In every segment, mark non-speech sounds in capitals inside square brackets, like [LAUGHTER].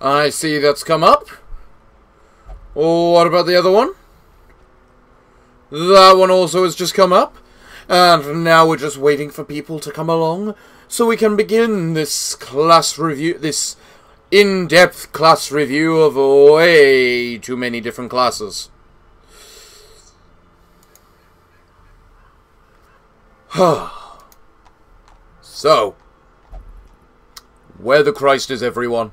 I see that's come up. What about the other one? That one also has just come up. And now we're just waiting for people to come along so we can begin this class review, this in-depth class review of way too many different classes. [SIGHS] so, where the Christ is everyone?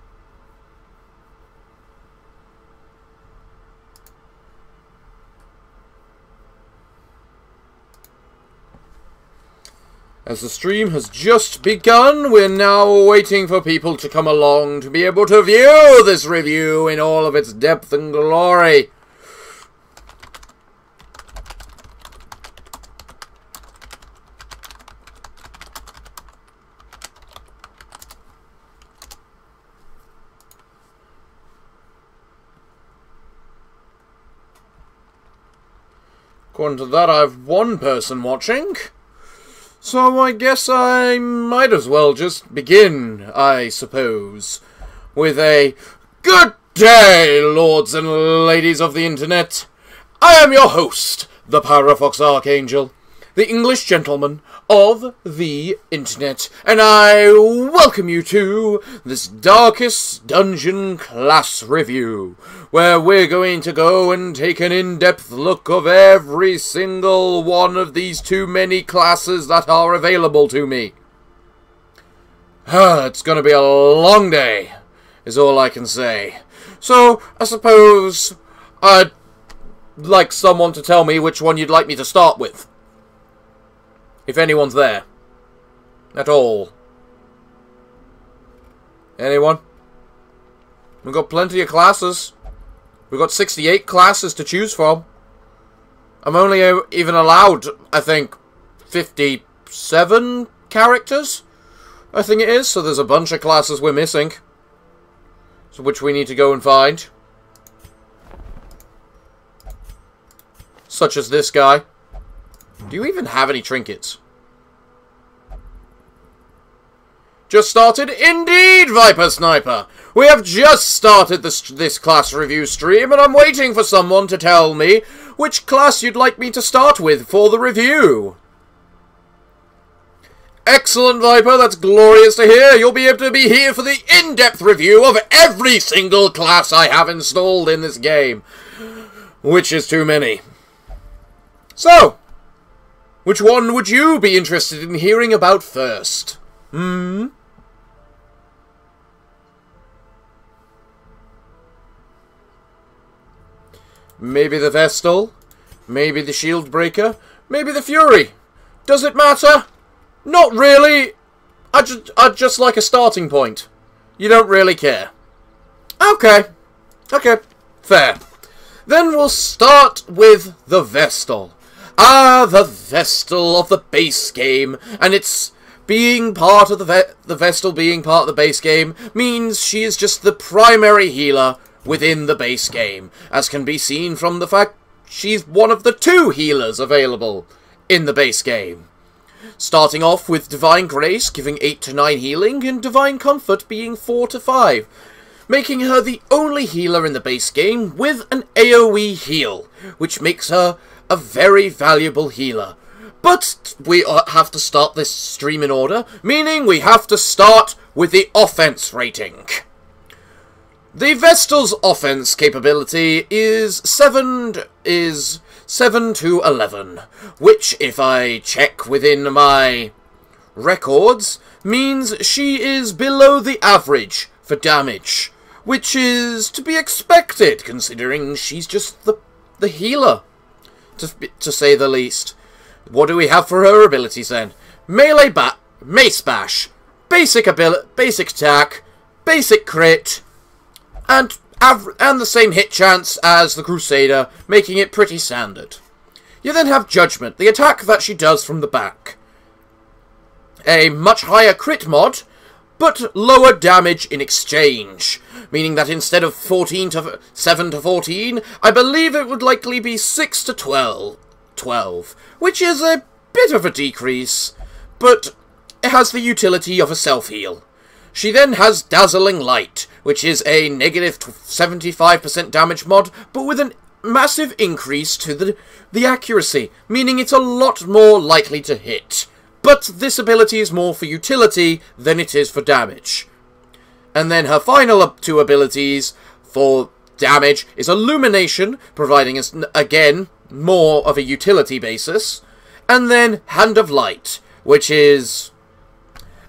As the stream has just begun, we're now waiting for people to come along to be able to view this review in all of its depth and glory. According to that, I've one person watching. So I guess I might as well just begin, I suppose, with a good day, lords and ladies of the internet. I am your host, the Parafox Archangel, the English gentleman of the internet, and I welcome you to this Darkest Dungeon class review, where we're going to go and take an in-depth look of every single one of these too many classes that are available to me. [SIGHS] it's gonna be a long day, is all I can say. So, I suppose I'd like someone to tell me which one you'd like me to start with. If anyone's there. At all. Anyone? We've got plenty of classes. We've got 68 classes to choose from. I'm only even allowed, I think, 57 characters? I think it is, so there's a bunch of classes we're missing. So which we need to go and find. Such as this guy. Do you even have any trinkets? Just started? Indeed, Viper Sniper! We have just started this, this class review stream, and I'm waiting for someone to tell me which class you'd like me to start with for the review. Excellent, Viper. That's glorious to hear. You'll be able to be here for the in-depth review of every single class I have installed in this game. Which is too many. So, which one would you be interested in hearing about first? Hmm? Maybe the Vestal? Maybe the Shield Breaker? Maybe the Fury? Does it matter? Not really. I just, I'd just like a starting point. You don't really care. Okay. Okay. Fair. Then we'll start with the Vestal. Ah, the Vestal of the base game, and it's being part of the ve the Vestal being part of the base game means she is just the primary healer within the base game, as can be seen from the fact she's one of the two healers available in the base game. Starting off with Divine Grace giving 8 to 9 healing and Divine Comfort being 4 to 5, making her the only healer in the base game with an AoE heal, which makes her a very valuable healer. But we uh, have to start this stream in order, meaning we have to start with the offense rating. The Vestal's offense capability is 7 is 7 to 11, which if I check within my records means she is below the average for damage, which is to be expected considering she's just the the healer to, to say the least. What do we have for her abilities then? Melee bat, mace bash, basic ability, basic attack, basic crit, and and the same hit chance as the Crusader, making it pretty standard. You then have Judgment, the attack that she does from the back. A much higher crit mod, but lower damage in exchange, meaning that instead of 14 to 7 to 14, I believe it would likely be 6 to 12, 12 which is a bit of a decrease, but it has the utility of a self-heal, She then has Dazzling Light, which is a negative 75% damage mod, but with a massive increase to the, the accuracy, meaning it's a lot more likely to hit. But this ability is more for utility than it is for damage. And then her final two abilities for damage is Illumination, providing us, again, more of a utility basis. And then Hand of Light, which is,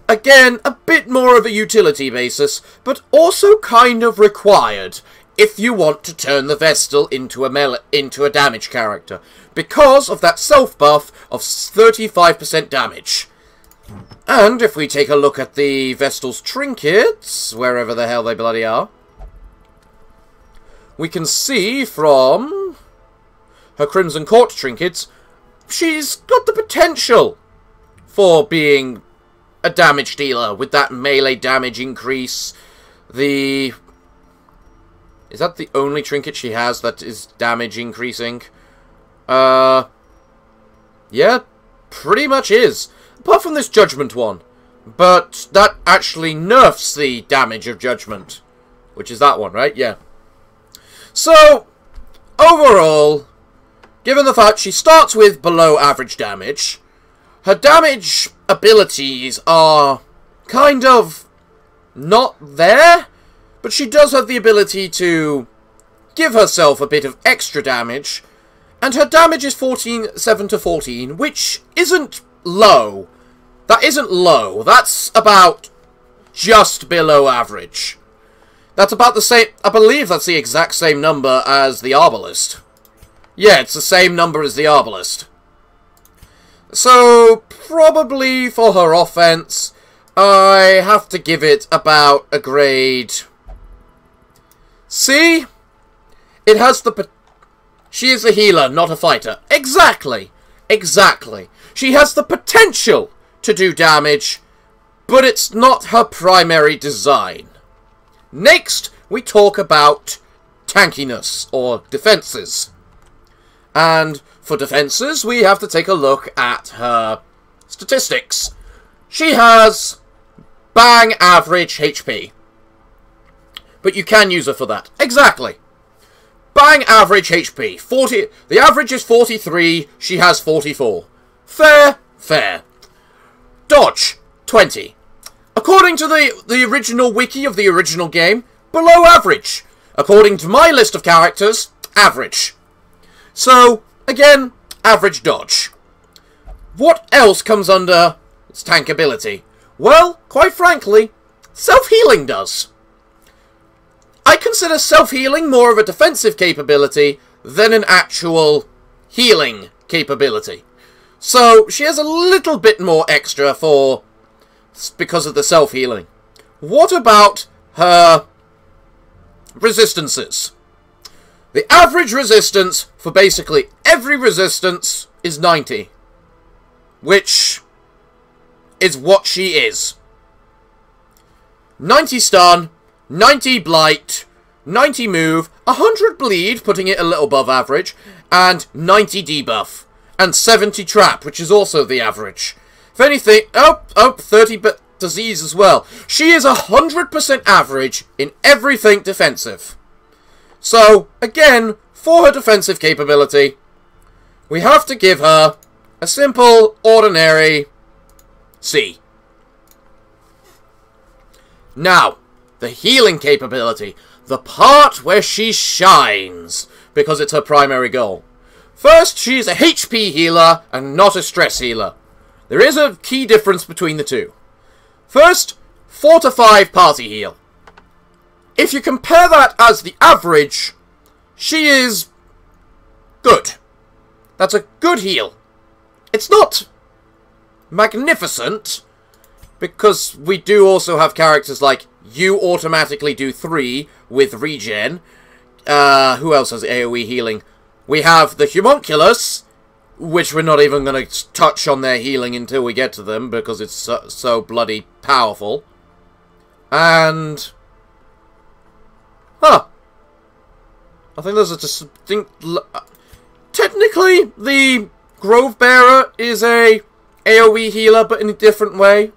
again, a bit more of a utility basis, but also kind of required if you want to turn the Vestal into a into a damage character, because of that self buff of 35% damage. And if we take a look at the Vestal's trinkets, wherever the hell they bloody are, we can see from her Crimson Court trinkets, she's got the potential for being a damage dealer with that melee damage increase. The... Is that the only trinket she has that is damage increasing? Uh... Yeah, pretty much is. Apart from this Judgment one. But that actually nerfs the damage of Judgment. Which is that one, right? Yeah. So, overall, given the fact she starts with below average damage, her damage abilities are kind of not there, but she does have the ability to give herself a bit of extra damage, and her damage is 14, 7 to 14, which isn't low, that isn't low. That's about just below average. That's about the same... I believe that's the exact same number as the Arbalest. Yeah, it's the same number as the Arbalest. So, probably for her offense, I have to give it about a grade... C? It has the... She is a healer, not a fighter. Exactly. Exactly. She has the potential to do damage, but it's not her primary design. Next, we talk about tankiness, or defences. And for defences, we have to take a look at her statistics. She has bang average HP. But you can use her for that. Exactly. Bang average HP. 40. The average is 43. She has 44. Fair, fair. Dodge, 20. According to the, the original wiki of the original game, below average. According to my list of characters, average. So, again, average dodge. What else comes under its tank ability? Well, quite frankly, self-healing does. I consider self-healing more of a defensive capability than an actual healing capability. So, she has a little bit more extra for... because of the self-healing. What about her resistances? The average resistance for basically every resistance is 90. Which is what she is. 90 stun, 90 blight, 90 move, 100 bleed, putting it a little above average, and 90 debuff and 70 trap, which is also the average. If anything, oh, oh, 30 but disease as well. She is 100% average in everything defensive. So, again, for her defensive capability, we have to give her a simple, ordinary C. Now, the healing capability. The part where she shines, because it's her primary goal. First, she is a HP healer and not a stress healer. There is a key difference between the two. First, 4 to 5 party heal. If you compare that as the average, she is good. That's a good heal. It's not magnificent, because we do also have characters like you automatically do 3 with regen. Uh, who else has AoE healing? We have the Homunculus, which we're not even going to touch on their healing until we get to them, because it's so, so bloody powerful. And... Huh. I think there's a distinct... Uh, technically, the Grove Bearer is a AoE healer, but in a different way.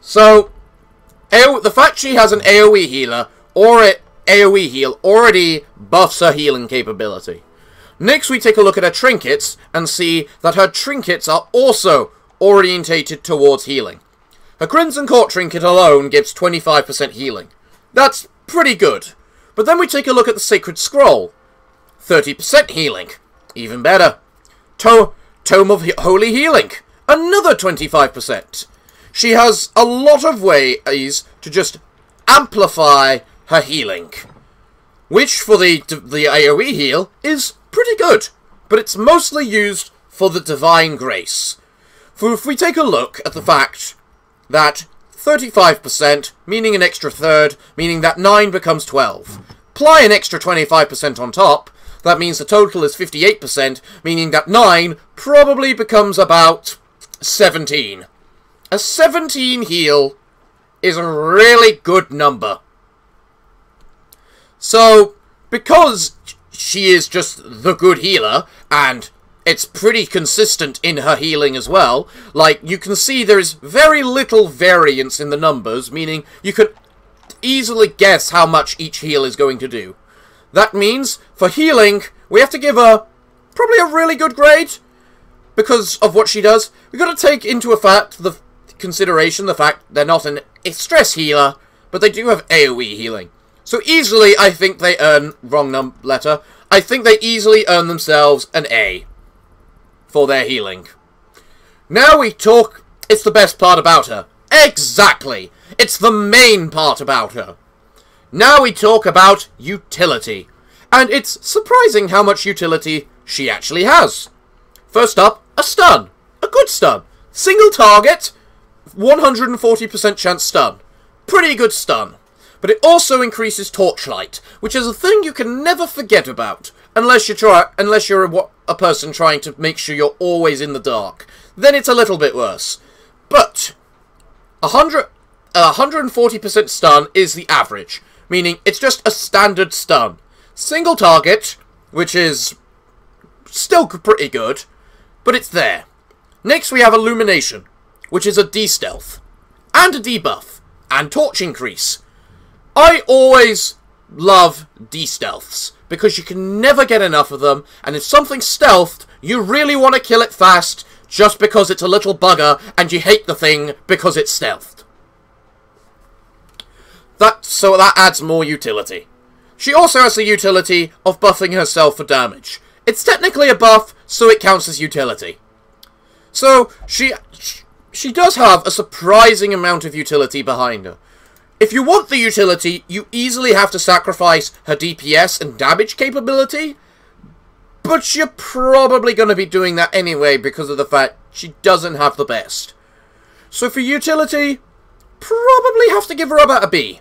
So, AO the fact she has an AoE healer or an AoE heal already buffs her healing capability. Next, we take a look at her trinkets and see that her trinkets are also orientated towards healing. Her Crimson Court trinket alone gives 25% healing. That's pretty good. But then we take a look at the Sacred Scroll. 30% healing. Even better. To Tome of Holy Healing. Another 25%. She has a lot of ways to just amplify her healing. Which, for the, the AoE heal, is pretty good. But it's mostly used for the Divine Grace. For if we take a look at the fact that 35%, meaning an extra third, meaning that 9 becomes 12. Apply an extra 25% on top, that means the total is 58%, meaning that 9 probably becomes about 17. A 17 heal is a really good number. So, because she is just the good healer, and it's pretty consistent in her healing as well. Like, you can see there is very little variance in the numbers, meaning you can easily guess how much each heal is going to do. That means, for healing, we have to give her probably a really good grade because of what she does. We've got to take into effect the consideration the fact they're not an, stress healer, but they do have AoE healing. So easily, I think they earn, wrong num letter, I think they easily earn themselves an A for their healing. Now we talk, it's the best part about her. Exactly! It's the main part about her. Now we talk about utility. And it's surprising how much utility she actually has. First up, a stun. A good stun. Single target, 140% chance stun. Pretty good stun. But it also increases torchlight, which is a thing you can never forget about, unless you try, unless you're a, a person trying to make sure you're always in the dark. Then it's a little bit worse. But 100, 140% stun is the average, meaning it's just a standard stun. Single target, which is still pretty good, but it's there. Next we have Illumination, which is a de-stealth, and a debuff, and torch increase. I always love de-stealths, because you can never get enough of them, and if something's stealthed, you really want to kill it fast, just because it's a little bugger, and you hate the thing because it's stealthed. That, so that adds more utility. She also has the utility of buffing herself for damage. It's technically a buff, so it counts as utility. So, she, she does have a surprising amount of utility behind her. If you want the utility, you easily have to sacrifice her DPS and damage capability, but you're probably going to be doing that anyway because of the fact she doesn't have the best. So for utility, probably have to give her about a B.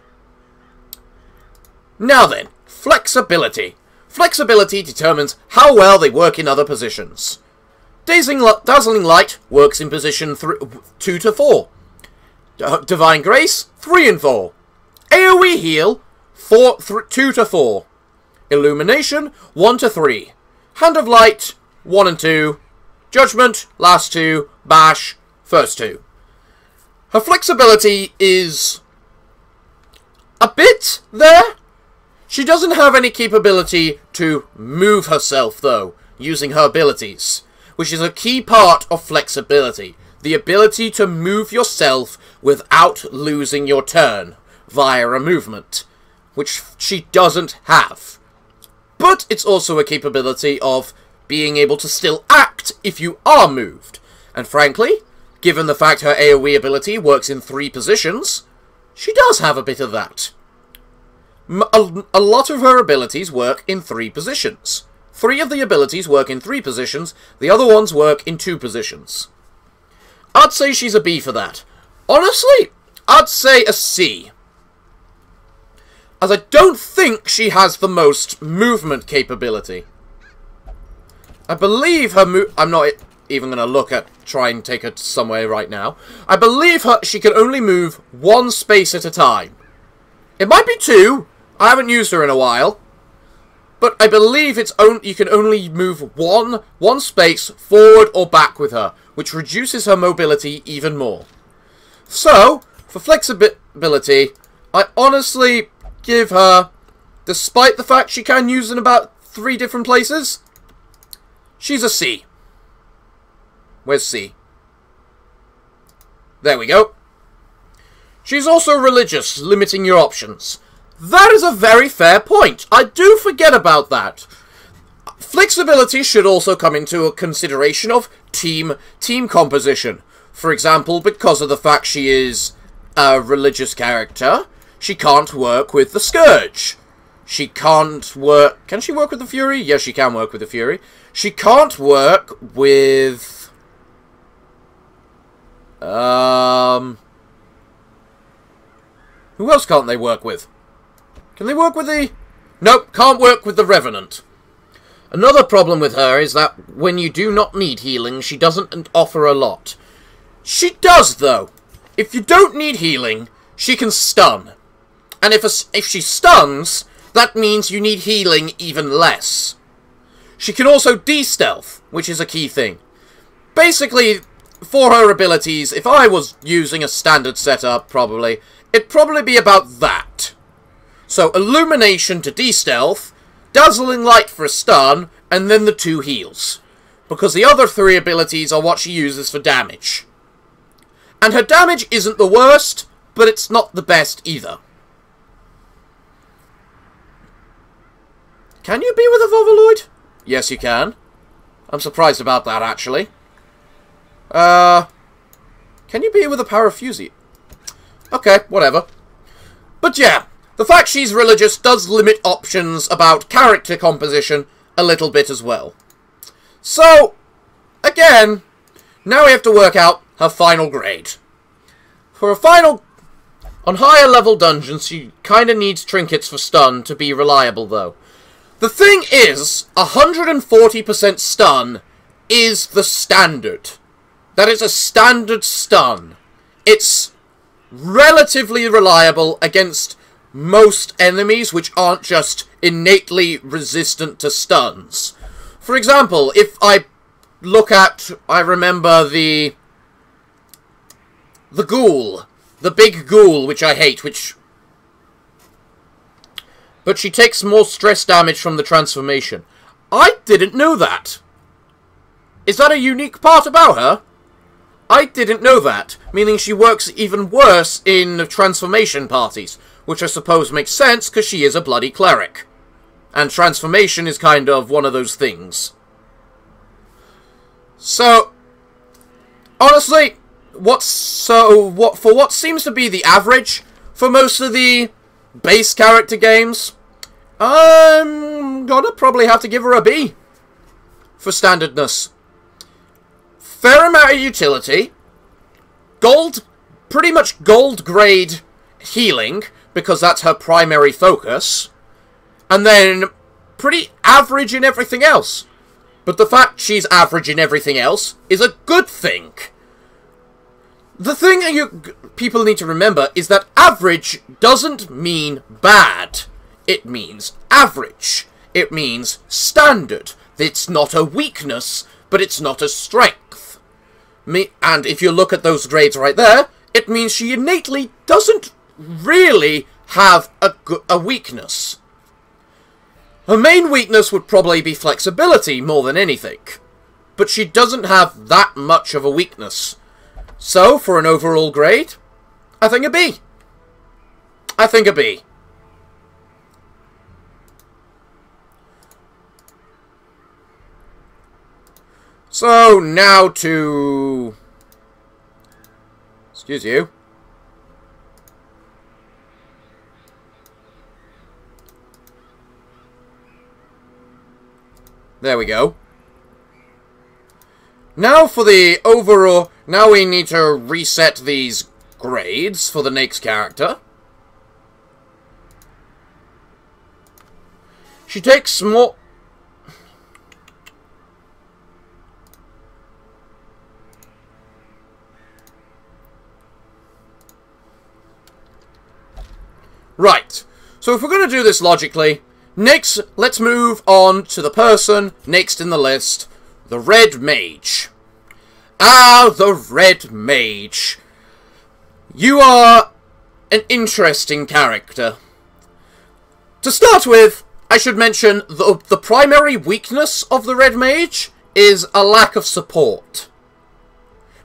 Now then, flexibility. Flexibility determines how well they work in other positions. Dazzling Light works in position 2 to 4. Uh, Divine Grace, 3 and 4. AoE Heal, four, 2 to 4. Illumination, 1 to 3. Hand of Light, 1 and 2. Judgment, last 2. Bash, first 2. Her flexibility is a bit there, she doesn't have any capability to move herself, though, using her abilities, which is a key part of flexibility. The ability to move yourself without losing your turn via a movement, which she doesn't have. But it's also a capability of being able to still act if you are moved. And frankly, given the fact her AoE ability works in three positions, she does have a bit of that a, lot of her abilities work in three positions. Three of the abilities work in three positions, the other ones work in two positions. I'd say she's a B for that. Honestly, I'd say a C. As I don't think she has the most movement capability. I believe her mo- I'm not even going to look at try and take her somewhere right now. I believe her she can only move one space at a time. It might be two, I haven't used her in a while. But I believe it's on you can only move one one space forward or back with her, which reduces her mobility even more. So, For flexibility, I honestly give her, despite the fact she can use in about three different places, she's a C. Where's C? There we go. She's also religious, limiting your options. That is a very fair point. I do forget about that. Flexibility should also come into a consideration of team team composition. For example, because of the fact she is a religious character, she can't work with the Scourge. She can't work... Can she work with the Fury? Yes, she can work with the Fury. She can't work with... Um... Who else can't they work with? Can they work with the... Nope, can't work with the Revenant. Another problem with her is that when you do not need healing, she doesn't offer a lot. She does, though. If you don't need healing, she can stun. And if, a, if she stuns, that means you need healing even less. She can also de-stealth, which is a key thing. Basically, for her abilities, if I was using a standard setup, probably, it'd probably be about that. So, Illumination to de-stealth, Dazzling Light for a stun, and then the two heals. Because the other three abilities are what she uses for damage. And her damage isn't the worst, but it's not the best either. Can you be with a Vovaloid? Yes, you can. I'm surprised about that, actually. Uh, can you be with a Parafusi? Okay, whatever. But yeah, the fact she's religious does limit options about character composition a little bit as well. So, again, now we have to work out her final grade. For a final... On higher level dungeons, she kinda needs trinkets for stun to be reliable, though. The thing is, 140% stun is the standard. That is a standard stun. It's relatively reliable against most enemies which aren't just innately resistant to stuns. For example, if I look at, I remember the the ghoul, the big ghoul, which I hate, which but she takes more stress damage from the transformation. I didn't know that. Is that a unique part about her? I didn't know that, meaning she works even worse in transformation parties, which I suppose makes sense because she is a bloody cleric. And transformation is kind of one of those things. So, honestly, what's so what for what seems to be the average for most of the base character games, I'm gonna probably have to give her a B for standardness. Fair amount of utility, gold, pretty much gold grade healing, because that's her primary focus, and then pretty average in everything else. But the fact she's average in everything else is a good thing. The thing you people need to remember is that average doesn't mean bad. It means average. It means standard. It's not a weakness, but it's not a strength. Me and if you look at those grades right there, it means she innately doesn't really have a, a weakness. Her main weakness would probably be flexibility more than anything. But she doesn't have that much of a weakness. So, for an overall grade, I think a B. I think a B. So, now to... Excuse you. There we go. Now for the overall... Now we need to reset these grades for the next character. She takes more... Right. So if we're going to do this logically, next, let's move on to the person next in the list, the Red Mage. Ah, the Red Mage. You are an interesting character. To start with, I should mention the, the primary weakness of the Red Mage is a lack of support.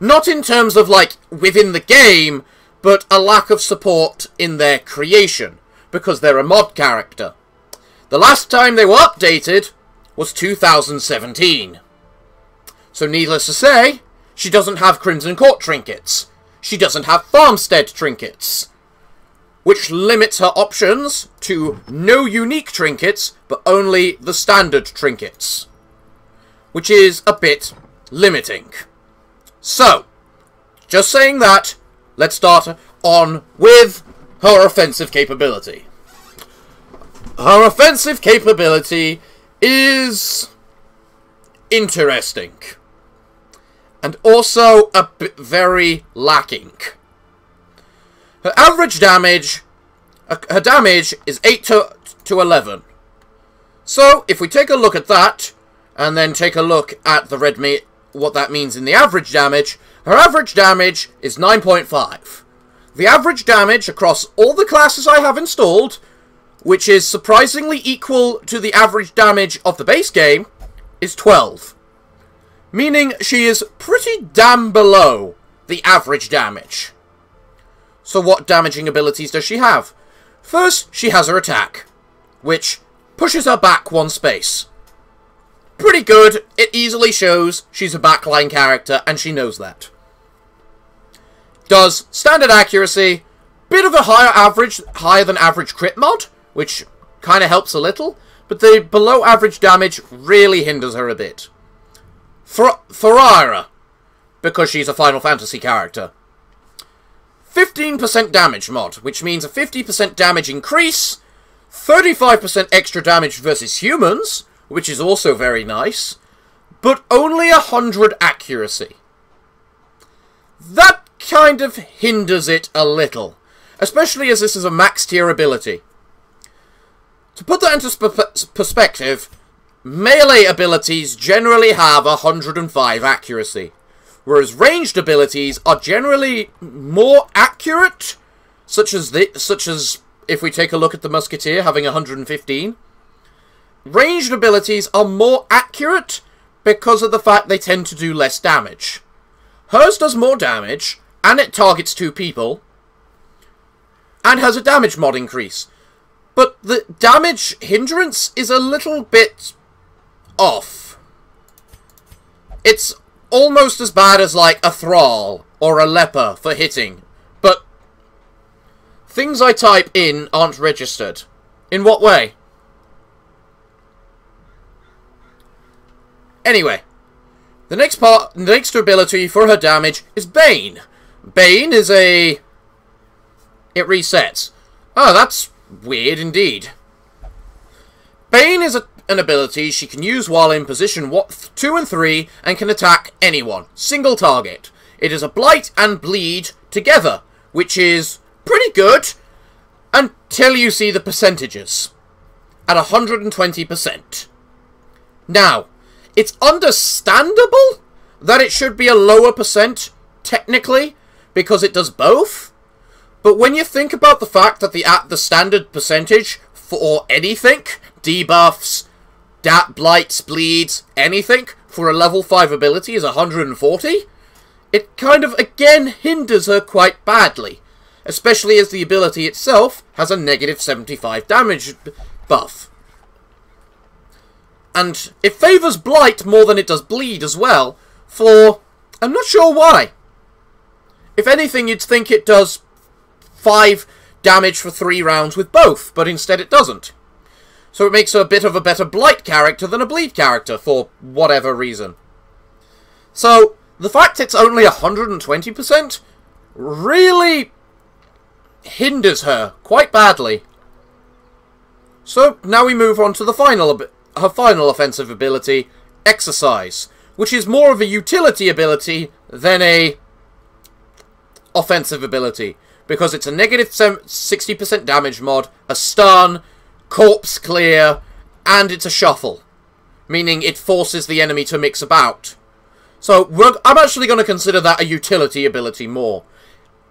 Not in terms of, like, within the game, but a lack of support in their creation, because they're a mod character. The last time they were updated was 2017. So needless to say, she doesn't have Crimson Court trinkets. She doesn't have Farmstead trinkets. Which limits her options to no unique trinkets, but only the standard trinkets. Which is a bit limiting. So, just saying that, let's start on with her offensive capability. Her offensive capability is interesting. And also a very lacking. Her average damage, her damage is 8 to, to 11. So, if we take a look at that, and then take a look at the red meat, what that means in the average damage, her average damage is 9.5. The average damage across all the classes I have installed, which is surprisingly equal to the average damage of the base game, is 12. Meaning she is pretty damn below the average damage. So what damaging abilities does she have? First, she has her attack, which pushes her back one space. Pretty good, it easily shows she's a backline character, and she knows that. Does standard accuracy, bit of a higher average, higher than average crit mod, which kind of helps a little, but the below average damage really hinders her a bit. Ferrara, because she's a Final Fantasy character. 15% damage mod, which means a 50% damage increase, 35% extra damage versus humans, which is also very nice, but only 100 accuracy. That kind of hinders it a little, especially as this is a max tier ability. To put that into perspective, melee abilities generally have 105 accuracy whereas ranged abilities are generally more accurate, such as the, such as if we take a look at the Musketeer having 115. Ranged abilities are more accurate because of the fact they tend to do less damage. Hers does more damage, and it targets two people, and has a damage mod increase. But the damage hindrance is a little bit off. It's almost as bad as, like, a Thrall or a Leper for hitting. But things I type in aren't registered. In what way? Anyway, the next part, the next ability for her damage is Bane. Bane is a... It resets. Oh, that's weird indeed. Bane is a an ability she can use while in position 2 and 3 and can attack anyone. Single target. It is a Blight and Bleed together, which is pretty good until you see the percentages. At 120%. Now, it's understandable that it should be a lower percent, technically, because it does both. But when you think about the fact that the at the standard percentage for anything, debuffs, Dat, blights, bleeds, anything for a level 5 ability is 140, it kind of again hinders her quite badly. Especially as the ability itself has a negative 75 damage buff. And it favours Blight more than it does Bleed as well, for... I'm not sure why. If anything, you'd think it does 5 damage for 3 rounds with both, but instead it doesn't so it makes her a bit of a better Blight character than a Bleed character, for whatever reason. So, the fact it's only 120% really hinders her quite badly. So, now we move on to the final her final offensive ability, Exercise, which is more of a utility ability than a offensive ability, because it's a negative 60% damage mod, a stun, corpse clear, and it's a shuffle, meaning it forces the enemy to mix about. So I'm actually going to consider that a utility ability more.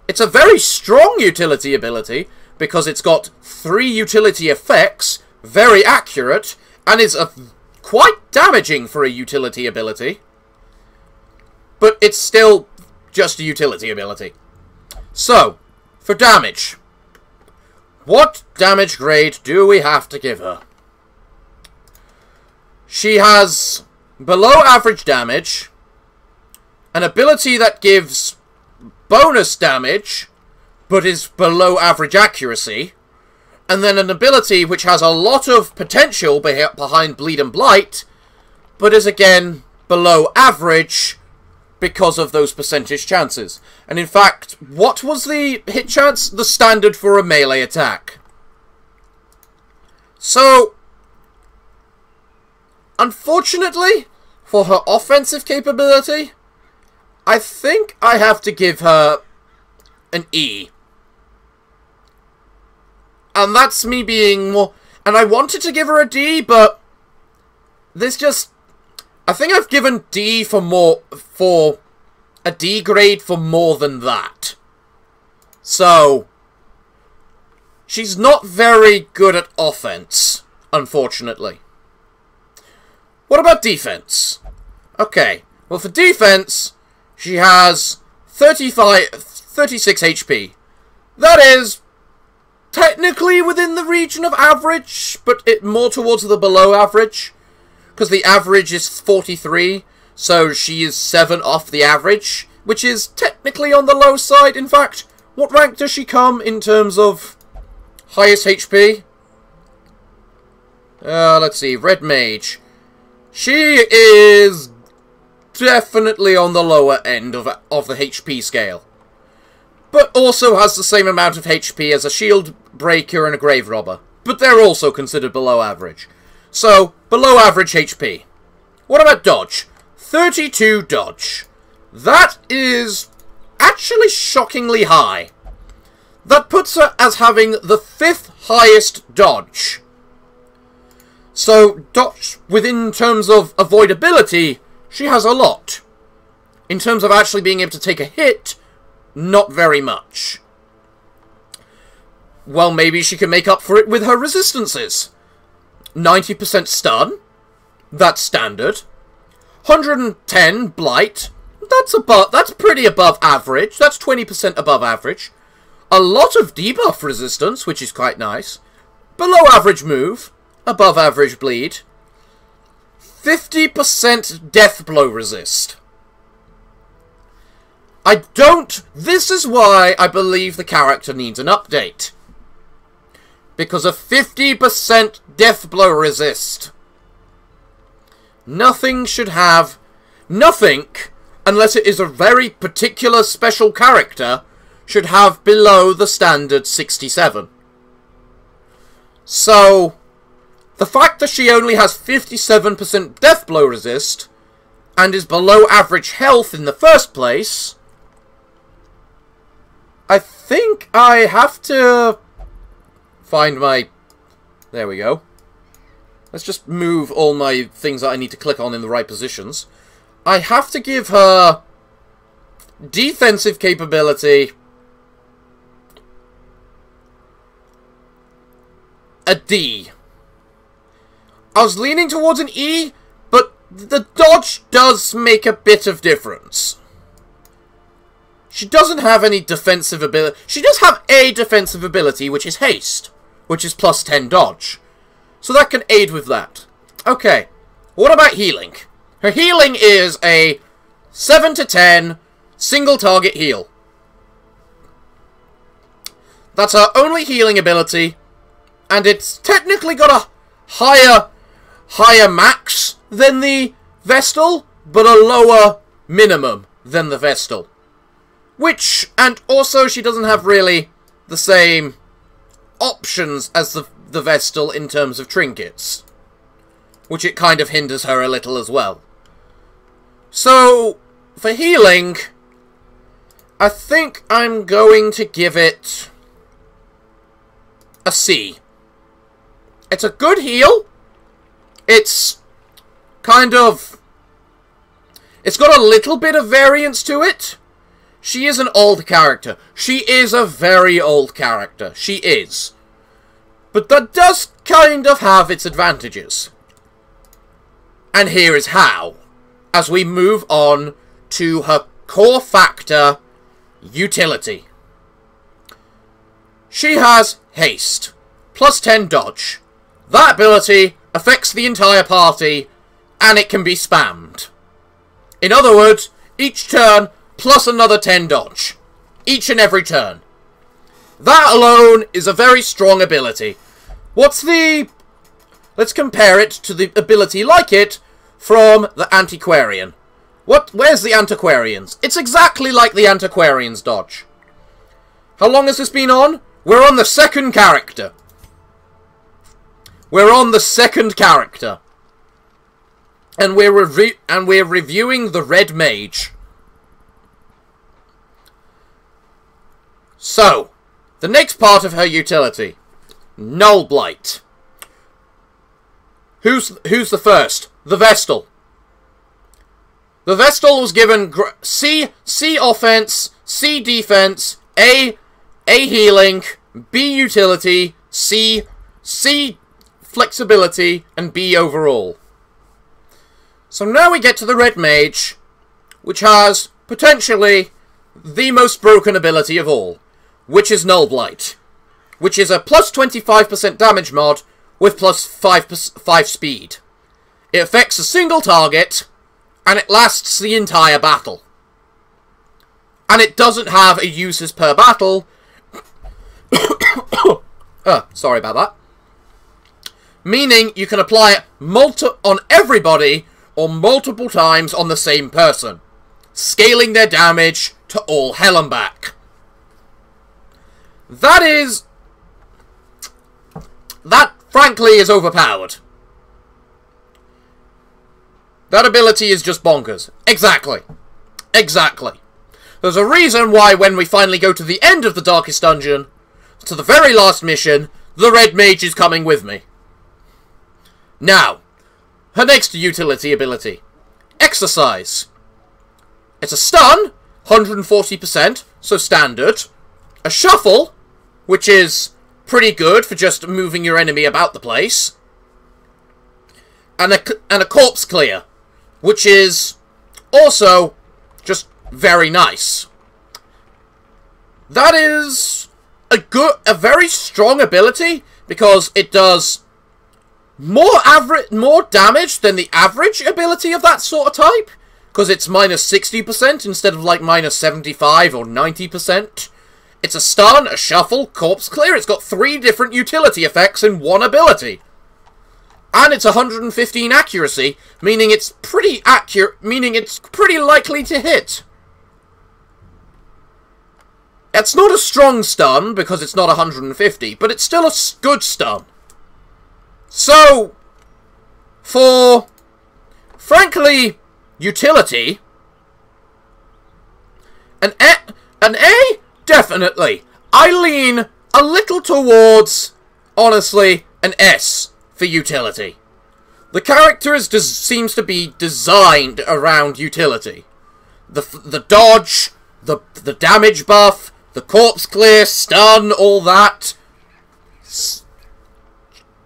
It's a very strong utility ability because it's got three utility effects, very accurate, and is a, quite damaging for a utility ability. But it's still just a utility ability. So, for damage. What damage grade do we have to give her? She has below average damage, an ability that gives bonus damage, but is below average accuracy, and then an ability which has a lot of potential behind Bleed and Blight, but is again below average because of those percentage chances. And in fact, what was the hit chance? The standard for a melee attack. So, unfortunately, for her offensive capability, I think I have to give her an E. And that's me being more... And I wanted to give her a D, but... This just... I think I've given D for more... For... A D grade for more than that. So... She's not very good at offense, unfortunately. What about defense? Okay, well for defense, she has 35, 36 HP. That is technically within the region of average, but it more towards the below average. Because the average is 43, so she is 7 off the average, which is technically on the low side. In fact, what rank does she come in terms of highest HP? Uh, let's see, Red Mage. She is definitely on the lower end of, of the HP scale. But also has the same amount of HP as a Shield Breaker and a Grave Robber. But they're also considered below average. So, below average HP. What about Dodge? 32 Dodge. That is actually shockingly high. That puts her as having the fifth highest Dodge. So, Dodge, within terms of avoidability, she has a lot. In terms of actually being able to take a hit, not very much. Well, maybe she can make up for it with her resistances. 90% stun. That's standard. 110 blight. That's above. That's pretty above average. That's 20% above average. A lot of debuff resistance, which is quite nice. Below average move. Above average bleed. 50% death blow resist. I don't... This is why I believe the character needs an update. Because of 50% death blow resist. Nothing should have... Nothing, unless it is a very particular special character, should have below the standard 67. So, the fact that she only has 57% death blow resist, and is below average health in the first place, I think I have to find my... There we go. Let's just move all my things that I need to click on in the right positions. I have to give her defensive capability a D. I was leaning towards an E, but the dodge does make a bit of difference. She doesn't have any defensive ability. She does have a defensive ability, which is haste, which is plus 10 dodge. So that can aid with that. Okay, what about healing? Her healing is a 7 to 10 single target heal. That's her only healing ability, and it's technically got a higher higher max than the Vestal, but a lower minimum than the Vestal. Which, and also she doesn't have really the same options as the, the Vestal in terms of trinkets. Which it kind of hinders her a little as well. So, for healing, I think I'm going to give it a C. It's a good heal, it's kind of... It's got a little bit of variance to it. She is an old character. She is a very old character. She is. But that does kind of have its advantages. And here is how. As we move on to her core factor, utility. She has haste, plus 10 dodge. That ability affects the entire party, and it can be spammed. In other words, each turn plus another 10 dodge. Each and every turn. That alone is a very strong ability. What's the... Let's compare it to the ability like it from the Antiquarian. What? Where's the Antiquarians? It's exactly like the Antiquarians dodge. How long has this been on? We're on the second character. We're on the second character. And we're and we're reviewing the Red Mage. So, the next part of her utility. Null Blight. Who's who's the first? The Vestal. The Vestal was given C C offense, C defense, A A healing, B utility, C C flexibility, and B overall. So now we get to the Red Mage, which has potentially the most broken ability of all which is Null Blight, which is a plus 25% damage mod with plus 5, 5 speed. It affects a single target, and it lasts the entire battle. And it doesn't have a uses per battle. [COUGHS] uh, sorry about that. Meaning you can apply it multi on everybody or multiple times on the same person, scaling their damage to all hell and back. That is... That, frankly, is overpowered. That ability is just bonkers. Exactly. Exactly. There's a reason why when we finally go to the end of the Darkest Dungeon, to the very last mission, the Red Mage is coming with me. Now, her next utility ability. Exercise. It's a stun, 140%, so standard. A shuffle, which is pretty good for just moving your enemy about the place. And a, and a corpse clear, which is also just very nice. That is a good, a very strong ability because it does more average, more damage than the average ability of that sort of type. Because it's minus 60% instead of like minus 75 or 90%. It's a stun, a shuffle, corpse clear. It's got three different utility effects in one ability. And it's 115 accuracy, meaning it's pretty accurate, meaning it's pretty likely to hit. It's not a strong stun, because it's not 150, but it's still a good stun. So, for, frankly, utility, an A, an A Definitely. I lean a little towards, honestly, an S for utility. The character is seems to be designed around utility. The, the dodge, the, the damage buff, the corpse clear, stun, all that.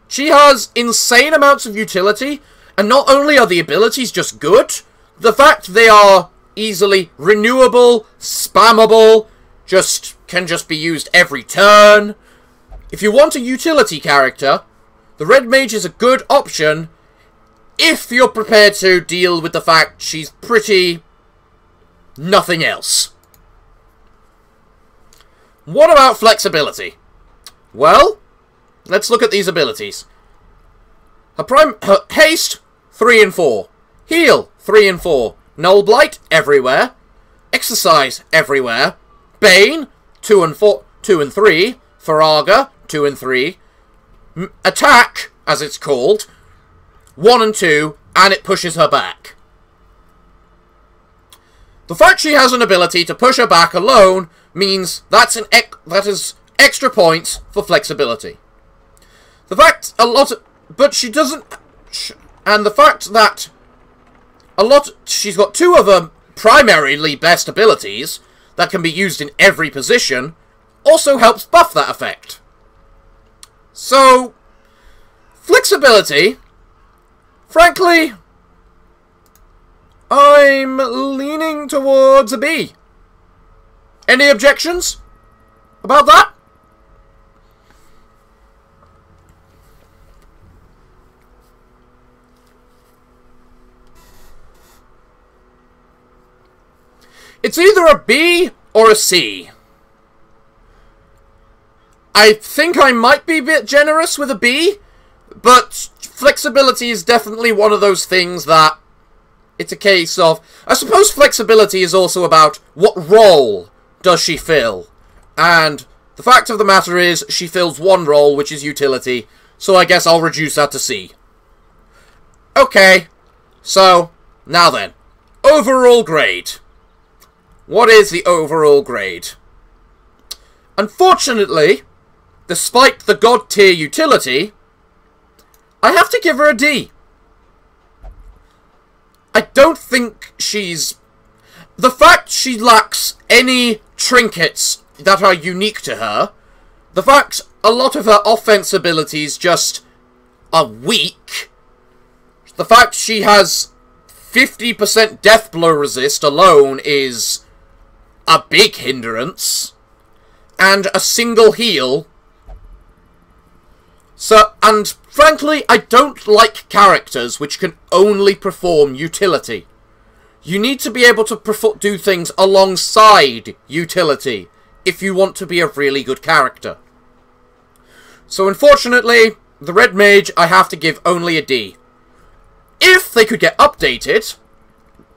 She has insane amounts of utility, and not only are the abilities just good, the fact they are easily renewable, spammable, just can just be used every turn. If you want a utility character, the Red Mage is a good option if you're prepared to deal with the fact she's pretty nothing else. What about flexibility? Well, let's look at these abilities. Her prime her haste 3 and 4. Heal 3 and 4. Null Blight everywhere. Exercise everywhere. Bane, 2 and 4, 2 and 3. Firaga, 2 and 3. M attack, as it's called, 1 and 2, and it pushes her back. The fact she has an ability to push her back alone means that's an that is extra points for flexibility. The fact a lot of, but she doesn't and the fact that a lot she's got two of her primarily best abilities that can be used in every position also helps buff that effect. So, flexibility, frankly, I'm leaning towards a B. Any objections about that? It's either a B or a C. I think I might be a bit generous with a B, but flexibility is definitely one of those things that it's a case of... I suppose flexibility is also about what role does she fill. And the fact of the matter is, she fills one role, which is utility, so I guess I'll reduce that to C. Okay, so, now then. Overall grade. What is the overall grade? Unfortunately, despite the god tier utility, I have to give her a D. I don't think she's... The fact she lacks any trinkets that are unique to her, the fact a lot of her offense abilities just are weak, the fact she has 50% death blow resist alone is a big hindrance. And a single heal. So, and frankly, I don't like characters which can only perform utility. You need to be able to do things alongside utility if you want to be a really good character. So unfortunately, the Red Mage I have to give only a D. If they could get updated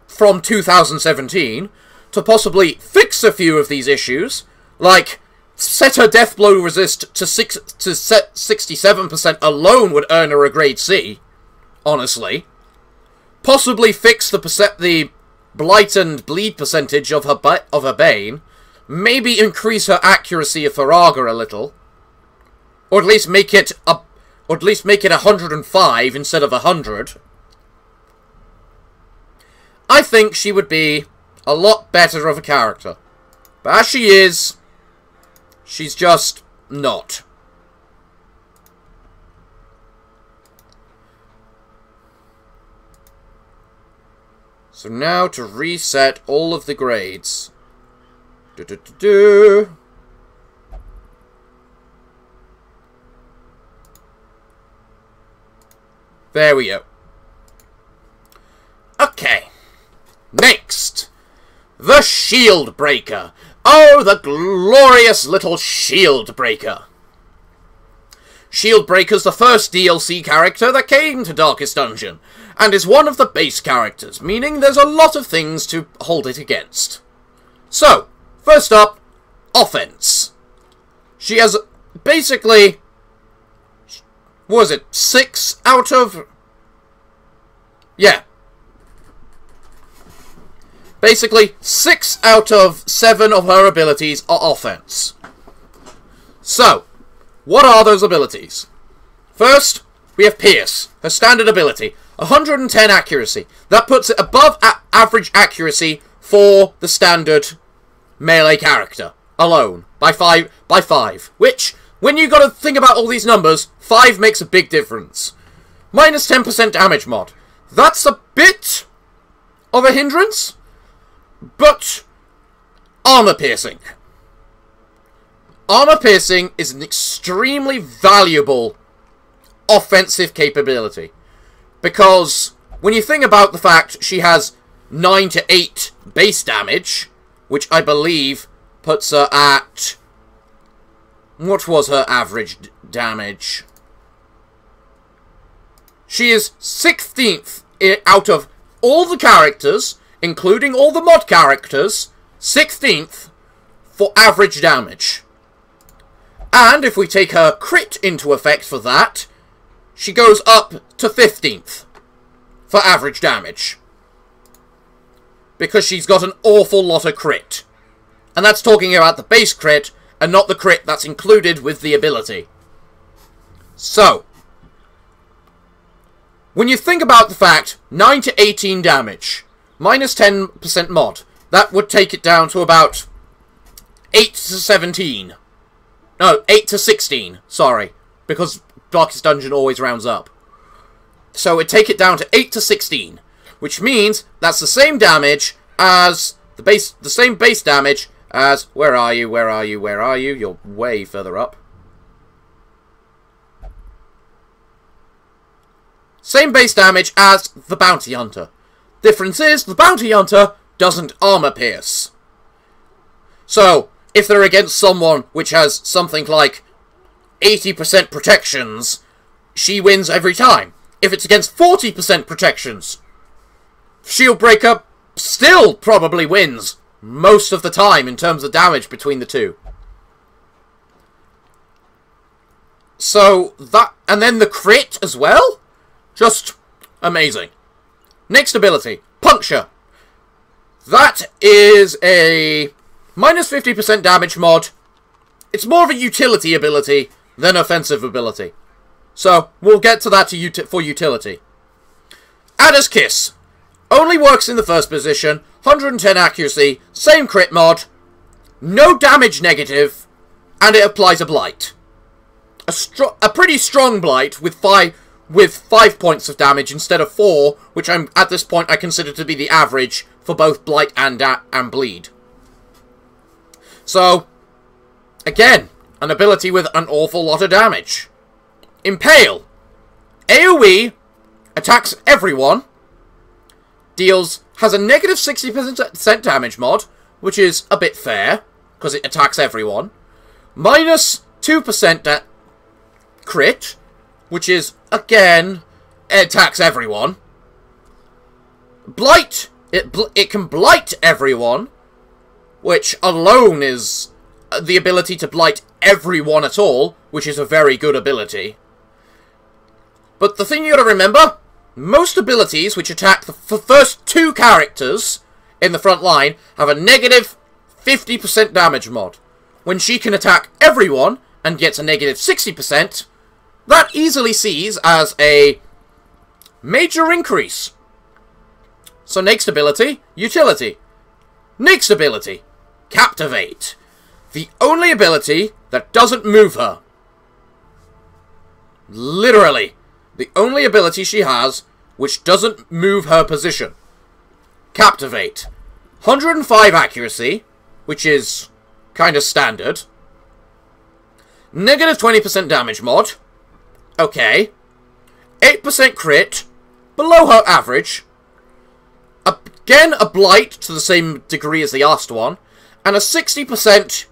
from 2017 to possibly fix a few of these issues, like set her death blow resist to six to set 67% alone would earn her a grade C, honestly. Possibly fix the percent the blight and bleed percentage of her of her bane, maybe increase her accuracy of Firaga a little, or at least make it a or at least make it 105 instead of 100. I think she would be a lot better of a character. But as she is, she's just not. So now to reset all of the grades. Do -do -do there we go. Okay. Next. The Shield Breaker. Oh, the glorious little Shield Breaker. Shield Breaker's the first DLC character that came to Darkest Dungeon, and is one of the base characters, meaning there's a lot of things to hold it against. So, first up, offense. She has basically, was it, six out of... Yeah, Basically, six out of seven of her abilities are offense. So, what are those abilities? First, we have Pierce, her standard ability. 110 accuracy. That puts it above average accuracy for the standard melee character alone by five by five. Which, when you got to think about all these numbers, five makes a big difference. Minus 10% damage mod. That's a bit of a hindrance. But armor piercing. Armor piercing is an extremely valuable offensive capability. Because when you think about the fact she has 9 to 8 base damage, which I believe puts her at... What was her average damage? She is 16th eh, out of all the characters including all the mod characters, 16th for average damage. And if we take her crit into effect for that, she goes up to 15th for average damage. Because she's got an awful lot of crit. And that's talking about the base crit, and not the crit that's included with the ability. So, when you think about the fact, 9 to 18 damage, minus 10% mod. That would take it down to about 8 to 17. No, 8 to 16, sorry. Because Darkest Dungeon always rounds up. So it take it down to 8 to 16. Which means that's the same damage as the base the same base damage as where are you, where are you, where are you? You're way further up. Same base damage as the Bounty Hunter. Difference is, the Bounty Hunter doesn't armor pierce. So, if they're against someone which has something like 80% protections, she wins every time. If it's against 40% protections, Shield Breaker still probably wins most of the time in terms of damage between the two. So, that, and then the crit as well? Just amazing. Next ability, Puncture. That is a minus 50% damage mod. It's more of a utility ability than offensive ability. So, we'll get to that to for utility. Adder's Kiss. Only works in the first position, 110 accuracy, same crit mod, no damage negative, and it applies a blight. A, a pretty strong blight with five with five points of damage instead of four, which I'm at this point I consider to be the average for both blight and uh, and bleed. So, again, an ability with an awful lot of damage. Impale. AoE attacks everyone. Deals has a negative 60% damage mod, which is a bit fair because it attacks everyone. Minus 2% crit, which is, again, it attacks everyone. Blight, it, bl it can blight everyone, which alone is uh, the ability to blight everyone at all, which is a very good ability. But the thing you gotta remember, most abilities which attack the first two characters in the front line have a negative 50% damage mod. When she can attack everyone and gets a negative 60%, that easily sees as a major increase. So next ability, utility. Next ability, captivate. The only ability that doesn't move her. Literally, the only ability she has which doesn't move her position. Captivate. 105 accuracy, which is kind of standard. Negative 20% damage mod. Okay. 8% crit. Below her average. Again, a blight to the same degree as the last one. And a 60%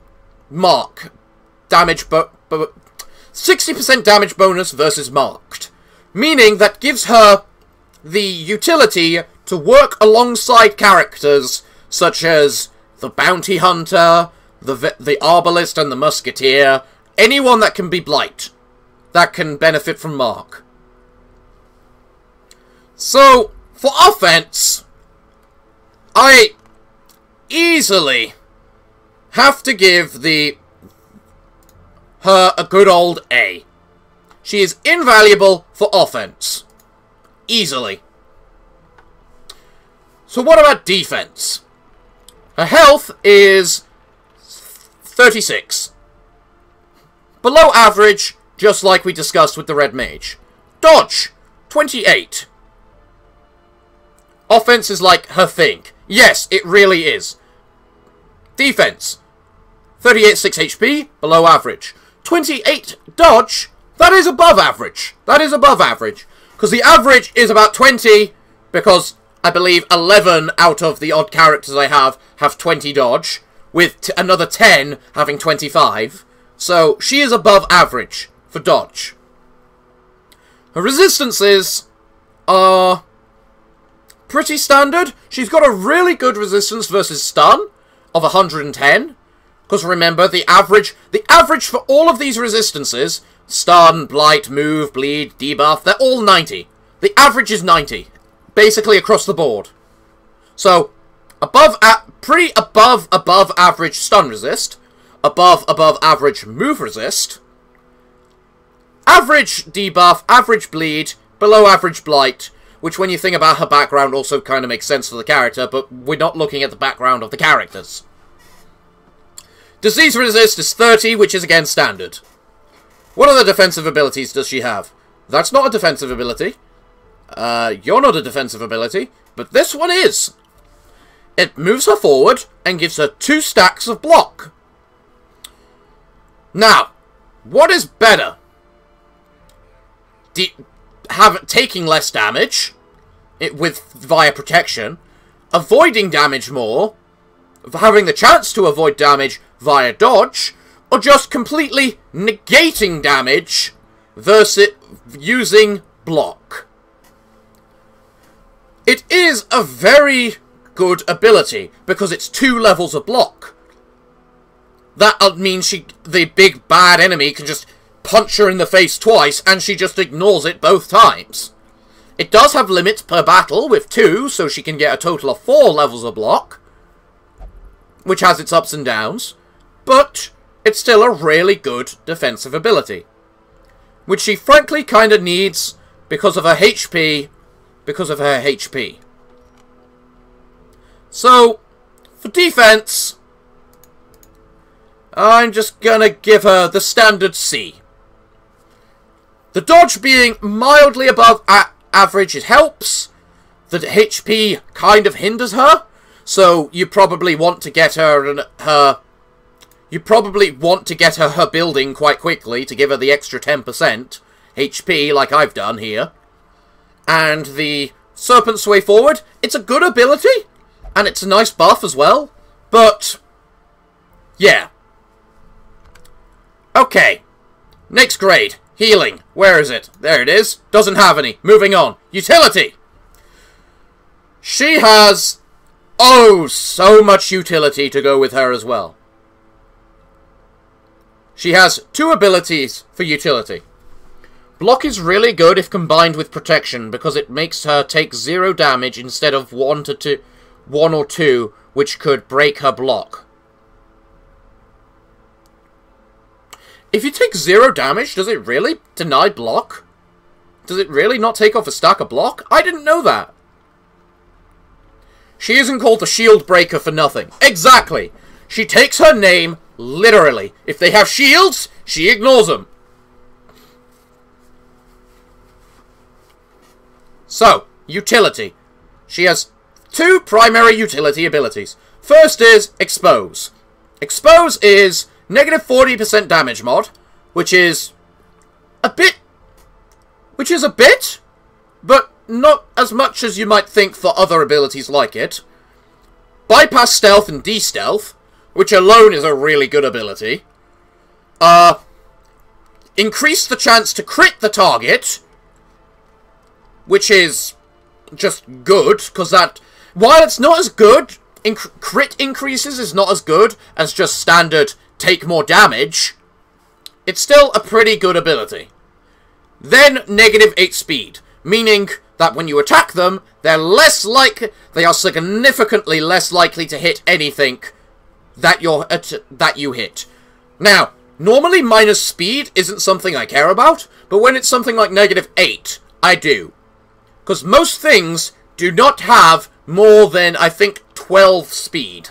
mark damage, but 60% damage bonus versus marked. Meaning that gives her the utility to work alongside characters such as the bounty hunter, the the arbalist and the musketeer, anyone that can be blight that can benefit from mark. So, for offense, I easily have to give the her a good old A. She is invaluable for offense. Easily. So what about defense? Her health is 36. Below average, just like we discussed with the Red Mage. Dodge, 28. Offense is like her thing. Yes, it really is. Defense, 38 6 HP, below average. 28 dodge, that is above average. That is above average. Because the average is about 20, because I believe 11 out of the odd characters I have have 20 dodge, with another 10 having 25. So, she is above average for dodge. Her resistances are pretty standard. She's got a really good resistance versus stun of 110. Because remember, the average the average for all of these resistances, stun, blight, move, bleed, debuff, they're all 90. The average is 90. Basically across the board. So, above pretty above above average stun resist, above above average move resist, average debuff, average bleed, below average blight, which when you think about her background also kind of makes sense for the character, but we're not looking at the background of the characters. Disease resist is 30, which is again standard. What other defensive abilities does she have? That's not a defensive ability. Uh, you're not a defensive ability, but this one is. It moves her forward and gives her two stacks of block. Now, what is better? Have taking less damage it, with via protection, avoiding damage more, having the chance to avoid damage via dodge, or just completely negating damage versus using block. It is a very good ability because it's two levels of block. That uh, means she, the big bad enemy can just punch her in the face twice and she just ignores it both times. It does have limits per battle with two, so she can get a total of four levels of block, which has its ups and downs, but it's still a really good defensive ability, which she frankly kind of needs because of her HP, because of her HP. So, for defense, I'm just gonna give her the standard C. The dodge being mildly above average, it helps. The HP kind of hinders her, so you probably want to get her and her... You probably want to get her her building quite quickly to give her the extra 10% HP, like I've done here. And the Serpent Sway Forward, it's a good ability, and it's a nice buff as well, but... Yeah. Okay. Next grade. Healing. Where is it? There it is. Doesn't have any. Moving on. Utility. She has... Oh, so much utility to go with her as well. She has two abilities for utility. Block is really good if combined with protection because it makes her take zero damage instead of one to two, one or two, which could break her block. If you take zero damage, does it really deny block? Does it really not take off a stack of block? I didn't know that. She isn't called the Shield Breaker for nothing. Exactly. She takes her name literally. If they have shields, she ignores them. So, utility. She has two primary utility abilities. First is Expose. Expose is Negative 40% damage mod, which is a bit... Which is a bit, but not as much as you might think for other abilities like it. Bypass stealth and de-stealth, which alone is a really good ability. Uh, increase the chance to crit the target, which is just good, because that... While it's not as good, inc crit increases is not as good as just standard take more damage, it's still a pretty good ability. Then negative 8 speed, meaning that when you attack them, they're less like they are significantly less likely to hit anything that you uh, that you hit. Now, normally minus speed isn't something I care about, but when it's something like negative 8, I do. Because most things do not have more than, I think, 12 speed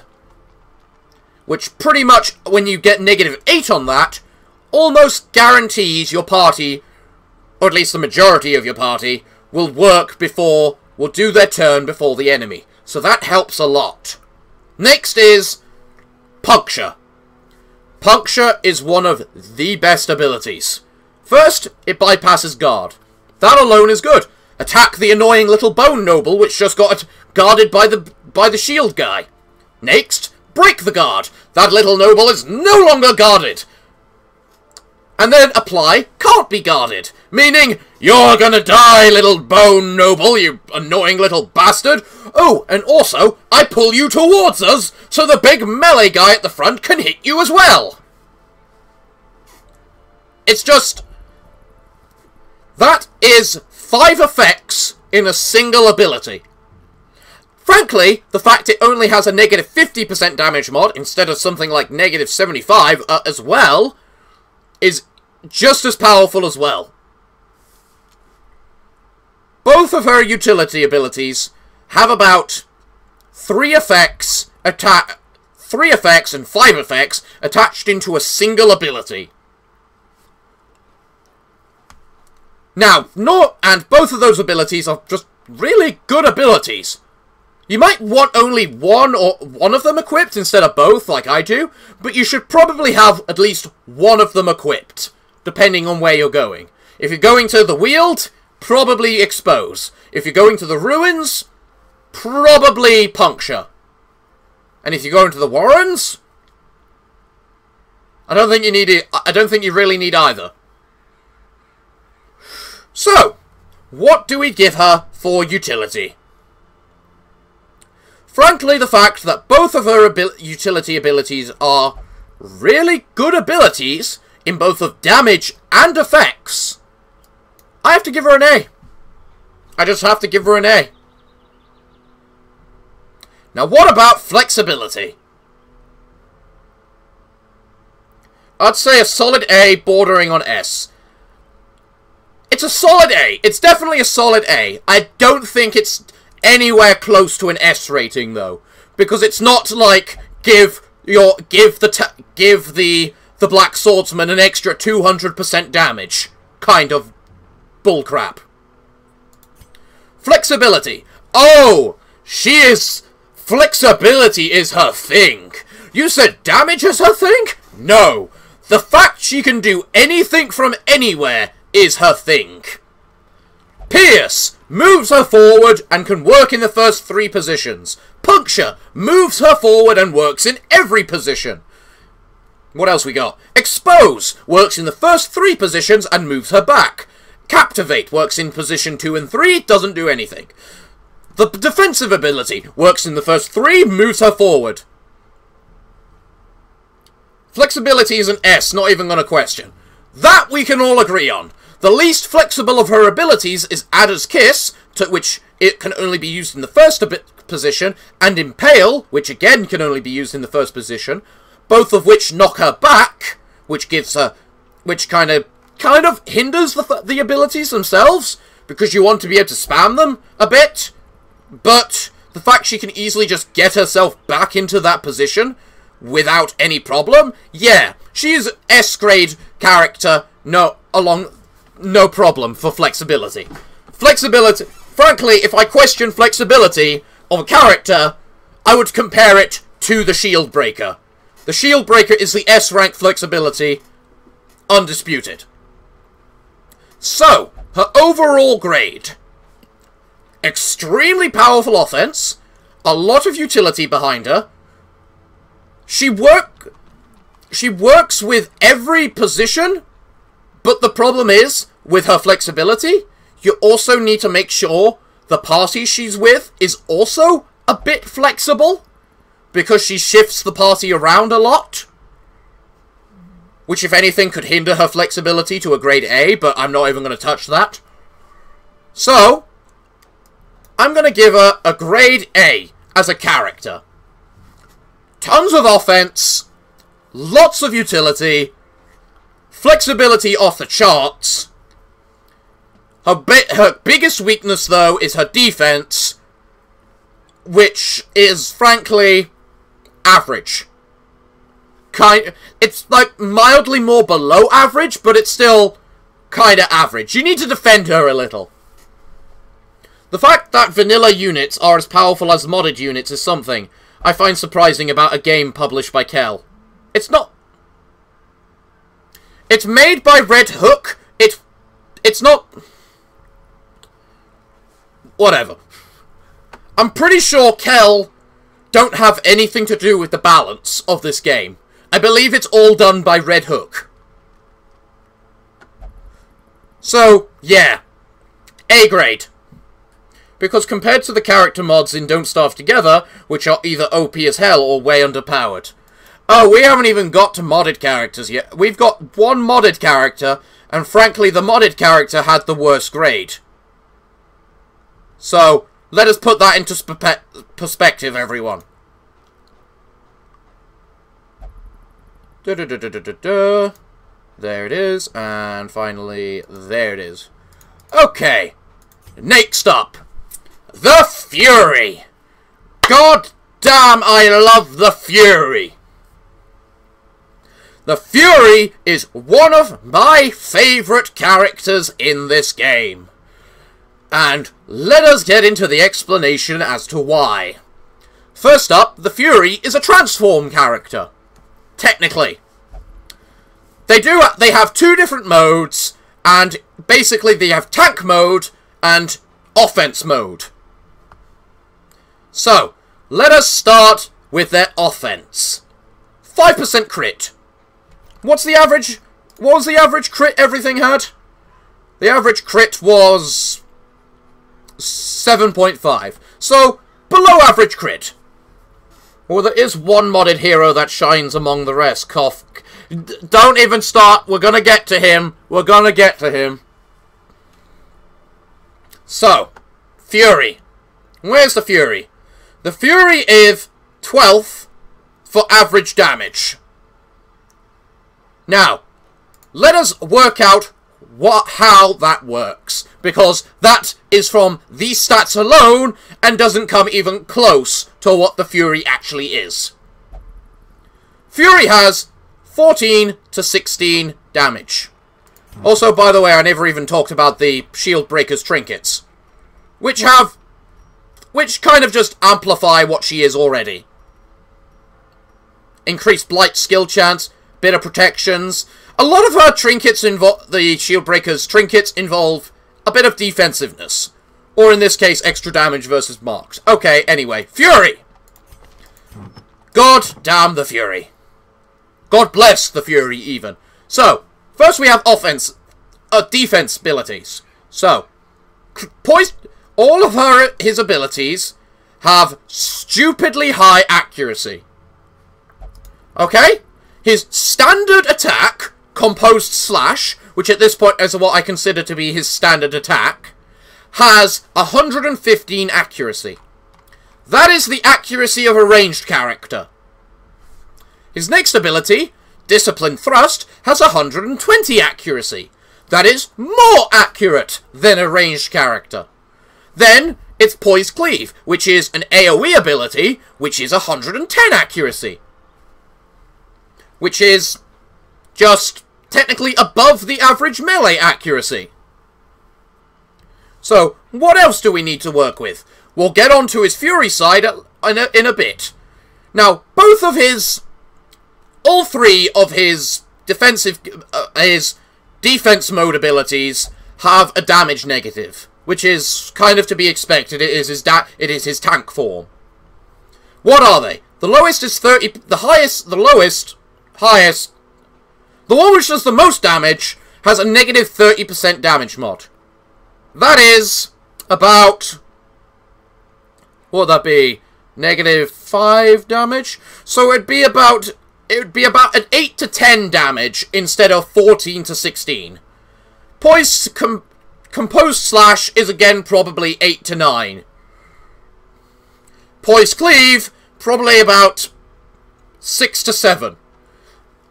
which pretty much, when you get negative 8 on that, almost guarantees your party, or at least the majority of your party, will work before, will do their turn before the enemy. So that helps a lot. Next is Puncture. Puncture is one of the best abilities. First, it bypasses guard. That alone is good. Attack the annoying little bone noble which just got guarded by the by the shield guy. Next, break the guard. That little noble is no longer guarded. And then apply can't be guarded, meaning you're gonna die, little bone noble, you annoying little bastard. Oh, and also, I pull you towards us, so the big melee guy at the front can hit you as well. It's just... That is five effects in a single ability. Frankly, the fact it only has a negative 50% damage mod instead of something like negative 75 uh, as well is just as powerful as well. Both of her utility abilities have about three effects attack three effects and five effects attached into a single ability. Now, no, and both of those abilities are just really good abilities. You might want only one or one of them equipped instead of both, like I do, but you should probably have at least one of them equipped, depending on where you're going. If you're going to the Weald, probably Expose. If you're going to the Ruins, probably Puncture. And if you're going to the Warrens, I don't think you need it. I don't think you really need either. So, what do we give her for utility? Frankly, the fact that both of her abil utility abilities are really good abilities in both of damage and effects, I have to give her an A. I just have to give her an A. Now, what about flexibility? I'd say a solid A bordering on S. It's a solid A. It's definitely a solid A. I don't think it's anywhere close to an S rating though, because it's not like give your give the give the the Black Swordsman an extra 200% damage kind of bullcrap. Flexibility. Oh, she is flexibility is her thing. You said damage is her thing? No. The fact she can do anything from anywhere is her thing. Pierce moves her forward and can work in the first three positions. Puncture moves her forward and works in every position. What else we got? Expose works in the first three positions and moves her back. Captivate works in position 2 and 3, doesn't do anything. The defensive ability works in the first three, moves her forward. Flexibility is an S, not even gonna question. That we can all agree on. The least flexible of her abilities is Adder's Kiss, to which it can only be used in the first position, and Impale, which again can only be used in the first position, both of which knock her back, which gives her, which kind of, kind of hinders the, the abilities themselves, because you want to be able to spam them a bit, but the fact she can easily just get herself back into that position without any problem, yeah, she is S-grade character, no, along no problem for flexibility. Flexibility... Frankly, if I question flexibility of a character, I would compare it to the Shield Breaker. The Shield Breaker is the S-rank flexibility, undisputed. So, her overall grade. Extremely powerful offense, a lot of utility behind her. She work... She works with every position but the problem is, with her flexibility, you also need to make sure the party she's with is also a bit flexible. Because she shifts the party around a lot. Which, if anything, could hinder her flexibility to a grade A, but I'm not even going to touch that. So, I'm going to give her a grade A as a character. Tons of offense, lots of utility, Flexibility off the charts. Her, bi her biggest weakness, though, is her defense, which is, frankly, average. Kind, It's, like, mildly more below average, but it's still kind of average. You need to defend her a little. The fact that vanilla units are as powerful as modded units is something I find surprising about a game published by Kel. It's not it's made by Red Hook. It, it's not... Whatever. I'm pretty sure Kel don't have anything to do with the balance of this game. I believe it's all done by Red Hook. So, yeah. A grade. Because compared to the character mods in Don't Starve Together, which are either OP as hell or way underpowered, Oh, we haven't even got to modded characters yet. We've got one modded character, and frankly, the modded character had the worst grade. So, let us put that into perspective, everyone. Da -da -da there it is, and finally, there it is. Okay, next up, The Fury! God damn, I love the Fury! The Fury is one of my favourite characters in this game. And let us get into the explanation as to why. First up, the Fury is a transform character. Technically. They do they have two different modes, and basically they have tank mode and offense mode. So, let us start with their offense. 5% crit. What's the average? What was the average crit everything had? The average crit was 7.5. So, below average crit. Well, there is one modded hero that shines among the rest. Cough. Don't even start. We're gonna get to him. We're gonna get to him. So, Fury. Where's the Fury? The Fury is 12th for average damage. Now, let us work out what how that works because that is from these stats alone and doesn't come even close to what the Fury actually is. Fury has 14 to 16 damage. Also, by the way, I never even talked about the Shield Breaker's trinkets, which have which kind of just amplify what she is already. Increased Blight skill chance, bit of protections. A lot of her trinkets involve the Shield Breaker's trinkets involve a bit of defensiveness. Or in this case, extra damage versus marks. Okay, anyway. Fury! God damn the Fury. God bless the Fury, even. So, first we have offense, uh, defense abilities. So, poise, all of her his abilities have stupidly high accuracy. Okay? His standard attack, composed slash, which at this point is what I consider to be his standard attack, has 115 accuracy. That is the accuracy of a ranged character. His next ability, Discipline Thrust, has 120 accuracy. That is more accurate than a ranged character. Then, it's Poise Cleave, which is an AoE ability, which is 110 accuracy. Which is just technically above the average melee accuracy. So, what else do we need to work with? We'll get on to his Fury side in a, in a bit. Now, both of his... All three of his defensive... Uh, his defense mode abilities have a damage negative, which is kind of to be expected. It is his it is his tank form. What are they? The lowest is 30... The highest... The lowest... Highest... The one which does the most damage has a negative 30% damage mod. That is about... What would that be? Negative 5 damage? So it'd be about... It would be about an 8 to 10 damage instead of 14 to 16. Poise com Composed Slash is again probably 8 to 9. Poise Cleave, probably about 6 to 7.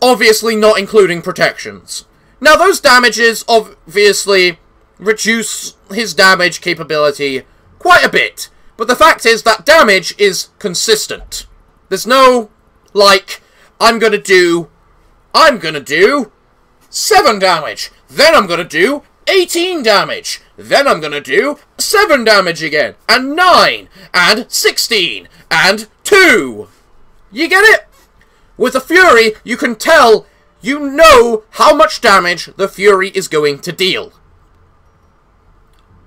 Obviously not including protections. Now those damages obviously reduce his damage capability quite a bit. But the fact is that damage is consistent. There's no, like, I'm gonna do, I'm gonna do 7 damage. Then I'm gonna do 18 damage. Then I'm gonna do 7 damage again. And 9. And 16. And 2. You get it? With the Fury, you can tell, you know how much damage the Fury is going to deal.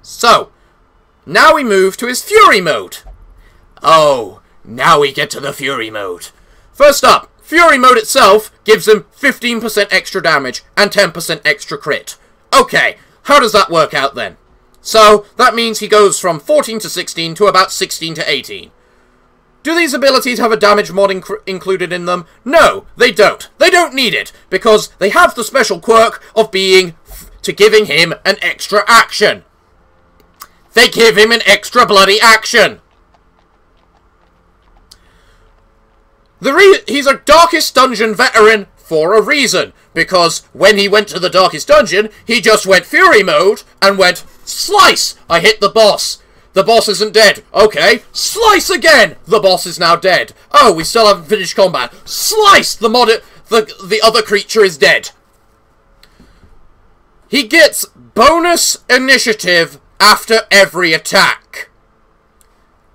So, now we move to his Fury mode. Oh, now we get to the Fury mode. First up, Fury mode itself gives him 15% extra damage and 10% extra crit. Okay, how does that work out then? So, that means he goes from 14 to 16 to about 16 to 18. Do these abilities have a damage mod inc included in them? No, they don't. They don't need it, because they have the special quirk of being to giving him an extra action. They give him an extra bloody action. The he's a Darkest Dungeon veteran for a reason. Because when he went to the Darkest Dungeon, he just went Fury mode and went, Slice! I hit the boss. The boss isn't dead. Okay. Slice again! The boss is now dead. Oh, we still haven't finished combat. Slice! The mod the the other creature is dead. He gets bonus initiative after every attack.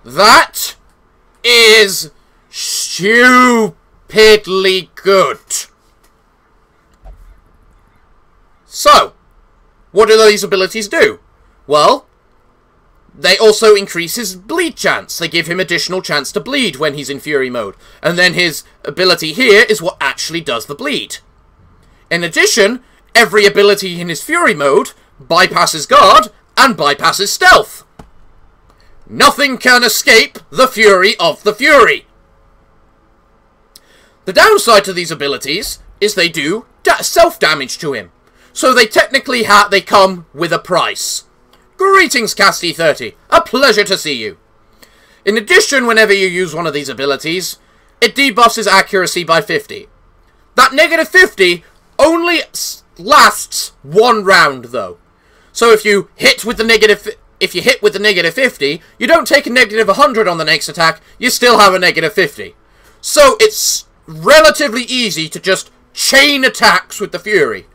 That is stupidly good. So, what do these abilities do? Well, they also increase his bleed chance. They give him additional chance to bleed when he's in Fury mode. And then his ability here is what actually does the bleed. In addition, every ability in his Fury mode bypasses guard and bypasses stealth. Nothing can escape the fury of the Fury. The downside to these abilities is they do self-damage to him. So they technically ha they come with a price. Greetings, Casty30. A pleasure to see you. In addition, whenever you use one of these abilities, it debuffs accuracy by 50. That negative 50 only lasts one round, though. So if you hit with the negative... If you hit with the negative 50, you don't take a negative 100 on the next attack, you still have a negative 50. So it's relatively easy to just chain attacks with the Fury.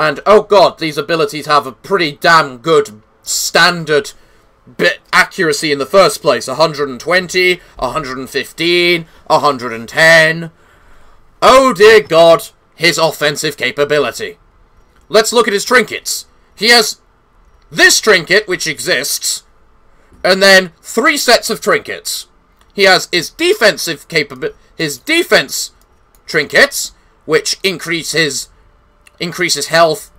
And, oh god, these abilities have a pretty damn good standard bit accuracy in the first place. 120, 115, 110. Oh dear god, his offensive capability. Let's look at his trinkets. He has this trinket, which exists, and then three sets of trinkets. He has his defensive capability, his defense trinkets, which increase his increases health,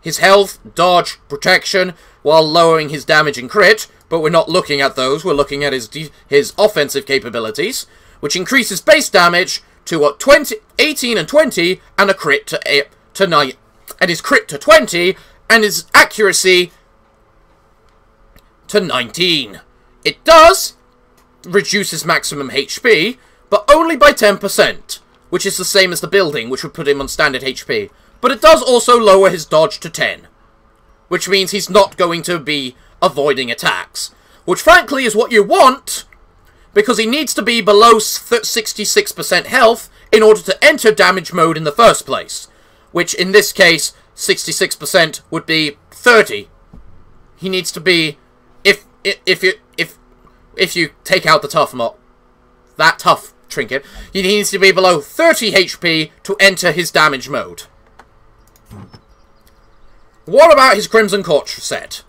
his health, dodge, protection, while lowering his damage and crit, but we're not looking at those, we're looking at his his offensive capabilities, which increases base damage to what 20, 18 and 20, and a crit to, eh, to 9, and his crit to 20, and his accuracy to 19. It does reduce his maximum HP, but only by 10%, which is the same as the building, which would put him on standard HP. But it does also lower his dodge to 10. Which means he's not going to be avoiding attacks. Which frankly is what you want, because he needs to be below 66% health in order to enter damage mode in the first place. Which in this case, 66% would be 30. He needs to be, if, if, you, if, if you take out the tough mod, that tough trinket, he needs to be below 30 HP to enter his damage mode. What about his Crimson Court set?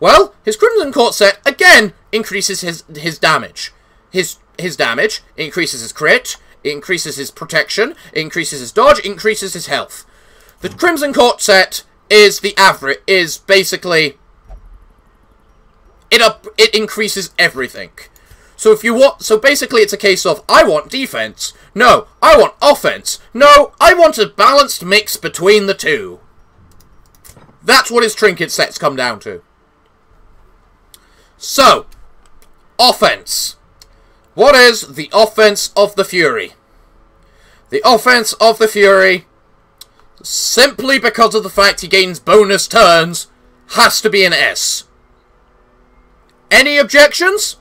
Well, his Crimson Court set, again, increases his, his damage. His, his damage increases his crit, increases his protection, increases his dodge, increases his health. The Crimson Court set is the average, is basically... It up, it increases everything. So if you want, so basically it's a case of, I want defense. No, I want offense. No, I want a balanced mix between the two. That's what his trinket sets come down to. So, offense. What is the offense of the Fury? The offense of the Fury, simply because of the fact he gains bonus turns, has to be an S. Any objections?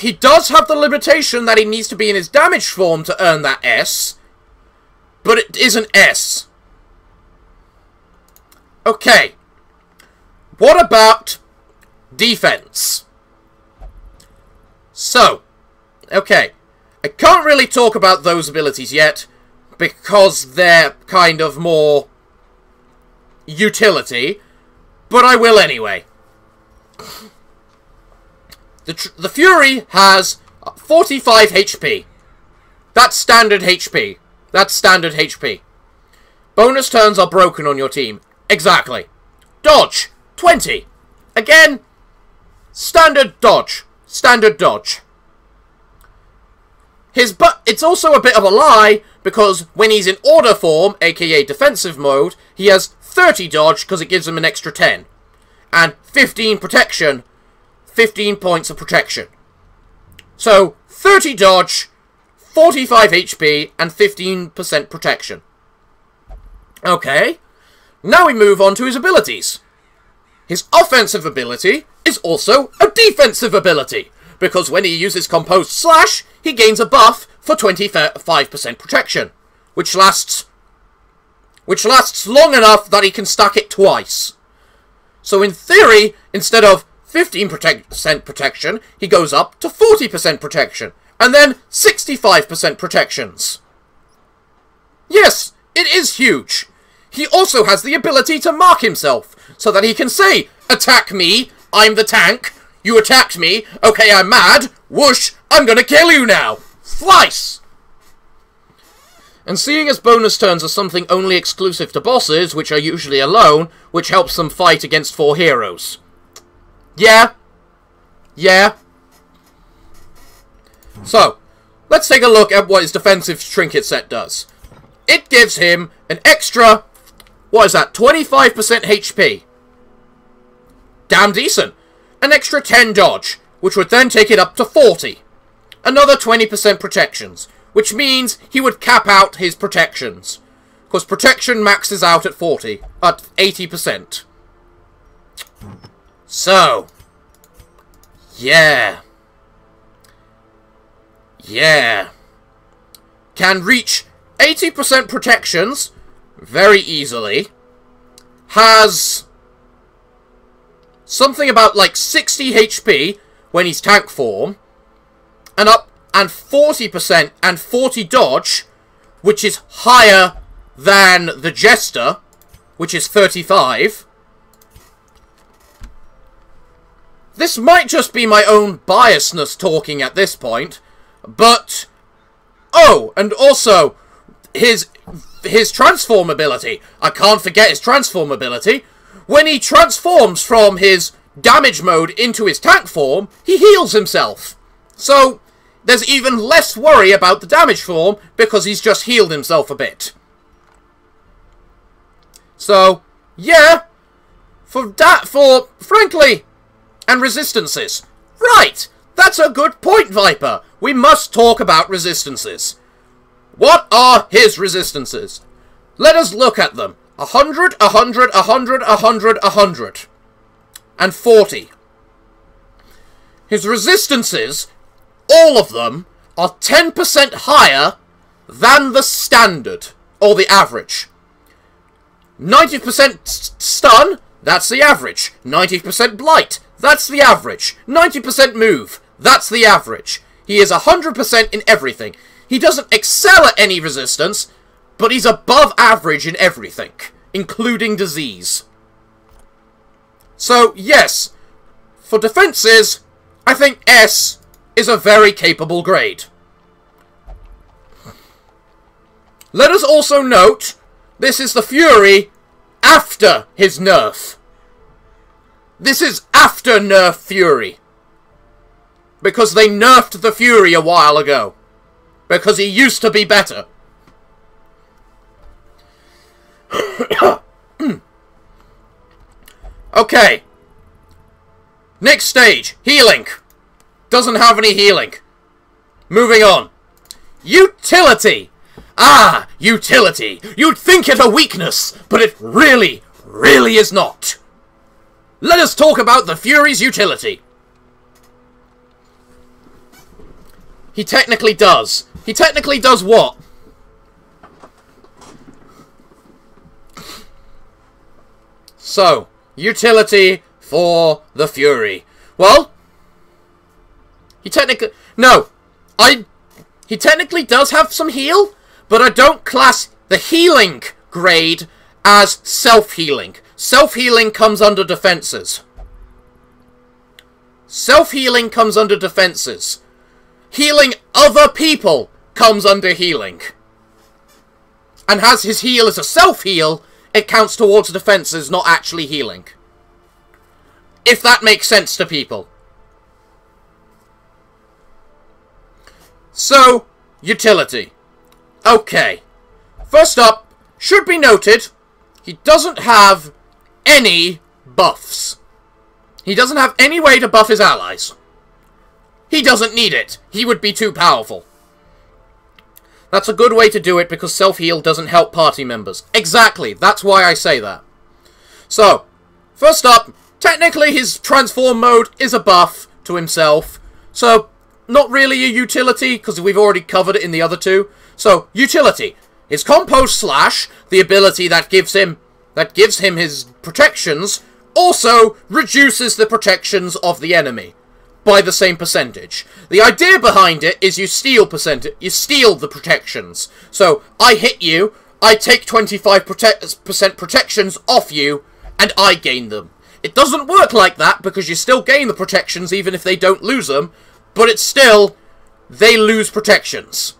He does have the limitation that he needs to be in his damage form to earn that S, but it is an S. Okay. What about defense? So, okay. I can't really talk about those abilities yet, because they're kind of more utility, but I will anyway. The, the Fury has 45 HP. That's standard HP. That's standard HP. Bonus turns are broken on your team. Exactly. Dodge. 20. Again, standard dodge. Standard dodge. His but it's also a bit of a lie because when he's in order form, aka defensive mode, he has 30 dodge because it gives him an extra 10. And 15 protection, 15 points of protection. So, 30 dodge, 45 HP, and 15% protection. Okay. Now we move on to his abilities. His offensive ability is also a defensive ability, because when he uses Composed Slash, he gains a buff for 25% protection, which lasts which lasts long enough that he can stack it twice. So in theory, instead of 15% protection, he goes up to 40% protection, and then 65% protections. Yes, it is huge. He also has the ability to mark himself, so that he can say, Attack me, I'm the tank, you attacked me, okay, I'm mad, whoosh, I'm gonna kill you now! Slice! And seeing as bonus turns are something only exclusive to bosses, which are usually alone, which helps them fight against four heroes. Yeah. Yeah. So, let's take a look at what his defensive trinket set does. It gives him an extra, what is that, 25% HP. Damn decent. An extra 10 dodge, which would then take it up to 40. Another 20% protections, which means he would cap out his protections. Because protection maxes out at 40, at 80%. So, yeah. Yeah. Can reach 80% protections very easily. Has something about like 60 HP when he's tank form. And up and 40% and 40 dodge, which is higher than the Jester, which is 35. This might just be my own biasness talking at this point, but... Oh, and also, his his transform ability. I can't forget his transform ability. When he transforms from his damage mode into his tank form, he heals himself. So, there's even less worry about the damage form because he's just healed himself a bit. So, yeah, for that, for, frankly, and resistances. Right, that's a good point, Viper. We must talk about resistances. What are his resistances? Let us look at them. A hundred, a hundred, a hundred, a hundred, a hundred. And forty. His resistances all of them are 10% higher than the standard, or the average. 90% stun, that's the average. 90% blight, that's the average. 90% move, that's the average. He is 100% in everything. He doesn't excel at any resistance, but he's above average in everything, including disease. So, yes, for defenses, I think S is a very capable grade. Let us also note, this is the Fury after his nerf. This is after nerf Fury. Because they nerfed the Fury a while ago. Because he used to be better. [COUGHS] okay. Next stage, healing. Doesn't have any healing. Moving on. Utility! Ah, utility! You'd think it a weakness, but it really, really is not. Let us talk about the Fury's utility. He technically does. He technically does what? So, utility for the Fury. Well, he technically... No. I... He technically does have some heal, but I don't class the healing grade as self-healing. Self-healing comes under defenses. Self-healing comes under defenses. Healing other people comes under healing. And as his heal is a self-heal, it counts towards defenses, not actually healing. If that makes sense to people. So, utility. Okay. First up, should be noted, he doesn't have any buffs. He doesn't have any way to buff his allies. He doesn't need it. He would be too powerful. That's a good way to do it because self-heal doesn't help party members. Exactly. That's why I say that. So, first up, technically his transform mode is a buff to himself. So, not really a utility, because we've already covered it in the other two. So, utility. His Composed Slash, the ability that gives him that gives him his protections, also reduces the protections of the enemy by the same percentage. The idea behind it is you steal percent you steal the protections. So I hit you, I take 25% prote protections off you, and I gain them. It doesn't work like that because you still gain the protections even if they don't lose them, but it's still they lose protections.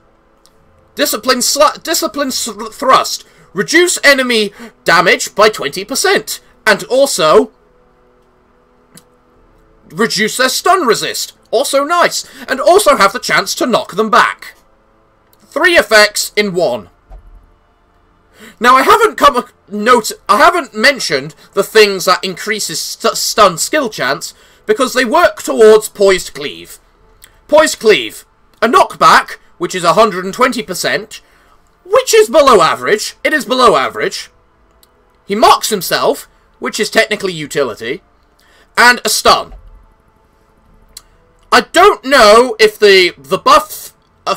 Discipline discipline thrust reduce enemy damage by 20% and also reduce their stun resist. Also nice. And also have the chance to knock them back. Three effects in one. Now, I haven't come note. I haven't mentioned the things that increases st stun skill chance because they work towards poised cleave. Poised cleave, a knockback, which is 120%, which is below average. It is below average. He mocks himself, which is technically utility, and a stun, I don't know if the the buff, uh,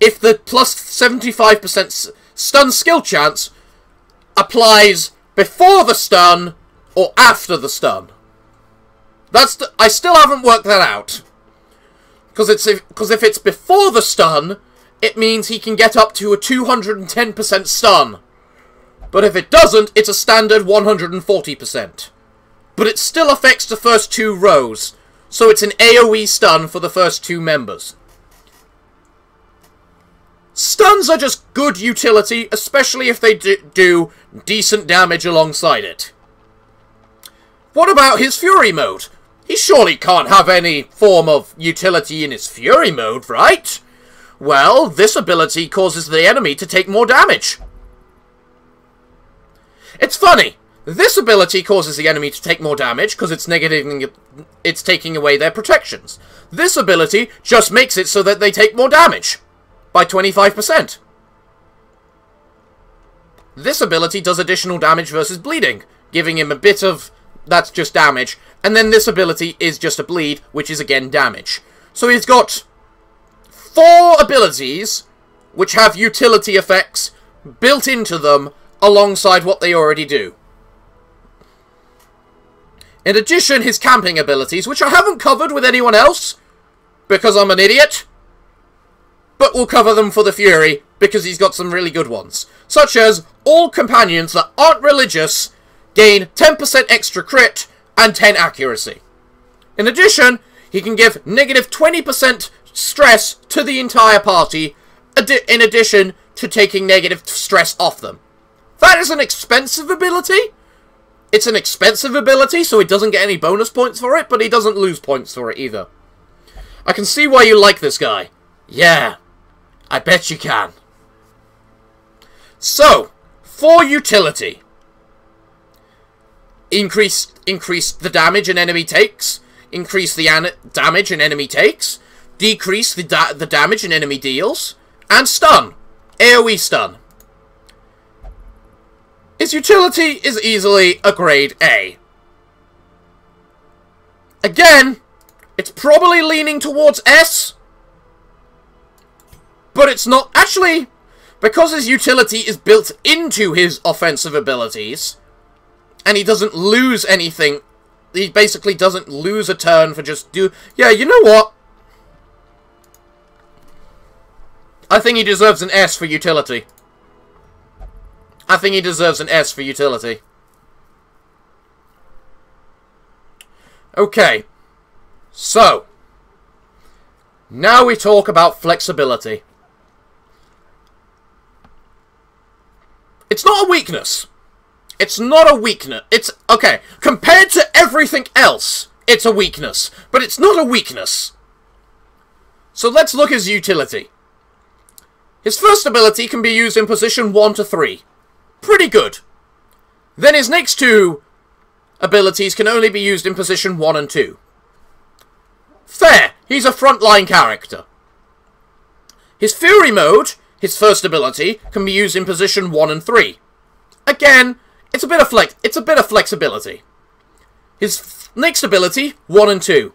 if the plus 75% stun skill chance applies before the stun or after the stun. That's the, I still haven't worked that out. Because it's because if, if it's before the stun, it means he can get up to a 210% stun. But if it doesn't, it's a standard 140%. But it still affects the first two rows so it's an AoE stun for the first two members. Stuns are just good utility, especially if they do decent damage alongside it. What about his Fury mode? He surely can't have any form of utility in his Fury mode, right? Well, this ability causes the enemy to take more damage. It's funny. This ability causes the enemy to take more damage because it's negating it's taking away their protections. This ability just makes it so that they take more damage by 25%. This ability does additional damage versus bleeding, giving him a bit of that's just damage, and then this ability is just a bleed, which is again damage. So he's got four abilities which have utility effects built into them alongside what they already do. In addition, his camping abilities, which I haven't covered with anyone else, because I'm an idiot, but we'll cover them for the Fury, because he's got some really good ones. Such as, all companions that aren't religious gain 10% extra crit and 10 accuracy. In addition, he can give negative 20% stress to the entire party, in addition to taking negative stress off them. That is an expensive ability, it's an expensive ability, so he doesn't get any bonus points for it, but he doesn't lose points for it either. I can see why you like this guy. Yeah, I bet you can. So, for utility. Increase, increase the damage an enemy takes. Increase the damage an enemy takes. Decrease the, da the damage an enemy deals. And stun. AoE stun. Its utility is easily a grade A. Again, it's probably leaning towards S, but it's not. Actually, because his utility is built into his offensive abilities, and he doesn't lose anything, he basically doesn't lose a turn for just do... Yeah, you know what? I think he deserves an S for utility. I think he deserves an S for utility. Okay. So. Now we talk about flexibility. It's not a weakness. It's not a weakness. It's, okay, compared to everything else, it's a weakness. But it's not a weakness. So let's look at his utility. His first ability can be used in position 1 to 3 pretty good. Then his next two abilities can only be used in position 1 and 2. Fair, he's a frontline character. His Fury mode, his first ability, can be used in position 1 and 3. Again, it's a bit of flex. It's a bit of flexibility. His next ability, one and two.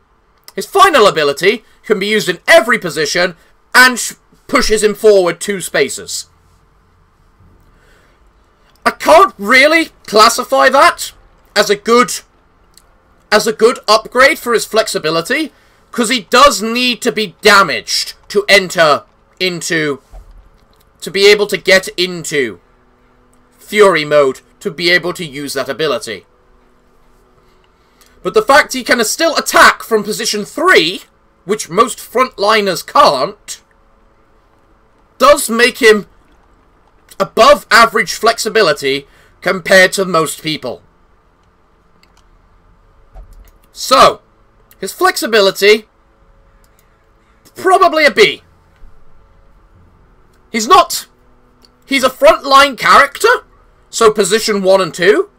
His final ability can be used in every position and pushes him forward two spaces. I can't really classify that as a good as a good upgrade for his flexibility because he does need to be damaged to enter into to be able to get into Fury mode to be able to use that ability. But the fact he can still attack from position 3, which most frontliners can't, does make him above average flexibility compared to most people. So, his flexibility, probably a B. He's not... He's a frontline character, so position 1 and 2,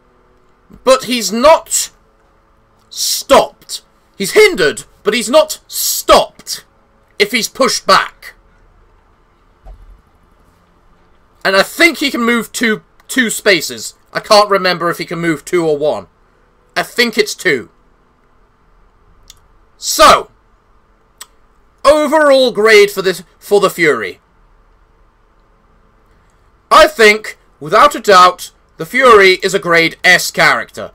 but he's not stopped. He's hindered, but he's not stopped if he's pushed back. And I think he can move two, two spaces. I can't remember if he can move two or one. I think it's two. So, overall grade for this for the Fury. I think, without a doubt, the Fury is a grade S character.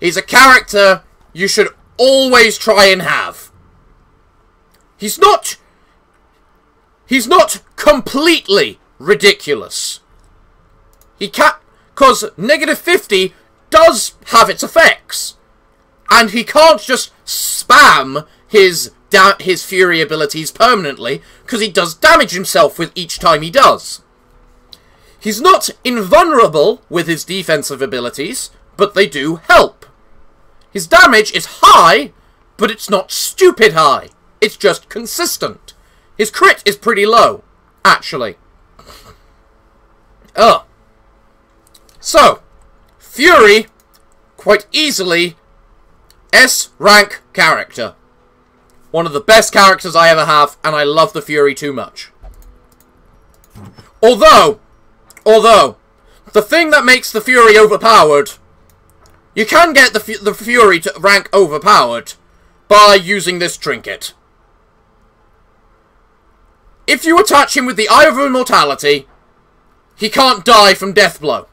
He's a character you should always try and have. He's not He's not completely ridiculous. He can't... Because negative 50 does have its effects. And he can't just spam his his Fury abilities permanently, because he does damage himself with each time he does. He's not invulnerable with his defensive abilities, but they do help. His damage is high, but it's not stupid high. It's just consistent. His crit is pretty low, actually. Oh. So, Fury, quite easily, S rank character. One of the best characters I ever have, and I love the Fury too much. Although, although, the thing that makes the Fury overpowered, you can get the, the Fury to rank overpowered by using this trinket. If you attach him with the Eye of Immortality, he can't die from Death Blow.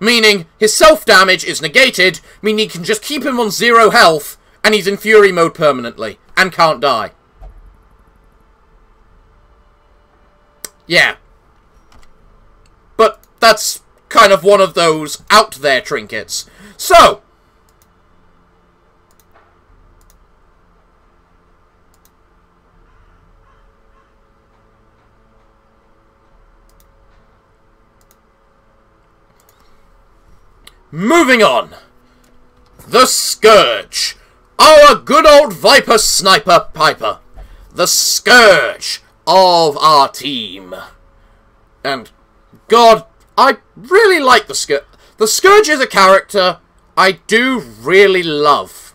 Meaning, his self-damage is negated, meaning you can just keep him on zero health, and he's in Fury mode permanently, and can't die. Yeah. But that's kind of one of those out there trinkets. So, Moving on. The Scourge. Our good old Viper Sniper Piper. The Scourge of our team. And, God, I really like the Scourge. The Scourge is a character I do really love.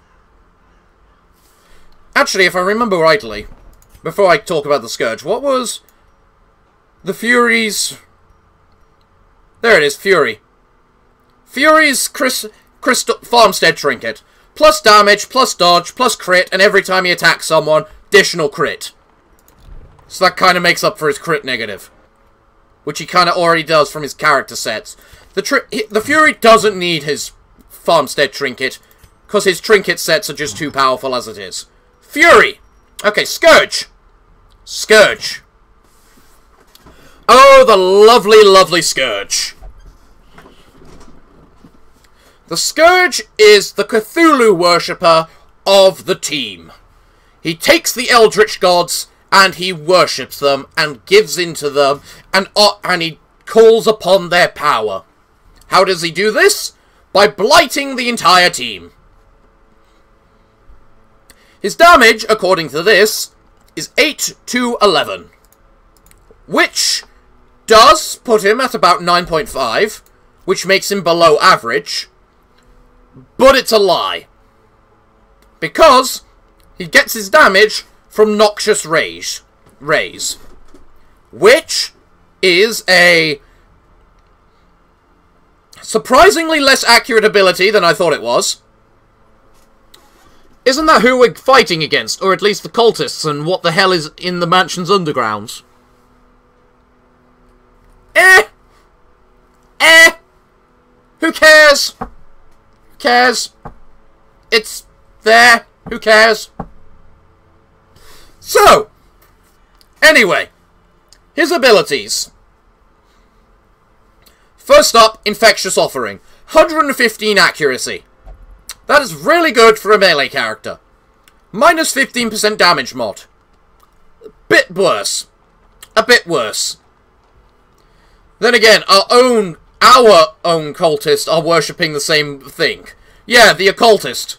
Actually, if I remember rightly, before I talk about the Scourge, what was the Fury's... There it is, Fury. Fury's Chris, Crystal Farmstead Trinket. Plus damage, plus dodge, plus crit, and every time he attacks someone, additional crit. So that kind of makes up for his crit negative. Which he kind of already does from his character sets. The, the Fury doesn't need his Farmstead Trinket, because his trinket sets are just too powerful as it is. Fury! Okay, Scourge! Scourge. Oh, the lovely, lovely Scourge. The Scourge is the Cthulhu worshipper of the team. He takes the Eldritch gods and he worships them and gives into them and, uh, and he calls upon their power. How does he do this? By blighting the entire team. His damage, according to this, is 8 to 11. Which does put him at about 9.5, which makes him below average. But it's a lie. Because he gets his damage from Noxious Rays. Rays. Which is a Surprisingly less accurate ability than I thought it was. Isn't that who we're fighting against? Or at least the cultists and what the hell is in the mansion's undergrounds? Eh! Eh! Who cares? Cares? It's there. Who cares? So, anyway, his abilities. First up, Infectious Offering. 115 accuracy. That is really good for a melee character. Minus 15% damage mod. Bit worse. A bit worse. Then again, our own our own cultists are worshipping the same thing. Yeah, the occultist.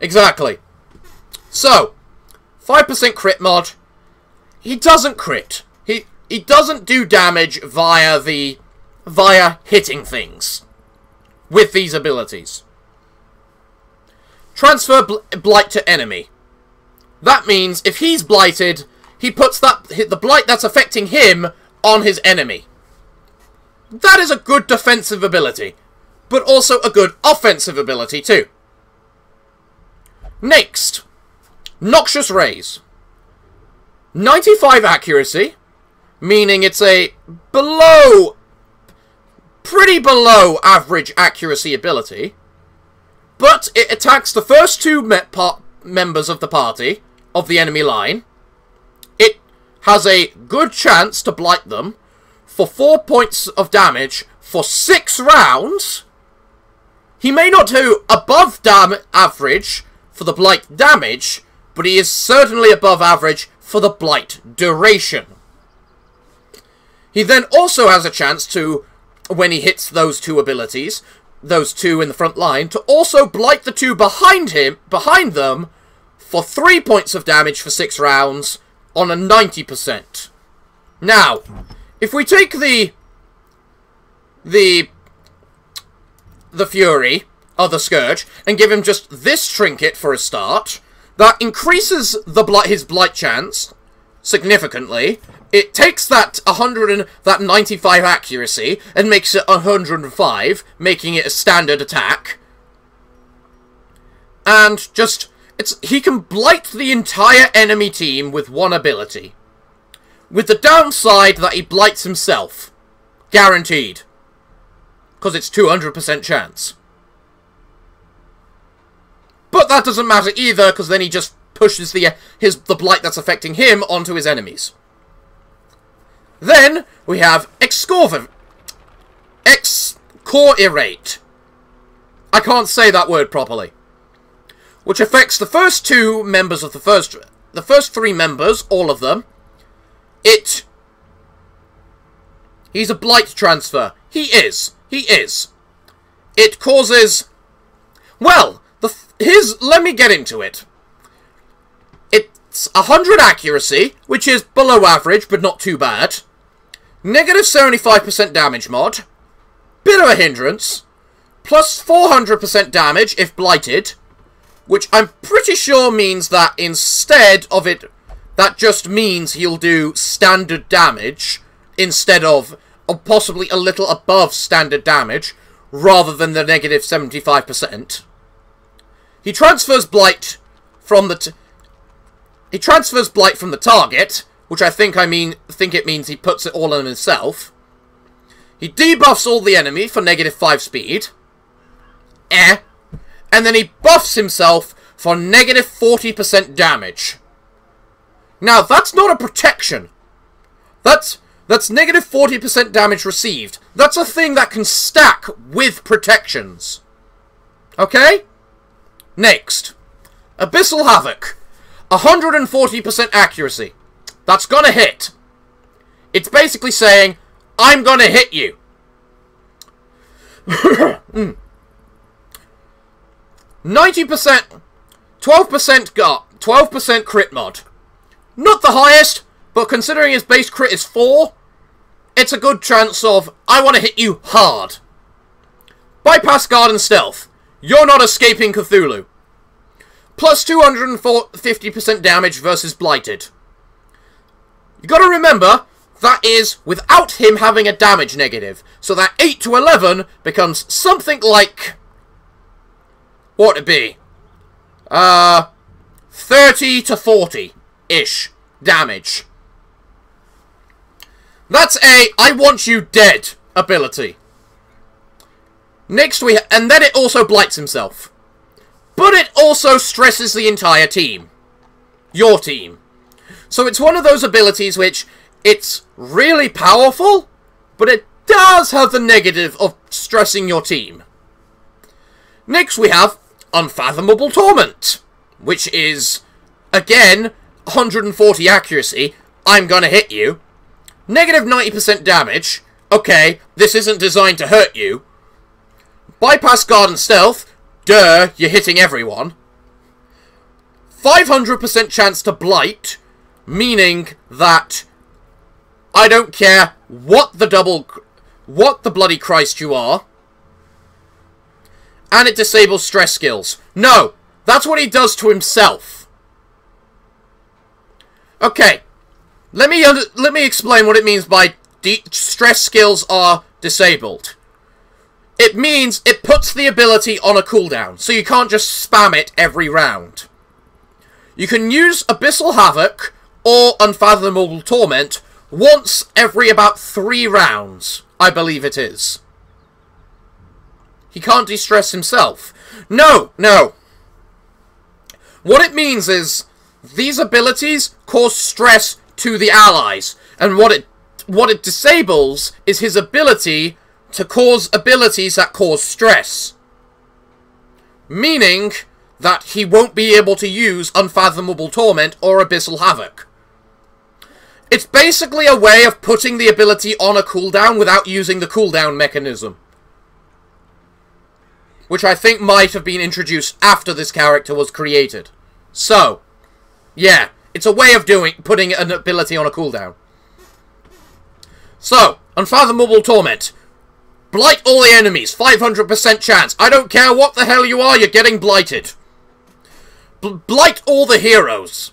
Exactly. So, 5% crit mod. He doesn't crit. He he doesn't do damage via the via hitting things with these abilities. Transfer bl blight to enemy. That means if he's blighted, he puts that the blight that's affecting him on his enemy. That is a good defensive ability, but also a good offensive ability too. Next, Noxious Rays. 95 accuracy, meaning it's a below, pretty below average accuracy ability. But it attacks the first two me members of the party, of the enemy line. It has a good chance to blight them for 4 points of damage for 6 rounds. He may not do above dam average for the blight damage, but he is certainly above average for the blight duration. He then also has a chance to, when he hits those two abilities, those two in the front line to also blight the two behind him, behind them, for three points of damage for six rounds on a 90%. Now, if we take the the the Fury, or the Scourge, and give him just this trinket for a start, that increases the blight, his blight chance significantly, it takes that 100 and that 95 accuracy and makes it 105, making it a standard attack. And just it's he can blight the entire enemy team with one ability. With the downside that he blights himself. Guaranteed. Because it's 200% chance. But that doesn't matter either, because then he just pushes the his the blight that's affecting him onto his enemies. Then we have Excoriv Excoriate. I can't say that word properly. Which affects the first two members of the first the first three members, all of them. It He's a blight transfer. He is. He is. It causes well, the his let me get into it. It's 100 accuracy, which is below average, but not too bad. Negative 75% damage mod. Bit of a hindrance. Plus 400% damage if blighted. Which I'm pretty sure means that instead of it... That just means he'll do standard damage instead of or possibly a little above standard damage rather than the negative 75%. He transfers Blight from the... he transfers Blight from the target, which I think I mean think it means he puts it all on himself. He debuffs all the enemy for negative 5 speed. Eh. And then he buffs himself for negative 40% damage. Now, that's not a protection. That's that's negative 40% damage received. That's a thing that can stack with protections. Okay? Next. Abyssal Havoc. 140% accuracy. That's gonna hit. It's basically saying, I'm gonna hit you. mm. 90%, 12% got, 12% crit mod. Not the highest, but considering his base crit is 4, it's a good chance of, I want to hit you hard. Bypass guard and stealth. You're not escaping Cthulhu. Plus 250% damage versus Blighted. You gotta remember, That is without him having a damage negative. So that 8 to 11 becomes something like... What would it be? Uh, 30 to 40-ish damage. That's a I want you dead ability. Next we... And then it also blights himself. But it also stresses the entire team. Your team. So it's one of those abilities which... It's really powerful, but it does have the negative of stressing your team. Next we have Unfathomable Torment, which is, again, 140 accuracy. I'm gonna hit you. Negative 90% damage. Okay, this isn't designed to hurt you. Bypass guard and stealth. Duh, you're hitting everyone. 500% chance to blight, meaning that I don't care what the double, what the bloody Christ you are. And it disables stress skills. No, that's what he does to himself. Okay, let me let me explain what it means by stress skills are disabled. It means it puts the ability on a cooldown, so you can't just spam it every round. You can use Abyssal Havoc or Unfathomable Torment once every about three rounds, I believe it is. He can't de-stress himself. No, no. What it means is, these abilities cause stress to the allies, and what it what it disables is his ability to cause abilities that cause stress. Meaning that he won't be able to use Unfathomable Torment or Abyssal Havoc. It's basically a way of putting the ability on a cooldown without using the cooldown mechanism. Which I think might have been introduced after this character was created. So, yeah, it's a way of doing putting an ability on a cooldown. So, Unfathomable Torment. Blight all the enemies, 500% chance. I don't care what the hell you are, you're getting blighted. B blight all the heroes.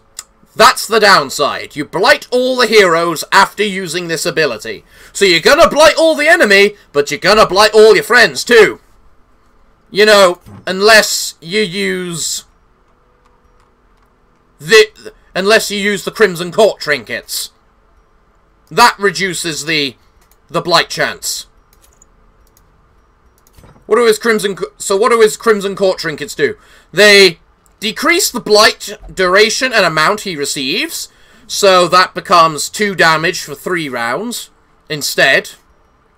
That's the downside. You blight all the heroes after using this ability. So you're gonna blight all the enemy, but you're gonna blight all your friends too. You know, unless you use... The... Unless you use the Crimson Court trinkets. That reduces the... the blight chance. What do his Crimson... So what do his Crimson Court trinkets do? They Decrease the blight duration and amount he receives. So that becomes 2 damage for 3 rounds instead.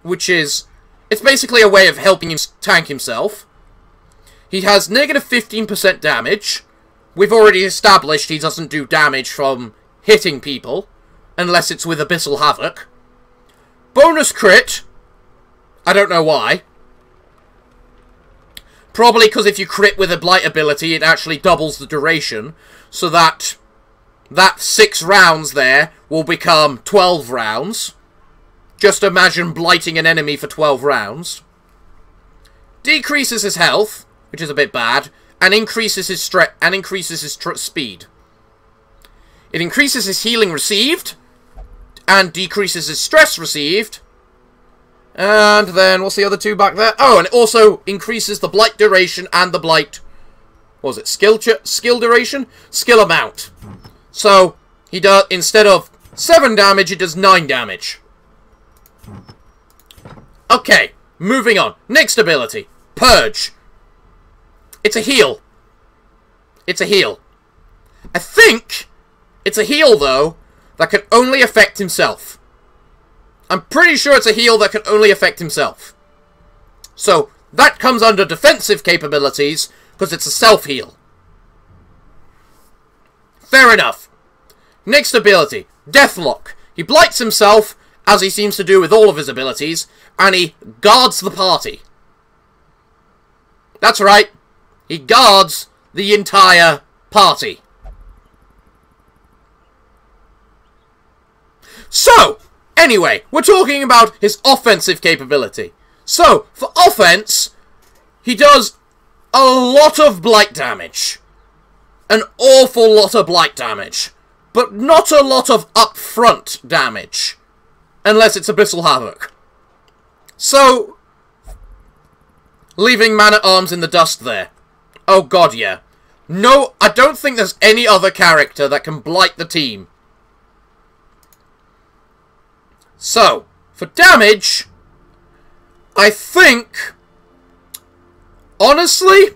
Which is... It's basically a way of helping him tank himself. He has negative 15% damage. We've already established he doesn't do damage from hitting people. Unless it's with Abyssal Havoc. Bonus crit. I don't know why. Probably because if you crit with a Blight ability, it actually doubles the duration. So that that six rounds there will become 12 rounds. Just imagine blighting an enemy for 12 rounds. Decreases his health, which is a bit bad, and increases his strength and increases his speed. It increases his healing received, and decreases his stress received, and then, what's the other two back there? Oh, and it also increases the blight duration and the blight... What was it? Skill skill duration? Skill amount. So, he does, instead of 7 damage, it does 9 damage. Okay, moving on. Next ability. Purge. It's a heal. It's a heal. I think it's a heal, though, that can only affect himself. I'm pretty sure it's a heal that can only affect himself. So, that comes under defensive capabilities, because it's a self-heal. Fair enough. Next ability, Deathlock. He blights himself, as he seems to do with all of his abilities, and he guards the party. That's right. He guards the entire party. So, Anyway, we're talking about his offensive capability. So, for offense, he does a lot of blight damage. An awful lot of blight damage. But not a lot of upfront damage. unless it's Abyssal Havoc. So, leaving Man-at-Arms in the dust there. Oh god, yeah. No, I don't think there's any other character that can blight the team. So, for damage, I think, honestly,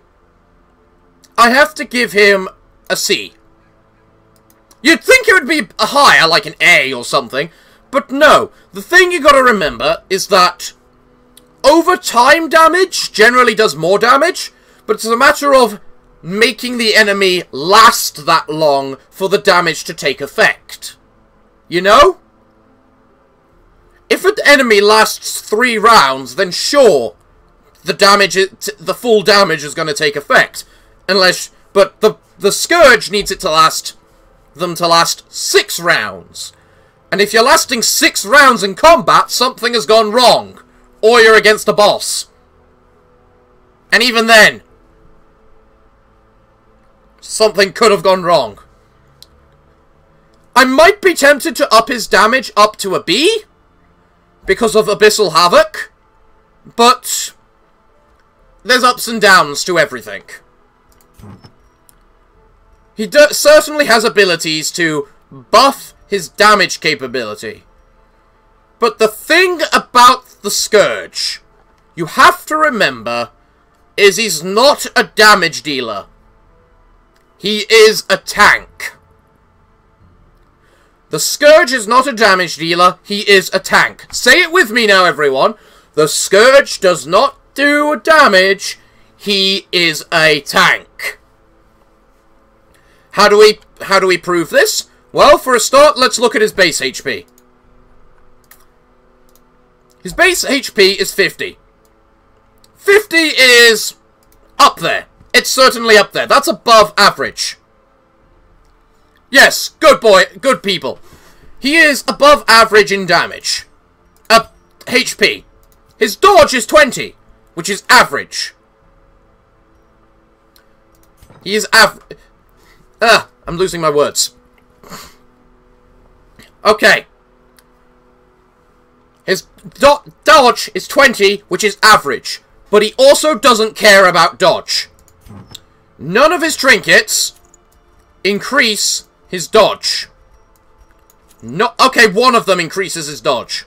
I have to give him a C. You'd think it would be a higher, like an A or something, but no. The thing you gotta remember is that over time damage generally does more damage, but it's a matter of making the enemy last that long for the damage to take effect. You know? If an enemy lasts three rounds, then sure, the damage, the full damage is going to take effect. Unless, but the the Scourge needs it to last, them to last six rounds. And if you're lasting six rounds in combat, something has gone wrong. Or you're against a boss. And even then, something could have gone wrong. I might be tempted to up his damage up to a B because of Abyssal Havoc, but there's ups and downs to everything. He certainly has abilities to buff his damage capability. But the thing about the Scourge, you have to remember, is he's not a damage dealer. He is a tank. The Scourge is not a damage dealer, he is a tank. Say it with me now, everyone. The Scourge does not do damage, he is a tank. How do we how do we prove this? Well, for a start, let's look at his base HP. His base HP is 50. 50 is up there. It's certainly up there. That's above average. Yes, good boy, good people. He is above average in damage. Uh, HP. His dodge is 20, which is average. He is av... Ah, I'm losing my words. Okay. His do dodge is 20, which is average. But he also doesn't care about dodge. None of his trinkets increase his dodge. No, okay, one of them increases his dodge.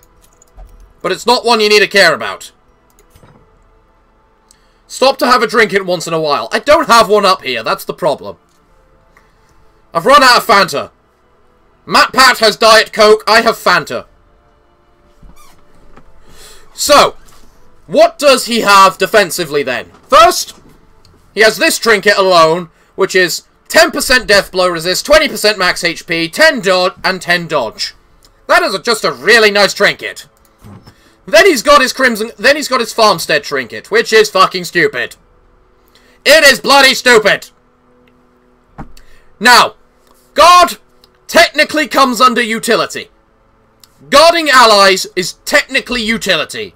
But it's not one you need to care about. Stop to have a drink it once in a while. I don't have one up here, that's the problem. I've run out of Fanta. MatPat has Diet Coke, I have Fanta. So, what does he have defensively then? First, he has this trinket alone, which is 10% death blow resist, 20% max HP, 10 dodge, and 10 dodge. That is a, just a really nice trinket. Then he's got his crimson. Then he's got his farmstead trinket, which is fucking stupid. It is bloody stupid. Now, guard technically comes under utility. Guarding allies is technically utility.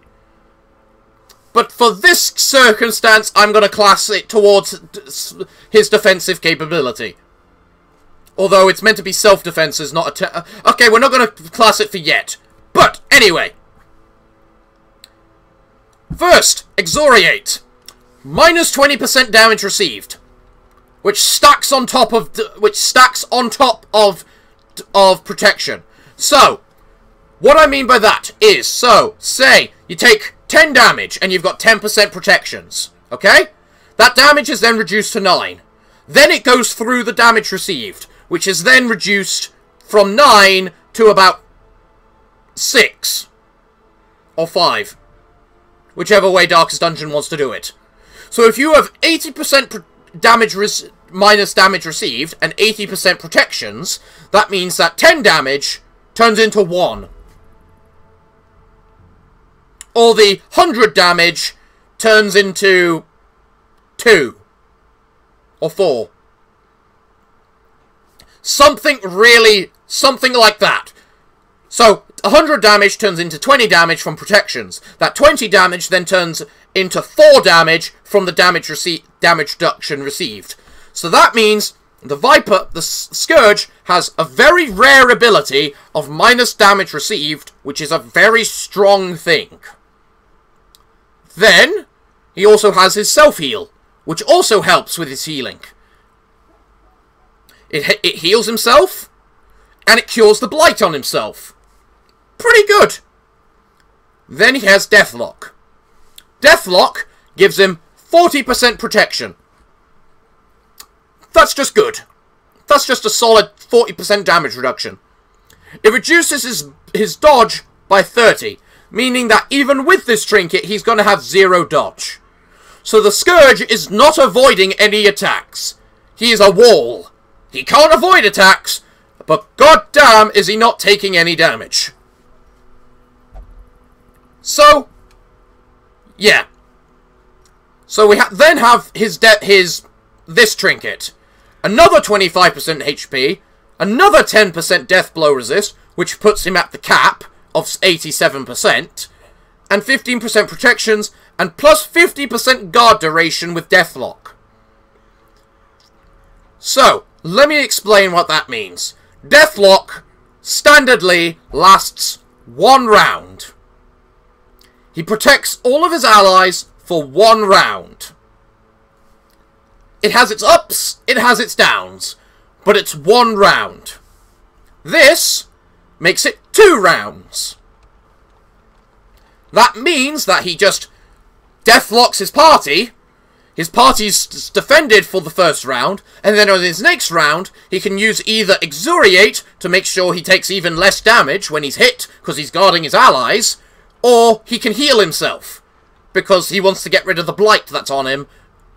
But for this circumstance, I'm going to class it towards his defensive capability. Although it's meant to be self-defense, is not a... Uh, okay, we're not going to class it for yet. But, anyway. First, Exoriate. Minus 20% damage received. Which stacks on top of... Which stacks on top of... Of protection. So, what I mean by that is, so, say, you take 10 damage, and you've got 10% protections. Okay? That damage is then reduced to 9. Then it goes through the damage received, which is then reduced from 9 to about 6. Or 5. Whichever way Darkest Dungeon wants to do it. So if you have 80% damage minus damage received and 80% protections, that means that 10 damage turns into 1 or the 100 damage turns into 2 or 4. Something really, something like that. So, 100 damage turns into 20 damage from protections. That 20 damage then turns into 4 damage from the damage, rece damage reduction received. So that means The Viper, the Scourge, has a very rare ability of minus damage received, which is a very strong thing. Then, he also has his self-heal, which also helps with his healing. It, it heals himself, and it cures the blight on himself. Pretty good. Then he has Deathlock. Deathlock gives him 40% protection. That's just good. That's just a solid 40% damage reduction. It reduces his, his dodge by 30, meaning that even with this trinket, he's going to have zero dodge. So the Scourge is not avoiding any attacks. He is a wall. He can't avoid attacks, but goddamn is he not taking any damage. So, yeah. So we ha then have his debt, his this trinket. Another 25% HP, another 10% death blow resist, which puts him at the cap of 87%, and 15% protections, and plus 50% guard duration with Deathlock. So, let me explain what that means. Deathlock, standardly, lasts one round. He protects all of his allies for one round. It has its ups, it has its downs, but it's one round. This makes it two rounds. That means that he just deathlocks his party, his party's defended for the first round, and then on his next round, he can use either Exuriate to make sure he takes even less damage when he's hit, because he's guarding his allies, or he can heal himself, because he wants to get rid of the blight that's on him,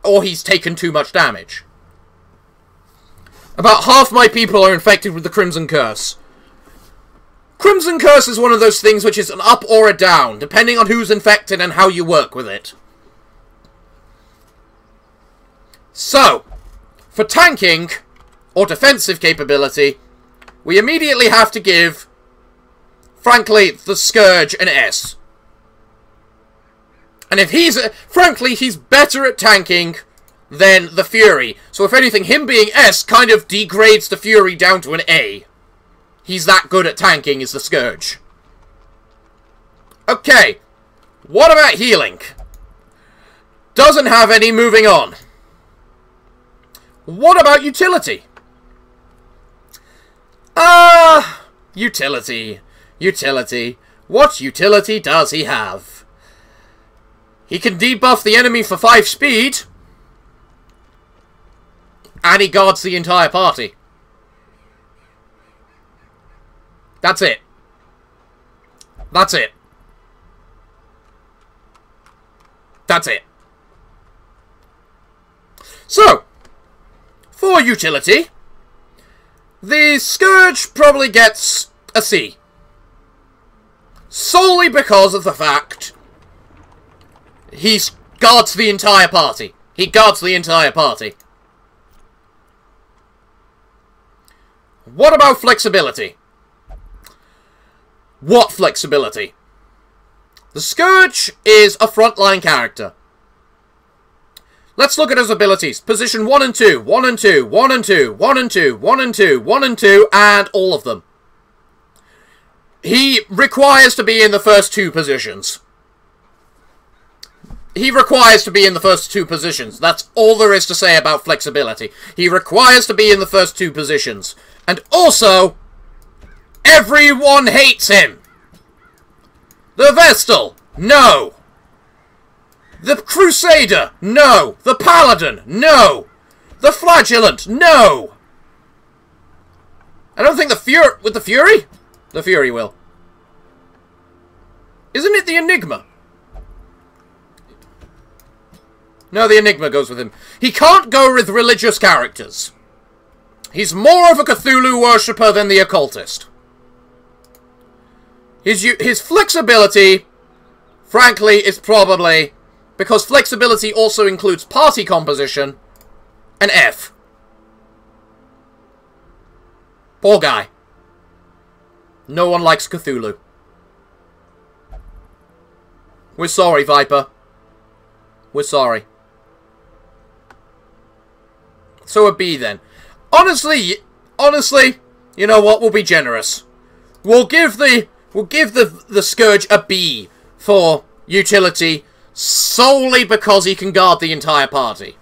or he's taken too much damage. About half my people are infected with the Crimson Curse. Crimson Curse is one of those things which is an up or a down, depending on who's infected and how you work with it. So, for tanking, or defensive capability, we immediately have to give, frankly, the Scourge an S. And if he's... Frankly, he's better at tanking than the Fury. So if anything, him being S kind of degrades the Fury down to an A. He's that good at tanking is the Scourge. Okay. What about healing? Doesn't have any moving on. What about utility? Ah, utility. Utility. What utility does he have? He can debuff the enemy for 5 speed. And he guards the entire party. That's it. That's it. That's it. So, for utility, the Scourge probably gets a C. Solely because of the fact he guards the entire party. He guards the entire party. What about flexibility? What flexibility? The Scourge is a frontline character. Let's look at his abilities. Position 1 and 2, 1 and 2, 1 and 2, 1 and 2, 1 and 2, 1 and 2, and all of them. He requires to be in the first two positions he requires to be in the first two positions. That's all there is to say about flexibility. He requires to be in the first two positions. And also, everyone hates him. The Vestal, no. The Crusader, no. The Paladin, no. The Flagellant, no. I don't think the Fury... With the Fury? The Fury will. Isn't it the Enigma? No, the Enigma goes with him. He can't go with religious characters. He's more of a Cthulhu worshipper than the occultist. His, his flexibility, frankly, is probably... Because flexibility also includes party composition, an F. Poor guy. No one likes Cthulhu. We're sorry, Viper. We're sorry. So a B then. Honestly, honestly, you know what? We'll be generous. We'll give the we'll give the the Scourge a B for utility solely because he can guard the entire party.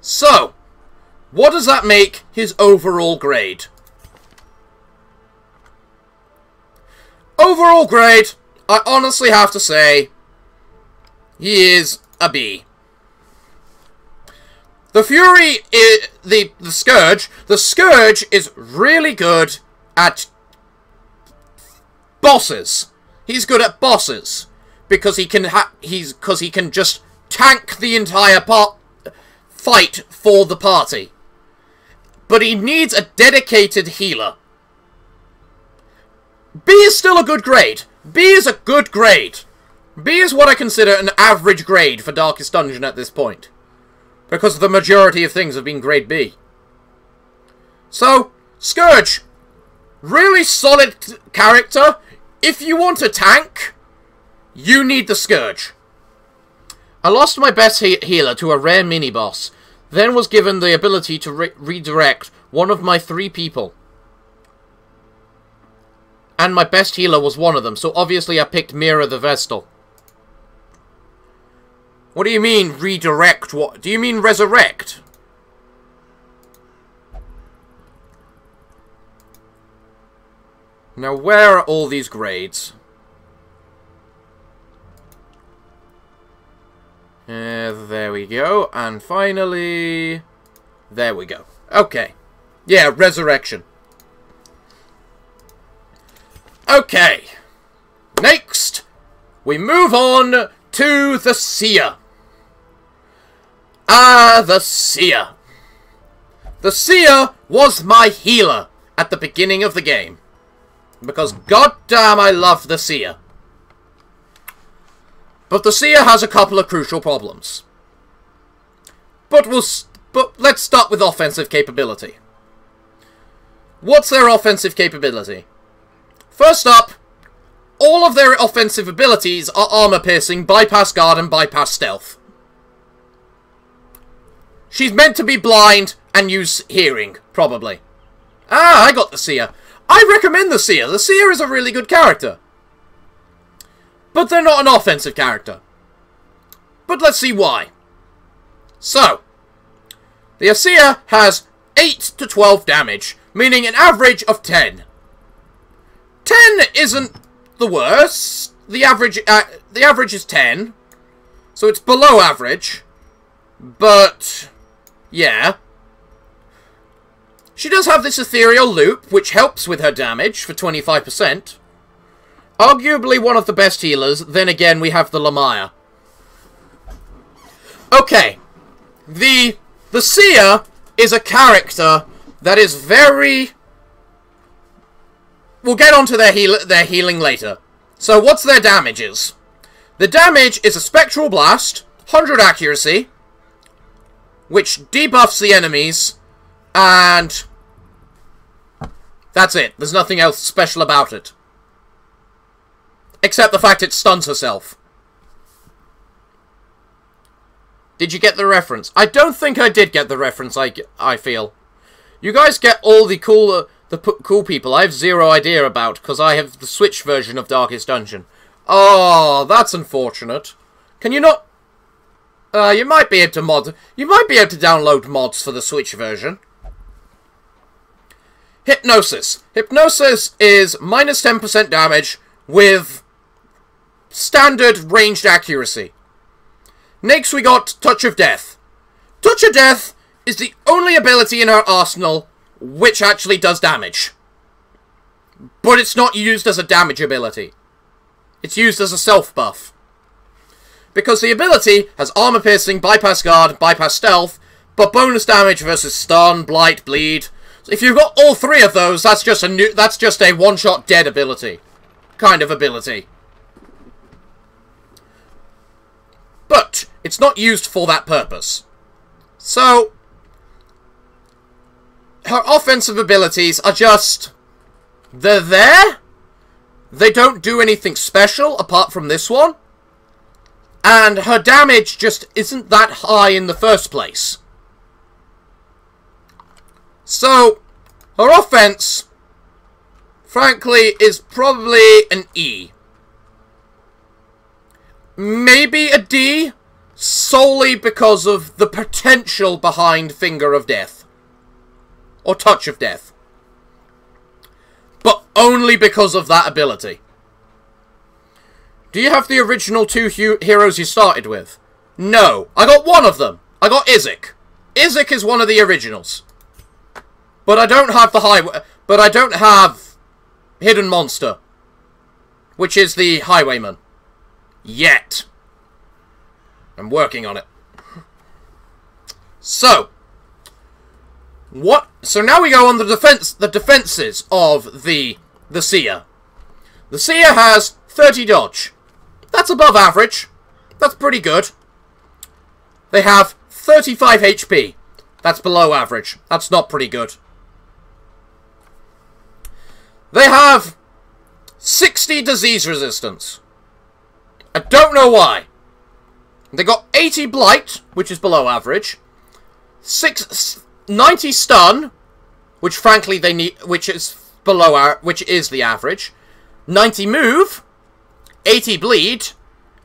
So, what does that make his overall grade? Overall grade, I honestly have to say, he is a B. The Fury is the the Scourge. The Scourge is really good at bosses. He's good at bosses because he can he's because he can just tank the entire part fight for the party. But he needs a dedicated healer. B is still a good grade. B is a good grade. B is what I consider an average grade for Darkest Dungeon at this point. Because the majority of things have been grade B. So, Scourge. Really solid character. If you want a tank, you need the Scourge. I lost my best he healer to a rare mini-boss, then was given the ability to re redirect one of my three people. And my best healer was one of them, so obviously I picked Mira the Vestal. What do you mean, redirect what? Do you mean resurrect? Now, where are all these grades? Uh, there we go. And finally... There we go. Okay. Yeah, resurrection. Okay. Next, we move on to the seer. Ah, the seer. The seer was my healer at the beginning of the game. Because goddamn I love the seer. But the seer has a couple of crucial problems. But we'll but let's start with offensive capability. What's their offensive capability? First up, all of their offensive abilities are armor piercing, bypass guard, and bypass stealth. She's meant to be blind and use hearing, probably. Ah, I got the Seer. I recommend the Seer. The Seer is a really good character. But they're not an offensive character. But let's see why. So, the Seer has 8 to 12 damage, meaning an average of 10. 10 isn't the worst. The average, uh, the average is 10. So it's below average. But, yeah. She does have this ethereal loop, which helps with her damage for 25%. Arguably one of the best healers, then again we have the Lamia. Okay. The, the Seer is a character that is very we'll get onto their heal their healing later. So what's their damages? The damage is a Spectral Blast, 100 accuracy, which debuffs the enemies, and that's it. There's nothing else special about it. Except the fact it stuns herself. Did you get the reference? I don't think I did get the reference, I, I feel. You guys get all the cool the cool people I have zero idea about, because I have the Switch version of Darkest Dungeon. Oh, that's unfortunate. Can you not... Uh, you might be able to mod... You might be able to download mods for the Switch version. Hypnosis. Hypnosis is minus 10% damage with standard ranged accuracy. Next we got Touch of Death. Touch of Death is the only ability in our arsenal which actually does damage. But it's not used as a damage ability. It's used as a self-buff. Because the ability has armor piercing, bypass guard, bypass stealth, but bonus damage versus stun, blight, bleed. If you've got all three of those, that's just a new that's just a one-shot dead ability. Kind of ability. But it's not used for that purpose. So her offensive abilities are just... They're there. They don't do anything special apart from this one. And her damage just isn't that high in the first place. So, her offense, frankly, is probably an E. Maybe a D, solely because of the potential behind Finger of Death. Or Touch of Death. But only because of that ability. Do you have the original two heroes you started with? No. I got one of them. I got Isaac. Isaac is one of the originals. But I don't have the highway... But I don't have Hidden Monster. Which is the Highwayman. Yet. I'm working on it. So. What? So now we go on the defense, the defenses of the the Seer. The Seer has 30 dodge. That's above average. That's pretty good. They have 35 HP. That's below average. That's not pretty good. They have 60 disease resistance. I don't know why. They got 80 blight, which is below average. Six, 90 stun, which frankly they need, which is below our, which is the average. 90 move, 80 bleed,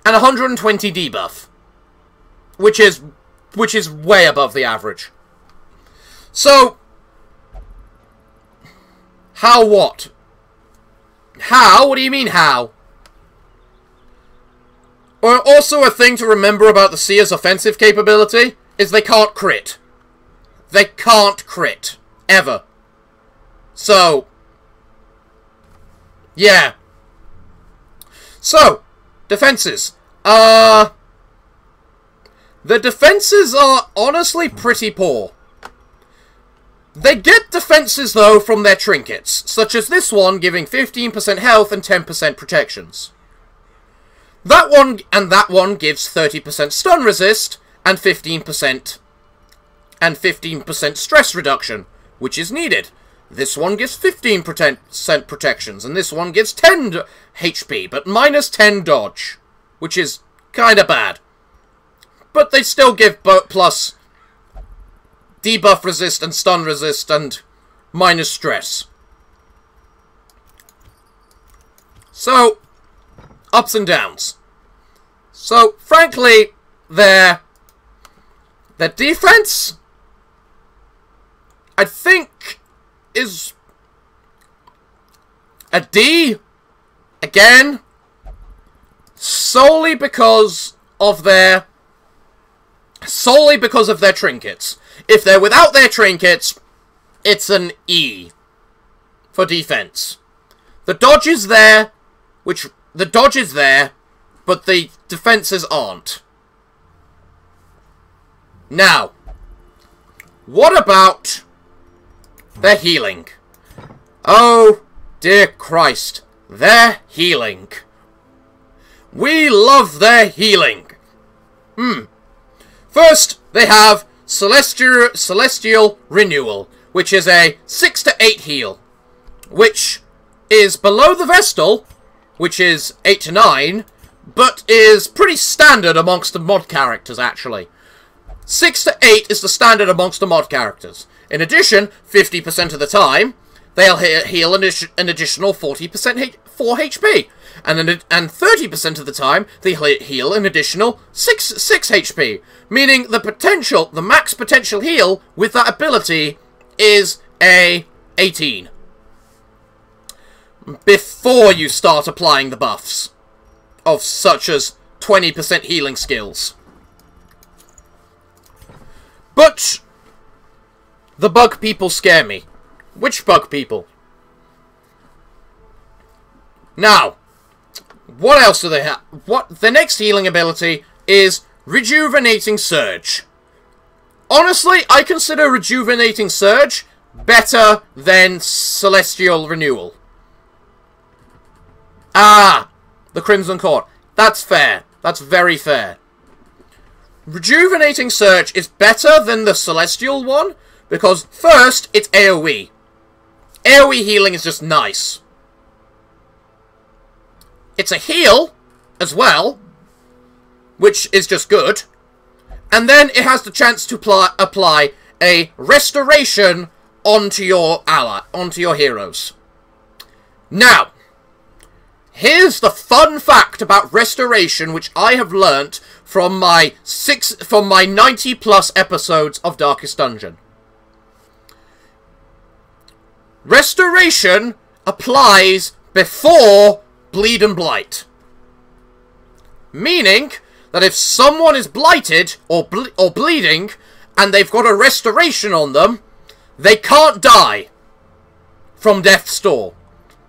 and 120 debuff, which is which is way above the average. So, how what? How? What do you mean how? Also a thing to remember about the Seer's offensive capability is they can't crit. They can't crit. Ever. So, yeah. So, defenses. Uh, the defenses are honestly pretty poor. They get defenses, though, from their trinkets, such as this one giving 15% health and 10% protections. That one and that one gives 30% stun resist and 15% and 15% stress reduction, which is needed. This one gives 15% protections, and this one gives 10 HP, but minus 10 dodge, which is kinda bad. But they still give plus debuff resist and stun resist and minus stress. So, ups and downs. So, frankly, their, their defense, I think, is a D, again, solely because of their, solely because of their trinkets. If they're without their trinkets, it's an E for defense. The dodge is there, which the dodge is there, but the defenses aren't. Now, what about their healing? Oh, dear Christ, their healing. We love their healing. Hmm. First, they have Celestial, Celestial Renewal, which is a 6 to 8 heal, which is below the Vestal, which is 8 to 9, but is pretty standard amongst the mod characters, actually. 6 to 8 is the standard amongst the mod characters. In addition, 50% of the time, they'll heal an, additional 40% 4 HP. And and 30% of the time, they heal an additional 6, 6 HP. Meaning the potential, the max potential heal with that ability is a 18. Before you start applying the buffs of such as 20% healing skills. But the bug people scare me. Which bug people? Now, what else do they have? What the next healing ability is Rejuvenating Surge. Honestly, I consider Rejuvenating Surge better than Celestial Renewal. Ah, the Crimson Court. That's fair. That's very fair. Rejuvenating Surge is better than the Celestial one, because first, it's AoE. AoE healing is just nice. It's a heal, as well, which is just good. And then it has the chance to apply a restoration onto your ally, onto your heroes. Now, here's the fun fact about restoration which I have learnt from my six from my 90 plus episodes of Darkest Dungeon. Restoration applies before Bleed and Blight. Meaning that if someone is blighted or ble or bleeding and they've got a restoration on them, they can't die from death's door.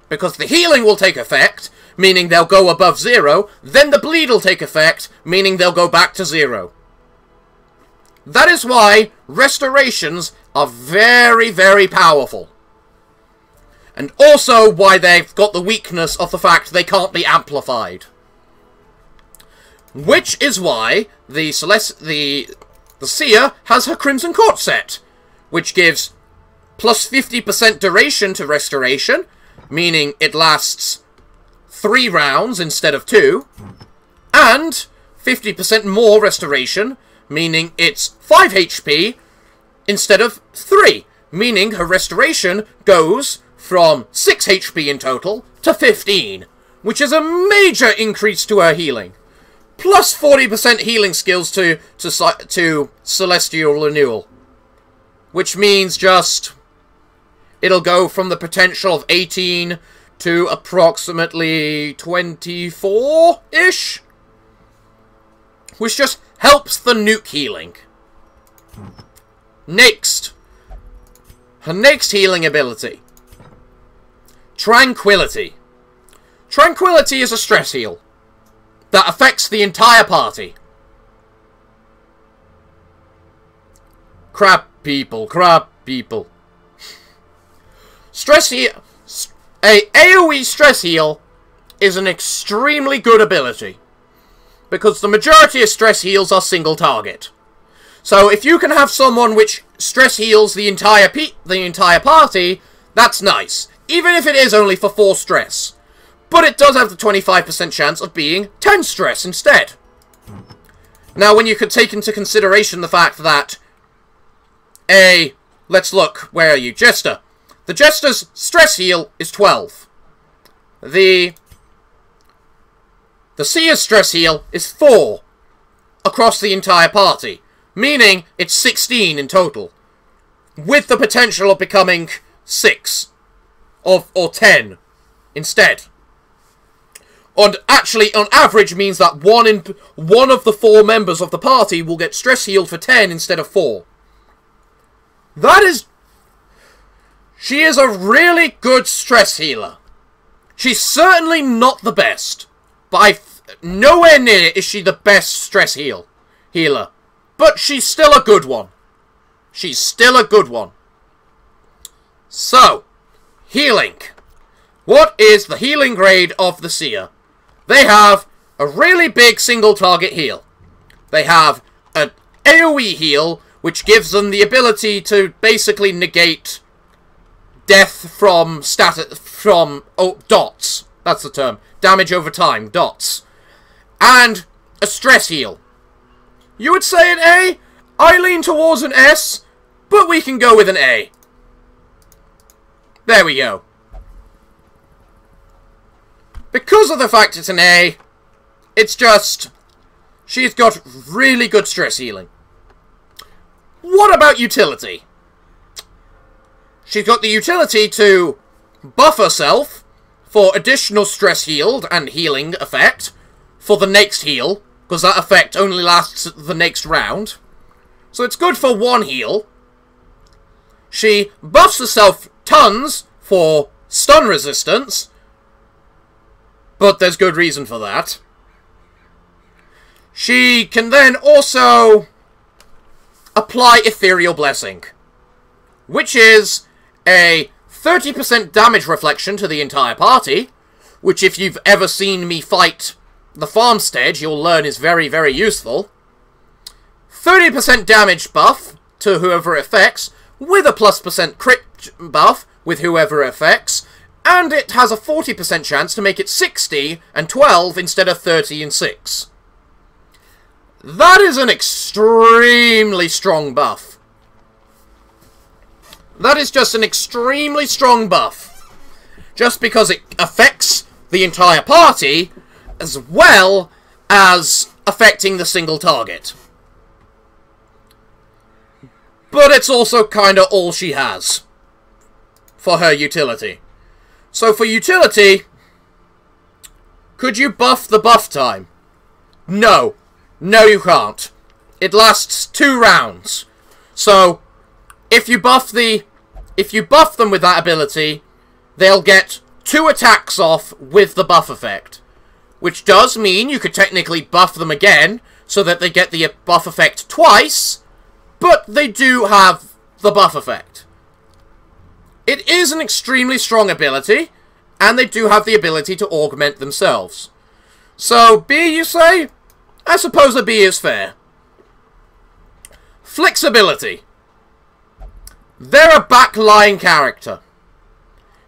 Because the healing will take effect, meaning they'll go above zero, then the bleed will take effect, meaning they'll go back to zero. That is why restorations are very, very powerful. And also why they've got the weakness of the fact they can't be amplified. Which is why the the the Seer has her Crimson Court set, which gives plus 50% duration to restoration, meaning it lasts three rounds instead of two, and 50% more restoration, meaning it's 5 HP instead of 3, meaning her restoration goes from 6 HP in total to 15, which is a major increase to her healing. Plus 40% healing skills to, to, to Celestial Renewal. Which means just... It'll go from the potential of 18 to approximately 24-ish? Which just helps the nuke healing. Next. Her next healing ability. Tranquility. Tranquility is a stress heal that affects the entire party. Crap people, crap people. Stress heal... A AoE stress heal is an extremely good ability. Because the majority of stress heals are single target. So if you can have someone which stress heals the entire the entire party, that's nice even if it is only for 4 stress. But it does have the 25% chance of being 10 stress instead. Now, when you could take into consideration the fact that a... Let's look. Where are you? Jester. The Jester's stress heal is 12. The... The Seer's stress heal is 4 across the entire party, meaning it's 16 in total, with the potential of becoming 6 of or 10 instead. And actually, on average, means that one in one of the four members of the party will get stress healed for 10 instead of 4. That is... She is a really good stress healer. She's certainly not the best. But I... Nowhere near is she the best stress heal healer. But she's still a good one. She's still a good one. So, Healing. What is the healing grade of the Seer? They have a really big single target heal. They have an AoE heal, which gives them the ability to basically negate death from stat from oh, dots. That's the term. Damage over time, dots. And a stress heal. You would say an A? I lean towards an S, but we can go with an A. There we go. Because of the fact it's an A, it's just... She's got really good stress healing. What about utility? She's got the utility to buff herself for additional stress healed and healing effect for the next heal, because that effect only lasts the next round. So it's good for one heal. She buffs herself tons for stun resistance, but there's good reason for that. She can then also apply Ethereal Blessing, which is a 30% damage reflection to the entire party, which if you've ever seen me fight the farmstead, you'll learn is very, very useful. 30% damage buff to whoever affects, with a plus percent crit buff with whoever affects, and it has a 40% chance to make it 60 and 12 instead of 30 and 6. That is an extremely strong buff. That is just an extremely strong buff. Just because it affects the entire party, as well as affecting the single target. But it's also kinda all she has. For her utility. So for utility, could you buff the buff time? No. No, you can't. It lasts two rounds. So, if you buff the... If you buff them with that ability, they'll get two attacks off with the buff effect. Which does mean you could technically buff them again, so that they get the buff effect twice, but they do have the buff effect. It is an extremely strong ability, and they do have the ability to augment themselves. So, B, you say? I suppose a B is fair. Flexibility. They're a backline character.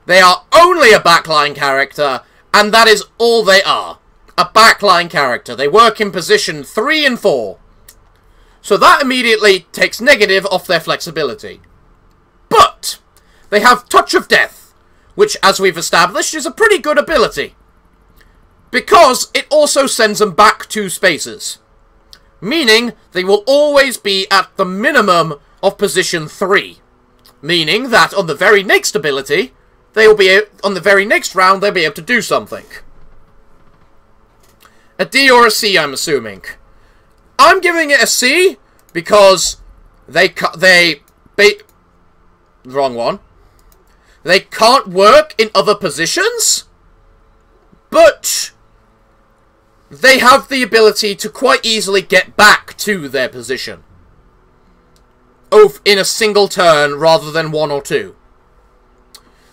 They are only a backline character, and that is all they are. A backline character. They work in position 3 and 4. So that immediately takes negative off their flexibility. They have Touch of Death, which, as we've established, is a pretty good ability. Because it also sends them back two spaces. Meaning, they will always be at the minimum of position 3. Meaning that on the very next ability, they will be on the very next round they'll be able to do something. A D or a C, I'm assuming. I'm giving it a C because they they they wrong one. They can't work in other positions, but they have the ability to quite easily get back to their position. In a single turn rather than one or two.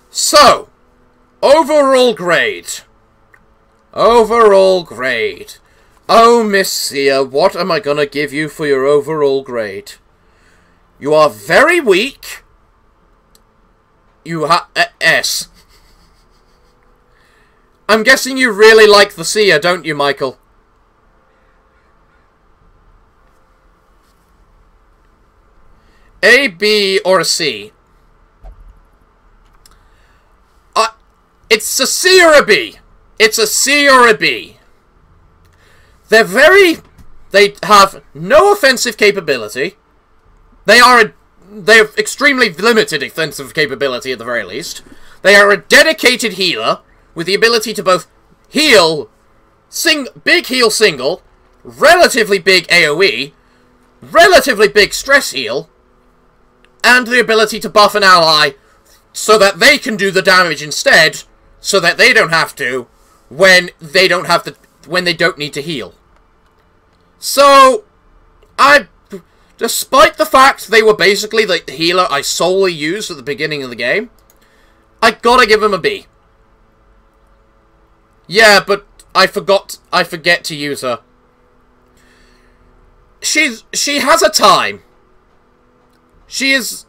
So, overall grade. Overall grade. Oh, Miss Seer, what am I gonna give you for your overall grade? You are very weak. You ha- uh, S. I'm guessing you really like the Seer, don't you, Michael? A, B, or a C? It's a C or a B. It's a C or a B. They're very... They have no offensive capability. They are a... They have extremely limited offensive capability at the very least. They are a dedicated healer with the ability to both heal, sing, big heal single, relatively big AoE, relatively big stress heal, and the ability to buff an ally so that they can do the damage instead so that they don't have to when they don't have to when they don't need to heal. So I despite the fact they were basically the healer I solely used at the beginning of the game, I gotta give him a B. Yeah, but I forgot I forget to use her. She's she has a time. She is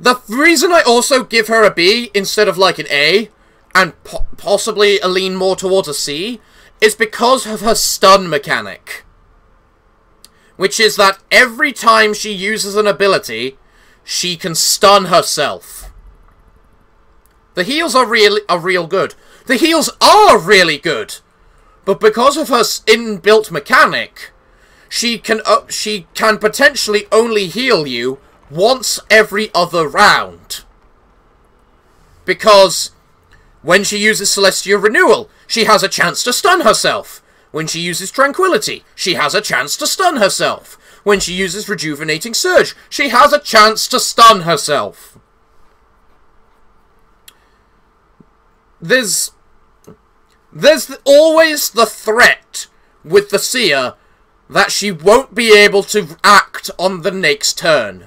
the reason I also give her a B instead of like an A and po possibly a lean more towards a C, is because of her stun mechanic. Which is that every time she uses an ability, she can stun herself. The heals are really are real good. The heals are really good, but because of her inbuilt mechanic, she can uh, she can potentially only heal you once every other round. Because when she uses Celestial Renewal, she has a chance to stun herself. When she uses Tranquility, she has a chance to stun herself. When she uses Rejuvenating Surge, she has a chance to stun herself. There's... There's always the threat with the Seer that she won't be able to act on the next turn.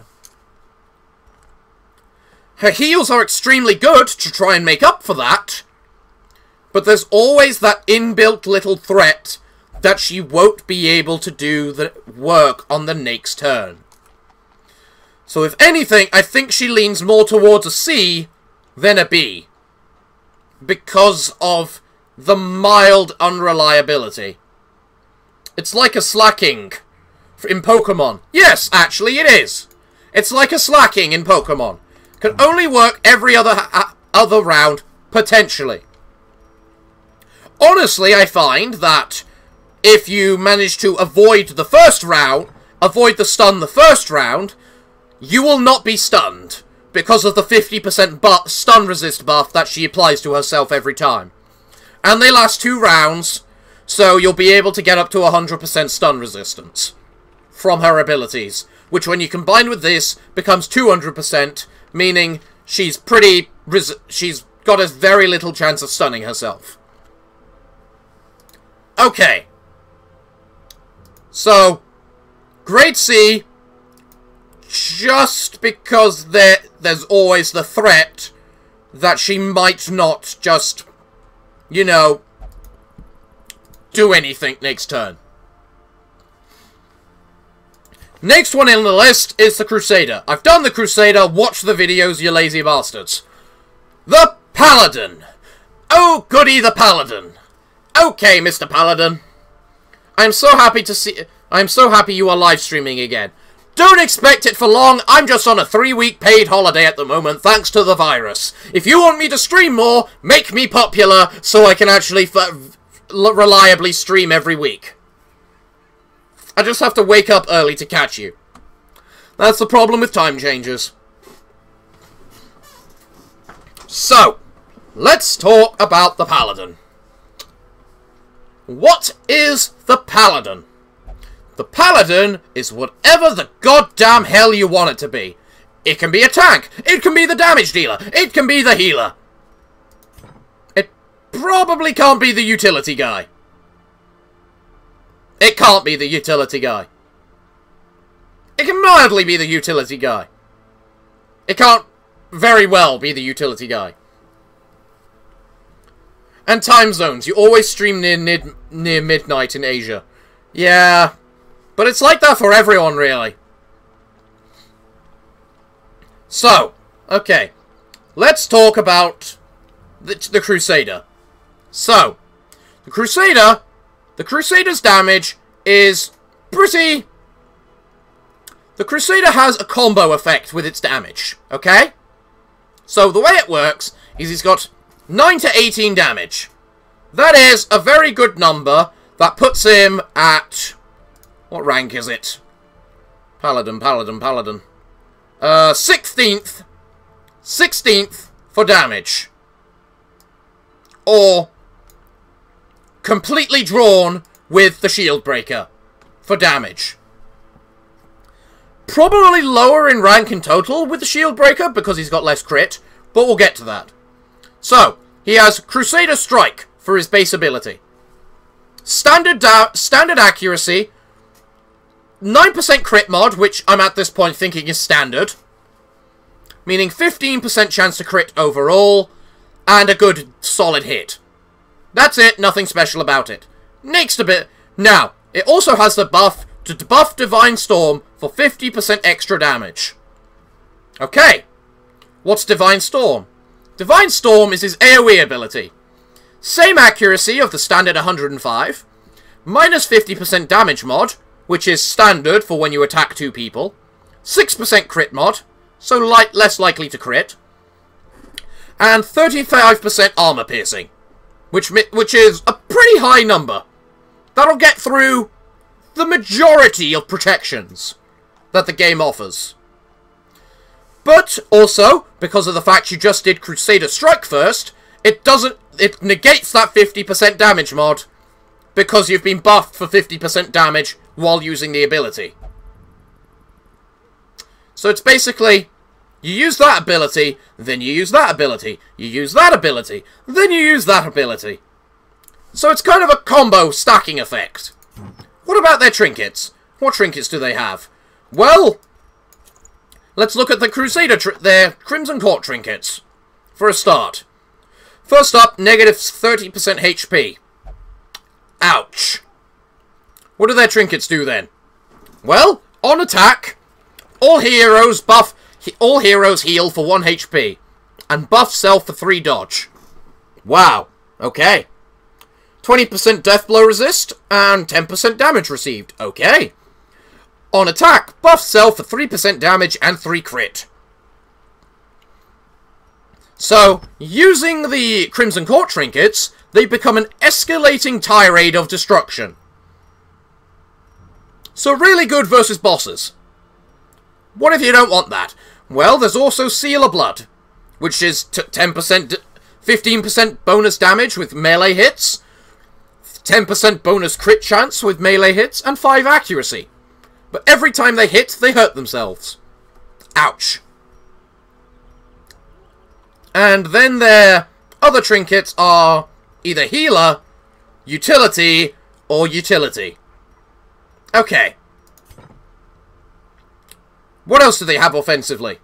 Her heals are extremely good to try and make up for that. But there's always that inbuilt little threat that she won't be able to do the work on the next turn. So if anything, I think she leans more towards a C than a B. Because of the mild unreliability. It's like a Slaking in Pokemon. Yes, actually it is. It's like a Slaking in Pokemon. can only work every other uh, other round, potentially. Honestly, I find that if you manage to avoid the first round, avoid the stun the first round, you will not be stunned because of the 50% buff, stun resist buff that she applies to herself every time. And they last two rounds, so you'll be able to get up to 100% stun resistance from her abilities, which when you combine with this, becomes 200%, meaning she's pretty... she's got a very little chance of stunning herself. Okay. So, Grade C, just because there there's always the threat that she might not just, you know, do anything next turn. Next one in the list is the Crusader. I've done the Crusader, watch the videos, you lazy bastards. The Paladin. Oh, goody, the Paladin. Okay, Mr. Paladin. I'm so happy to see... I'm so happy you are live streaming again. Don't expect it for long, I'm just on a three-week paid holiday at the moment, thanks to the virus. If you want me to stream more, make me popular, so I can actually reliably stream every week. I just have to wake up early to catch you. That's the problem with time changes. So, let's talk about the Paladin. What is the Paladin? The Paladin is whatever the goddamn hell you want it to be. It can be a tank. It can be the damage dealer. It can be the healer. It probably can't be the utility guy. It can't be the utility guy. It can mildly be the utility guy. It can't very well be the utility guy. And time zones. You always stream near, near, near midnight in Asia. Yeah, but it's like that for everyone, really. So, okay. Let's talk about the, the Crusader. So, the Crusader, the Crusader's damage is pretty... The Crusader has a combo effect with its damage, okay? So, the way it works is he's got 9 to 18 damage. That is a very good number that puts him at what rank is it? Paladin, Paladin, Paladin. Uh, 16th. 16th for damage. Or completely drawn with the Shield Breaker for damage. Probably lower in rank in total with the Shield Breaker because he's got less crit, but we'll get to that. So, he has Crusader Strike for his base ability. Standard, standard accuracy 9% crit mod, which I'm at this point thinking is standard. Meaning 15% chance to crit overall, and a good solid hit. That's it, nothing special about it. Next a bit. Now, it also has the buff to buff Divine Storm for 50% extra damage. Okay. What's Divine Storm? Divine Storm is his AoE ability. Same accuracy of the standard 105, minus 50% damage mod, which is standard for when you attack two people. 6% crit mod, so light, less likely to crit. And 35% armor piercing, which, which is a pretty high number. That'll get through the majority of protections that the game offers. But also, because of the fact you just did Crusader Strike first, it doesn't... It negates that 50% damage mod because you've been buffed for 50% damage while using the ability. So it's basically, you use that ability, then you use that ability, you use that ability, then you use that ability. So it's kind of a combo stacking effect. What about their trinkets? What trinkets do they have? Well, let's look at the Crusader, their Crimson Court trinkets. For a start. First up, negative 30% HP. Ouch. What do their trinkets do then? Well, on attack, all heroes buff, all heroes heal for 1 HP, and buff self for 3 dodge. Wow, okay. 20% death blow resist, and 10% damage received. Okay. On attack, buff self for 3% damage and 3 crit. So, using the Crimson Court trinkets, they become an escalating tirade of destruction. So really good versus bosses. What if you don't want that? Well, there's also Seal of Blood, which is 10%, 15% bonus damage with melee hits, 10% bonus crit chance with melee hits, and 5 accuracy. But every time they hit, they hurt themselves. Ouch. And then their other trinkets are either healer, utility, or utility. Okay. What else do they have offensively?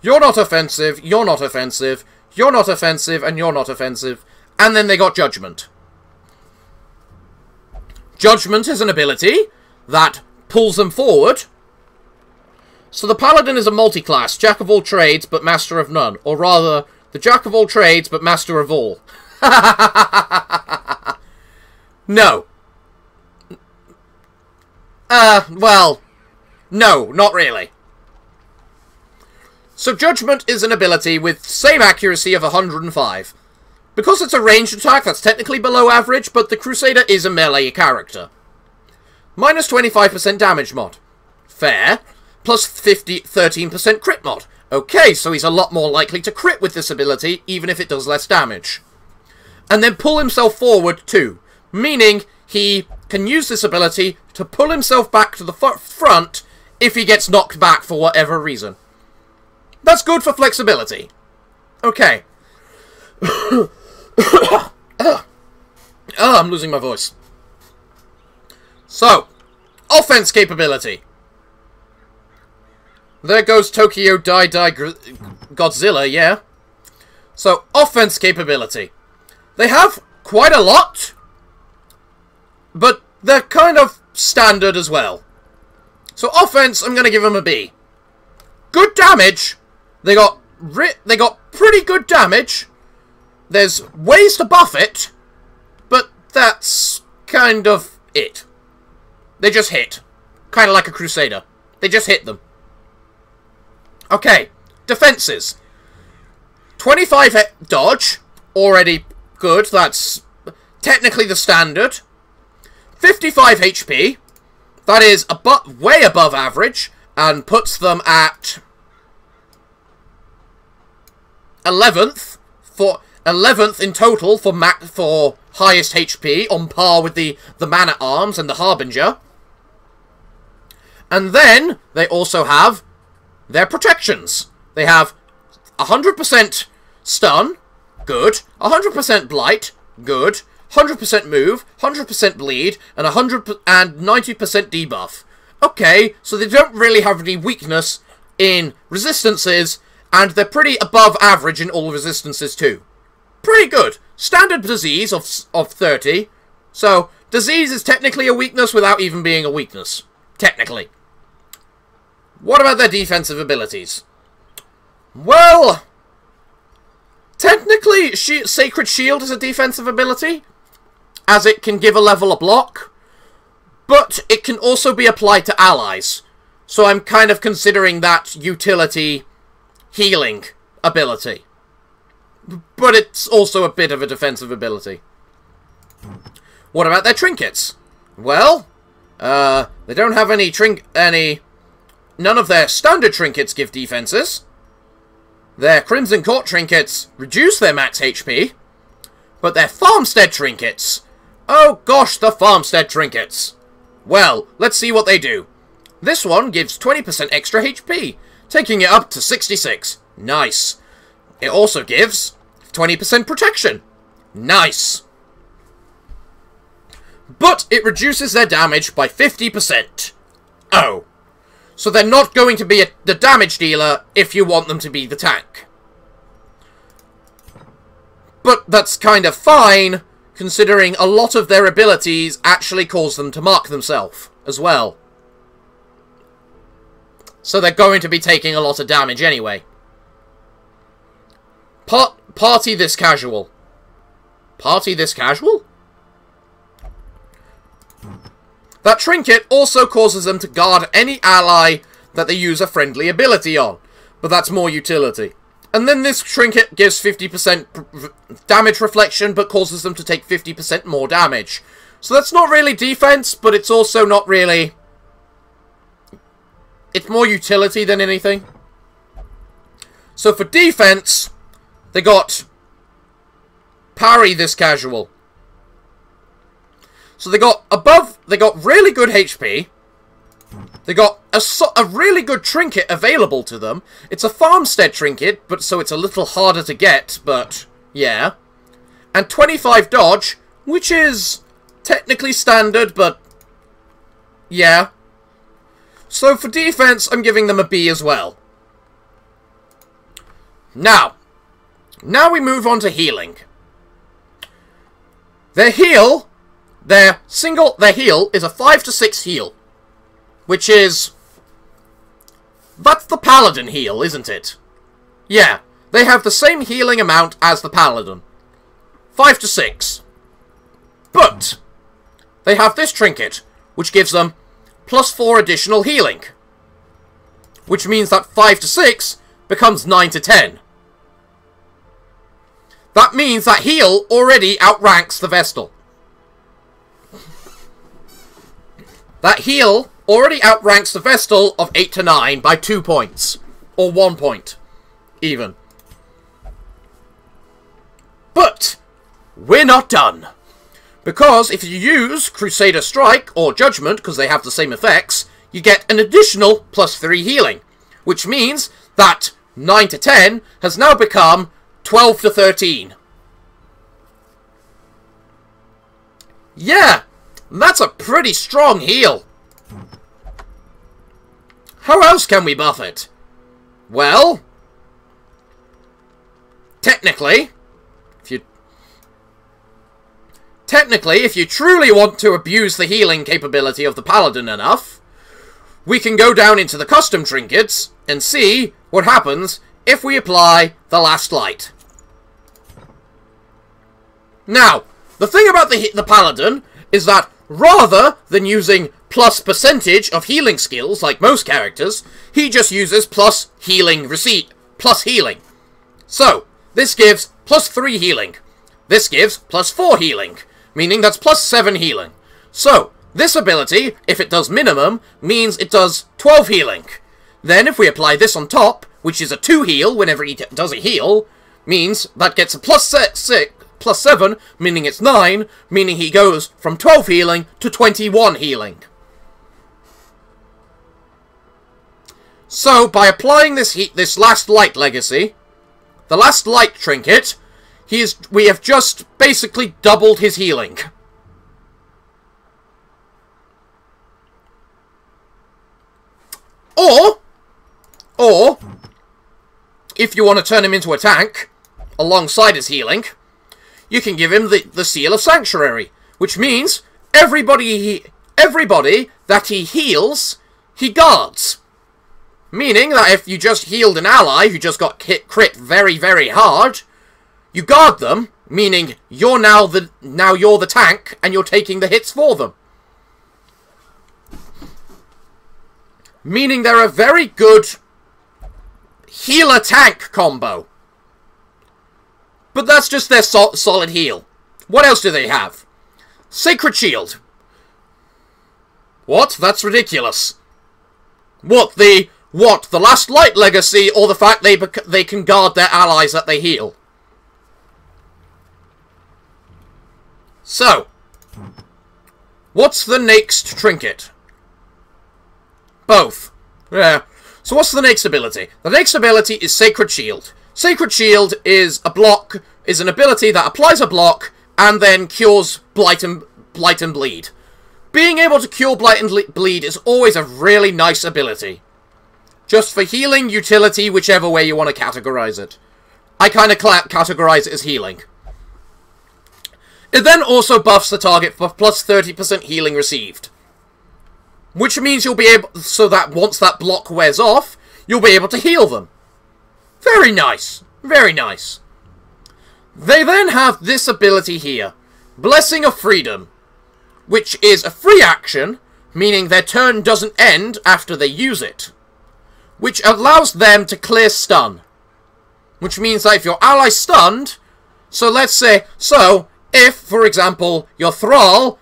You're not offensive, you're not offensive, you're not offensive, and you're not offensive. And then they got Judgment. Judgment is an ability that pulls them forward. So the Paladin is a multi-class, jack of all trades, but master of none. Or rather, the jack of all trades, but master of all. [LAUGHS] no. Uh, well, no, not really. So Judgment is an ability with same accuracy of 105. Because it's a ranged attack, that's technically below average, but the Crusader is a melee character. Minus 25% damage mod. Fair. Plus 50, 13% crit mod. Okay, so he's a lot more likely to crit with this ability, even if it does less damage. And then pull himself forward too, meaning he can use this ability to pull himself back to the front if he gets knocked back for whatever reason. That's good for flexibility. Okay. oh, I'm losing my voice. So, offense capability. There goes Tokyo Die Die Godzilla, yeah. So, offense capability. They have quite a lot, but they're kind of standard as well. So, offense, I'm going to give them a B. Good damage. They got they got pretty good damage. There's ways to buff it, but that's kind of it. They just hit. Kind of like a Crusader. They just hit them. Okay, defenses. 25 dodge, already good, that's technically the standard. 55 HP, that is abo way above average, and puts them at 11th for 11th in total for mac for highest HP, on par with the, the Man-at-Arms and the Harbinger. And then they also have their protections. They have 100% stun, good, 100% blight, good, 100% move, 100% bleed, and 100 and 90% debuff. Okay, so they don't really have any weakness in resistances, and they're pretty above average in all resistances too. Pretty good. Standard disease of, of 30. So, disease is technically a weakness without even being a weakness. Technically. What about their defensive abilities? Well, technically, Sacred Shield is a defensive ability, as it can give a level of block, but it can also be applied to allies. So I'm kind of considering that utility healing ability. But it's also a bit of a defensive ability. What about their trinkets? Well, uh, they don't have any trink any None of their standard trinkets give defenses. Their Crimson Court trinkets reduce their max HP. But their Farmstead trinkets... Oh gosh, the Farmstead trinkets. Well, let's see what they do. This one gives 20% extra HP, taking it up to 66. Nice. It also gives 20% protection. Nice. But it reduces their damage by 50%. Oh. So they're not going to be a, the damage dealer if you want them to be the tank. But that's kind of fine, considering a lot of their abilities actually cause them to mark themselves as well. So they're going to be taking a lot of damage anyway. Part party this casual. Party this casual? That trinket also causes them to guard any ally that they use a friendly ability on, but that's more utility. And then this trinket gives 50% damage reflection, but causes them to take 50% more damage. So that's not really defense, but it's also not really... It's more utility than anything. So for defense, they got parry this casual. So they got above, they got really good HP. They got a, a really good trinket available to them. It's a farmstead trinket, but so it's a little harder to get, but yeah. And 25 dodge, which is technically standard, but yeah. So for defense, I'm giving them a B as well. Now, now we move on to healing. Their heal, their single, their heal is a 5 to 6 heal. Which is... That's the Paladin heal, isn't it? Yeah, they have the same healing amount as the Paladin. 5 to 6. But, they have this trinket, which gives them plus 4 additional healing. Which means that 5 to 6 becomes 9 to 10. That means that heal already outranks the Vestal. That heal already outranks the Vestal of 8 to 9 by 2 points. Or 1 point. Even. But, we're not done. Because if you use Crusader Strike or Judgment, because they have the same effects, you get an additional plus 3 healing. Which means that 9 to 10 has now become 12 to 13. Yeah, that's a pretty strong heal. How else can we buff it? Well, technically, if you technically, if you truly want to abuse the healing capability of the paladin enough, we can go down into the custom trinkets and see what happens if we apply the last light. Now, the thing about the the paladin is that rather than using plus percentage of healing skills, like most characters, he just uses plus healing receipt, plus healing. So, this gives plus 3 healing. This gives plus 4 healing, meaning that's plus 7 healing. So, this ability, if it does minimum, means it does 12 healing. Then, if we apply this on top, which is a 2 heal whenever he does a heal, means that gets a plus 6, plus 7, meaning it's 9, meaning he goes from 12 healing to 21 healing. So, by applying this heat, this last light legacy, the last light trinket, he is we have just basically doubled his healing. Or, or, if you want to turn him into a tank, alongside his healing, you can give him the, the Seal of Sanctuary, which means everybody he, everybody that he heals, he guards. Meaning that if you just healed an ally who just got hit crit very, very hard, you guard them, meaning you're now the now you're the tank and you're taking the hits for them. Meaning they're a very good healer tank combo. But that's just their sol solid heal. What else do they have? Sacred Shield. What? That's ridiculous. What, the what, the Last Light legacy, or the fact they they can guard their allies that they heal? So, what's the next trinket? Both. Yeah. So what's the next ability? The next ability is Sacred Shield. Sacred Shield is a block, is an ability that applies a block and then cures Blight and, Blight and Bleed. Being able to cure Blight and Bleed is always a really nice ability. Just for healing, utility, whichever way you want to categorize it. I kind of categorize it as healing. It then also buffs the target for plus 30% healing received. Which means you'll be able, so that once that block wears off, you'll be able to heal them. Very nice. Very nice. They then have this ability here. Blessing of Freedom. Which is a free action, meaning their turn doesn't end after they use it which allows them to clear stun. which means that if your ally's stunned, so let's say, so if, for example, your thrall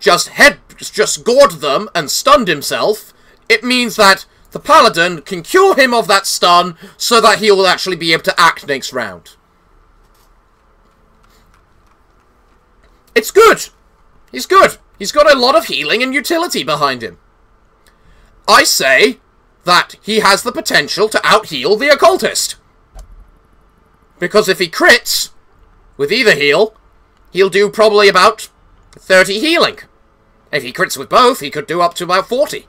just head just gored them and stunned himself, it means that the paladin can cure him of that stun so that he will actually be able to act next round. It's good. He's good. He's got a lot of healing and utility behind him. I say that he has the potential to out-heal the occultist. Because if he crits with either heal, he'll do probably about 30 healing. If he crits with both, he could do up to about 40.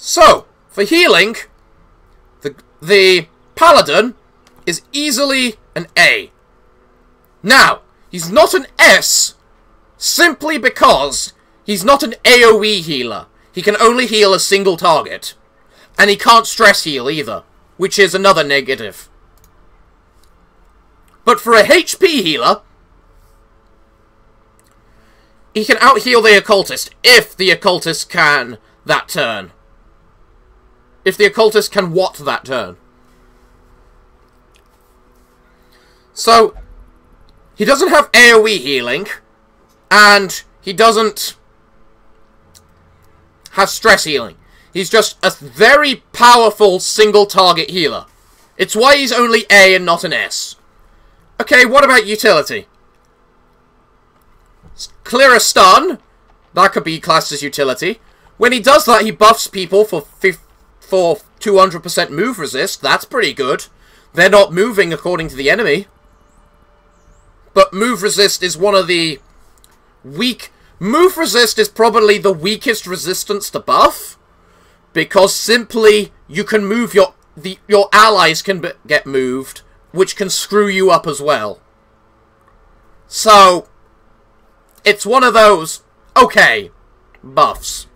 So, for healing, the, the Paladin is easily an A. Now, he's not an S simply because he's not an AoE healer. He can only heal a single target. And he can't stress heal either, which is another negative. But for a HP healer, he can out-heal the occultist if the occultist can that turn. If the occultist can what that turn. So, he doesn't have AoE healing, and he doesn't have stress healing. He's just a very powerful single target healer. It's why he's only A and not an S. Okay, what about utility? Clear a stun. That could be classed as utility. When he does that, he buffs people for for 200% move resist. That's pretty good. They're not moving according to the enemy. But move resist is one of the weak... Move resist is probably the weakest resistance to buff. Because simply, you can move your... The, your allies can get moved, which can screw you up as well. So, it's one of those, okay, buffs.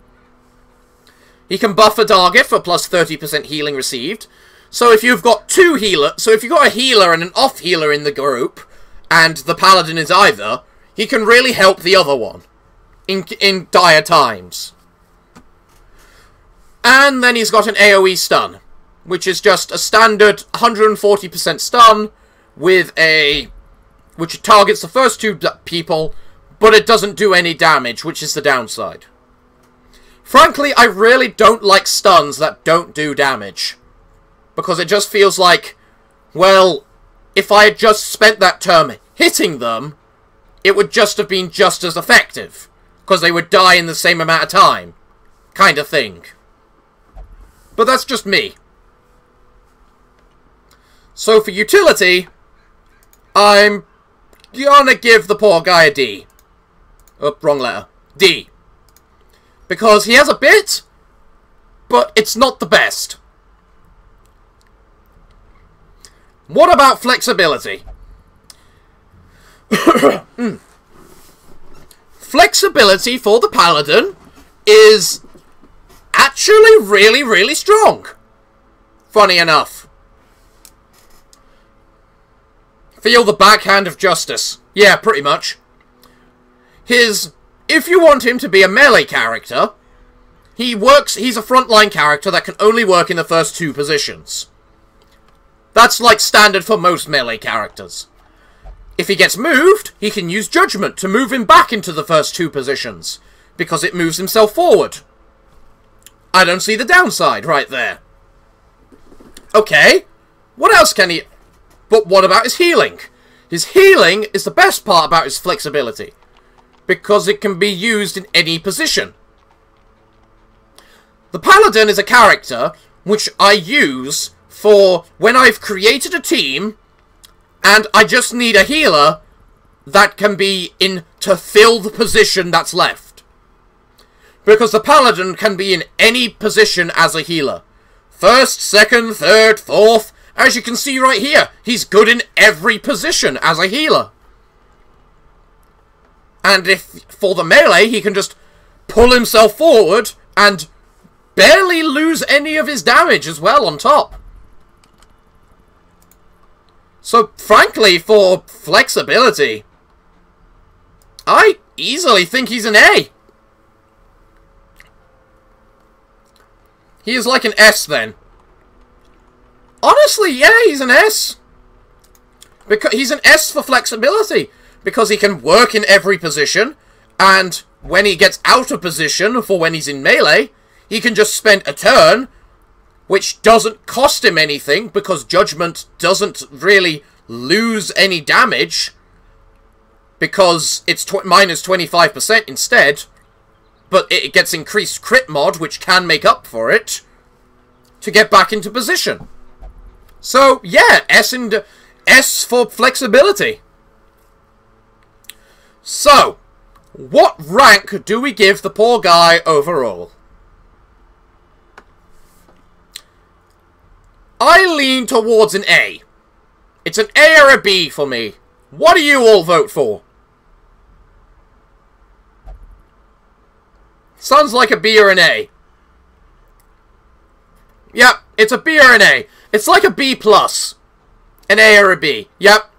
He can buff a target for plus 30% healing received. So if you've got two healer, so if you've got a healer and an off healer in the group, and the paladin is either, he can really help the other one in in dire times. And then he's got an AoE stun, which is just a standard 140% stun with a which targets the first two people, but it doesn't do any damage, which is the downside. Frankly, I really don't like stuns that don't do damage. Because it just feels like, well, if I had just spent that term hitting them, it would just have been just as effective. Because they would die in the same amount of time. Kind of thing. But that's just me. So for utility, I'm gonna give the poor guy a D. Oh, wrong letter. D. Because he has a bit, but it's not the best. What about flexibility? [COUGHS] mm. Flexibility for the Paladin is actually really, really strong. Funny enough. Feel the backhand of justice. Yeah, pretty much. His if you want him to be a melee character, he works, he's a frontline character that can only work in the first two positions. That's like standard for most melee characters. If he gets moved, he can use Judgment to move him back into the first two positions, because it moves himself forward. I don't see the downside right there. Okay, what else can he... But what about his healing? His healing is the best part about his flexibility because it can be used in any position. The Paladin is a character which I use for when I've created a team and I just need a healer that can be in to fill the position that's left. Because the Paladin can be in any position as a healer. First, second, third, fourth. As you can see right here, he's good in every position as a healer. And if for the melee, he can just pull himself forward and barely lose any of his damage as well on top. So, frankly, for flexibility, I easily think he's an A. He is like an S then. Honestly, yeah, he's an S. Because he's an S for flexibility. Because he can work in every position, and when he gets out of position for when he's in melee, he can just spend a turn, which doesn't cost him anything, because Judgment doesn't really lose any damage, because it's tw minus 25% instead, but it gets increased crit mod, which can make up for it, to get back into position. So, yeah, S, and, S for flexibility. So, what rank do we give the poor guy overall? I lean towards an A. It's an A or a B for me. What do you all vote for? Sounds like a B or an A. Yep, it's a B or an A. It's like a B plus. An A or a B. Yep.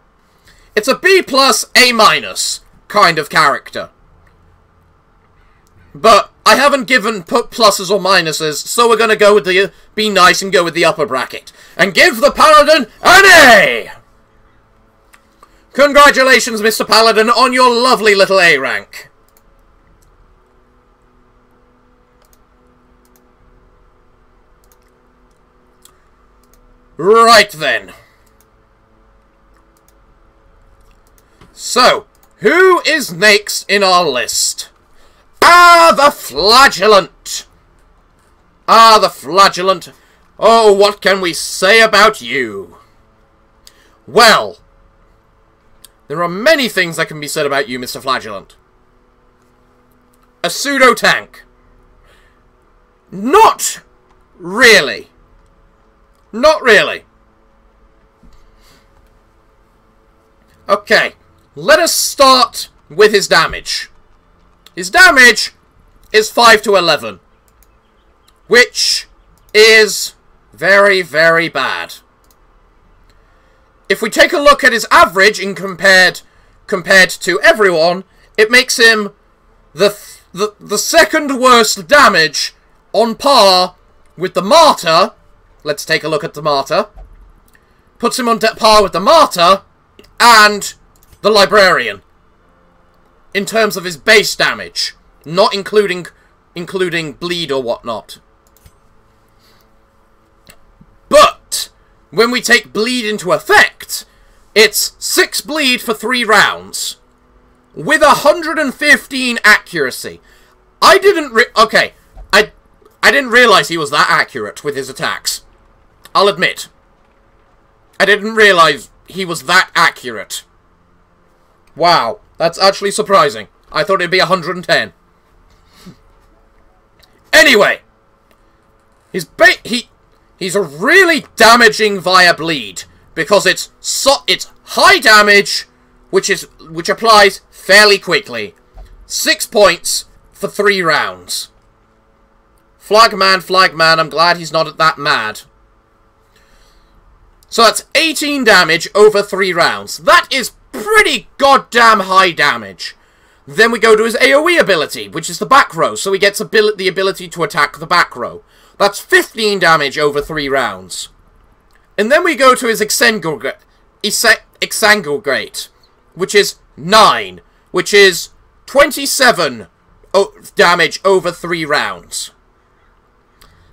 It's a B plus, A minus kind of character. But I haven't given put pluses or minuses, so we're gonna go with the be nice and go with the upper bracket. And give the Paladin an A! Congratulations, Mr. Paladin, on your lovely little A rank. Right then. So, who is next in our list? Ah, the flagellant! Ah, the flagellant. Oh, what can we say about you? Well, there are many things that can be said about you, Mr. Flagellant. A pseudo-tank. Not really. Not really. Okay, let us start with his damage. His damage is 5 to 11. Which is very, very bad. If we take a look at his average in compared compared to everyone, it makes him the, th the, the second worst damage on par with the Martyr. Let's take a look at the Martyr. Puts him on par with the Martyr and the Librarian in terms of his base damage, not including including bleed or whatnot. But when we take bleed into effect, it's 6 bleed for 3 rounds with 115 accuracy. I didn't re okay, I I didn't realize he was that accurate with his attacks. I'll admit. I didn't realize he was that accurate. Wow. That's actually surprising. I thought it'd be 110. Anyway, he's he he's really damaging via bleed because it's so it's high damage, which is which applies fairly quickly. Six points for three rounds. Flagman, Flagman, I'm glad he's not that mad. So that's 18 damage over three rounds. That is pretty goddamn high damage. Then we go to his AoE ability, which is the back row, so he gets abil the ability to attack the back row. That's 15 damage over 3 rounds. And then we go to his Exsanguinate, which is 9, which is 27 damage over 3 rounds.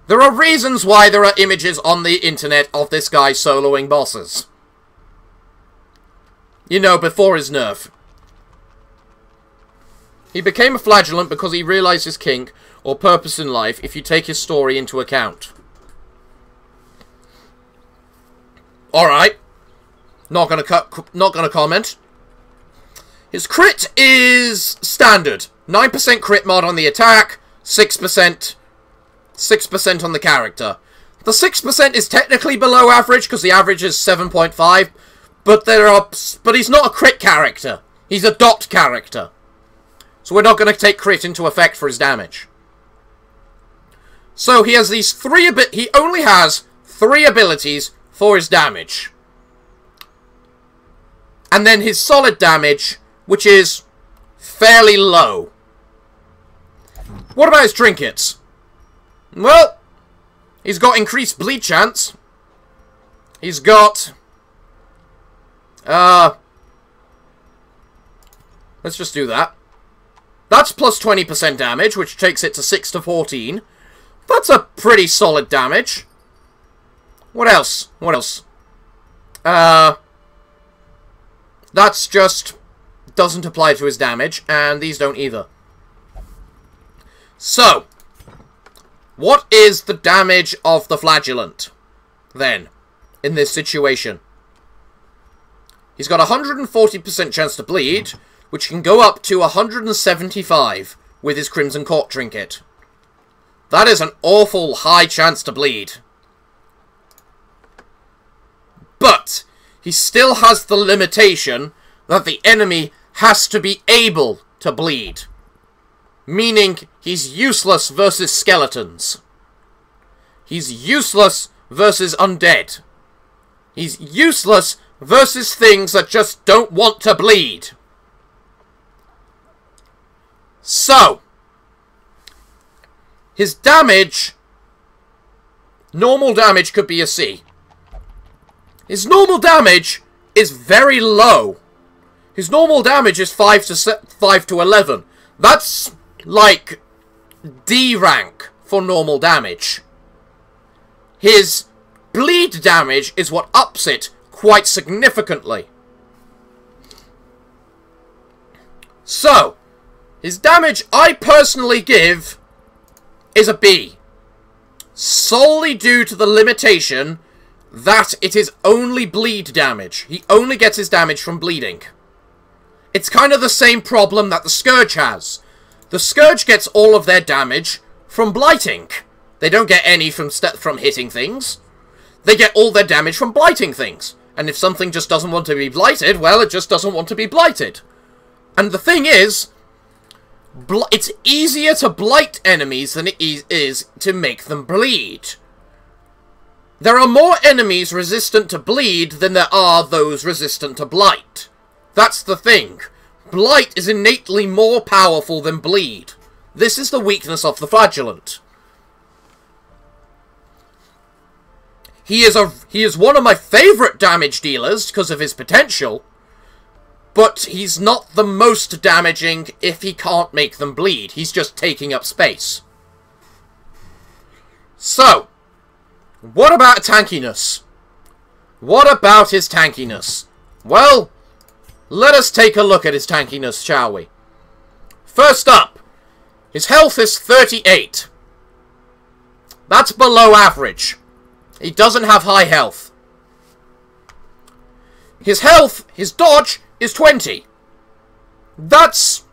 There are reasons why there are images on the internet of this guy soloing bosses. You know, before his nerf. He became a flagellant because he realized his kink, or purpose in life, if you take his story into account. Alright. Not gonna cut not gonna comment. His crit is standard. 9% crit mod on the attack, 6% 6% on the character. The 6% is technically below average because the average is 7.5, but there are, but he's not a crit character. He's a dot character. So we're not going to take crit into effect for his damage. So he has these three he only has three abilities for his damage. And then his solid damage, which is fairly low. What about his trinkets? Well, he's got increased bleed chance. He's got... Uh... Let's just do that. That's plus 20% damage, which takes it to 6 to 14. That's a pretty solid damage. What else? What else? Uh... That's just... Doesn't apply to his damage, and these don't either. So, what is the damage of the flagellant, then, in this situation? He's got a 140% chance to bleed, which can go up to 175 with his Crimson Court trinket. That is an awful high chance to bleed. But, he still has the limitation that the enemy has to be able to bleed. Meaning, he's useless versus skeletons. He's useless versus undead. He's useless versus things that just don't want to bleed. So, his damage, normal damage could be a C. His normal damage is very low. His normal damage is 5 to 5 to 11. That's like D rank for normal damage. His bleed damage is what ups it quite significantly. So, his damage I personally give is a B. Solely due to the limitation that it is only bleed damage. He only gets his damage from bleeding. It's kind of the same problem that the Scourge has. The Scourge gets all of their damage from blighting. They don't get any from from hitting things. They get all their damage from blighting things. And if something just doesn't want to be blighted, well, it just doesn't want to be blighted. And the thing is, it's easier to blight enemies than it is to make them bleed. There are more enemies resistant to bleed than there are those resistant to blight. That's the thing. Blight is innately more powerful than bleed. This is the weakness of the flagellant. He is a he is one of my favorite damage dealers because of his potential, but he's not the most damaging if he can't make them bleed. He's just taking up space. So, what about tankiness? What about his tankiness? Well, let us take a look at his tankiness, shall we? First up, his health is 38. That's below average. He doesn't have high health. His health, his dodge, is 20. That's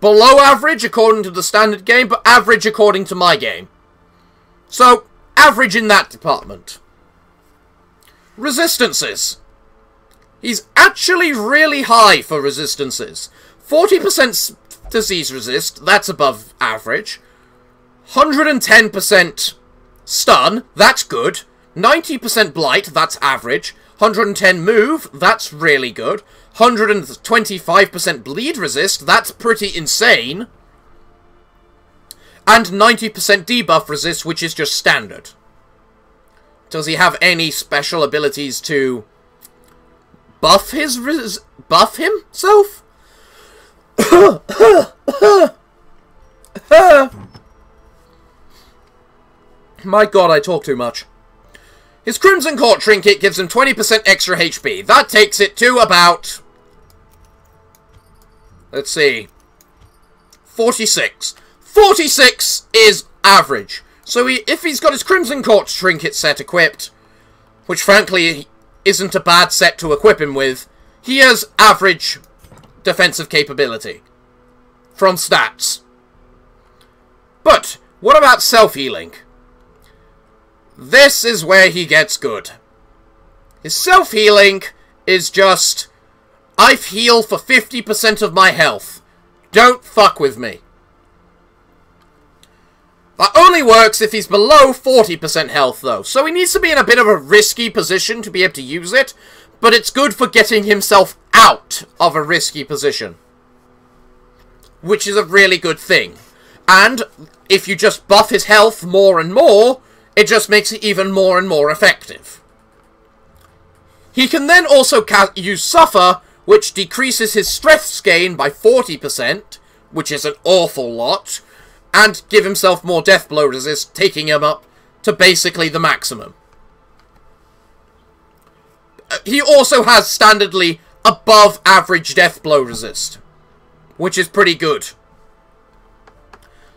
below average according to the standard game, but average according to my game. So, average in that department. Resistances. He's actually really high for resistances. 40% disease resist, that's above average. 110% stun, that's good. 90% blight, that's average. 110 move, that's really good. 125% bleed resist, that's pretty insane. And 90% debuff resist, which is just standard. Does he have any special abilities to buff his res buff himself? My god, I talk too much. His Crimson Court Trinket gives him 20% extra HP. That takes it to about... Let's see. 46. 46 is average. So he, if he's got his Crimson Court Trinket set equipped, which frankly isn't a bad set to equip him with, he has average defensive capability. From stats. But, what about self-healing? This is where he gets good. His self-healing is just, I heal for 50% of my health. Don't fuck with me. That only works if he's below 40% health, though, so he needs to be in a bit of a risky position to be able to use it, but it's good for getting himself out of a risky position. Which is a really good thing. And if you just buff his health more and more, it just makes it even more and more effective. He can then also use Suffer, which decreases his strength gain by 40%, which is an awful lot, and give himself more death blow resist, taking him up to basically the maximum. Uh, he also has standardly above average death blow resist, which is pretty good.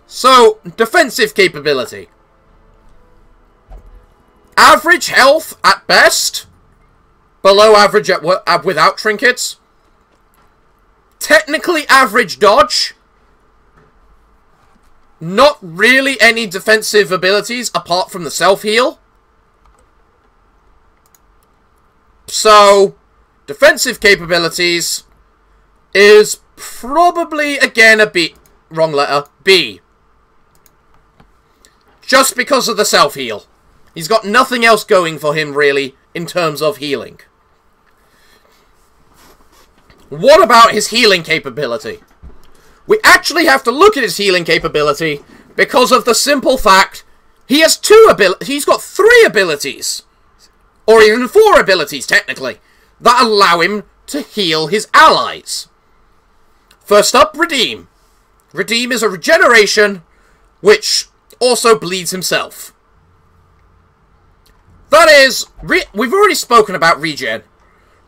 So, defensive capability. Average health at best. Below average at, at uh, without trinkets. Technically average dodge. Not really any defensive abilities apart from the self-heal. So, defensive capabilities is probably, again, a B. Wrong letter. B. Just because of the self-heal. He's got nothing else going for him, really, in terms of healing. What about his healing capability? We actually have to look at his healing capability because of the simple fact he has two abilities. He's got three abilities. Or even four abilities, technically, that allow him to heal his allies. First up, Redeem. Redeem is a regeneration, which also bleeds himself. That is, we've already spoken about regen.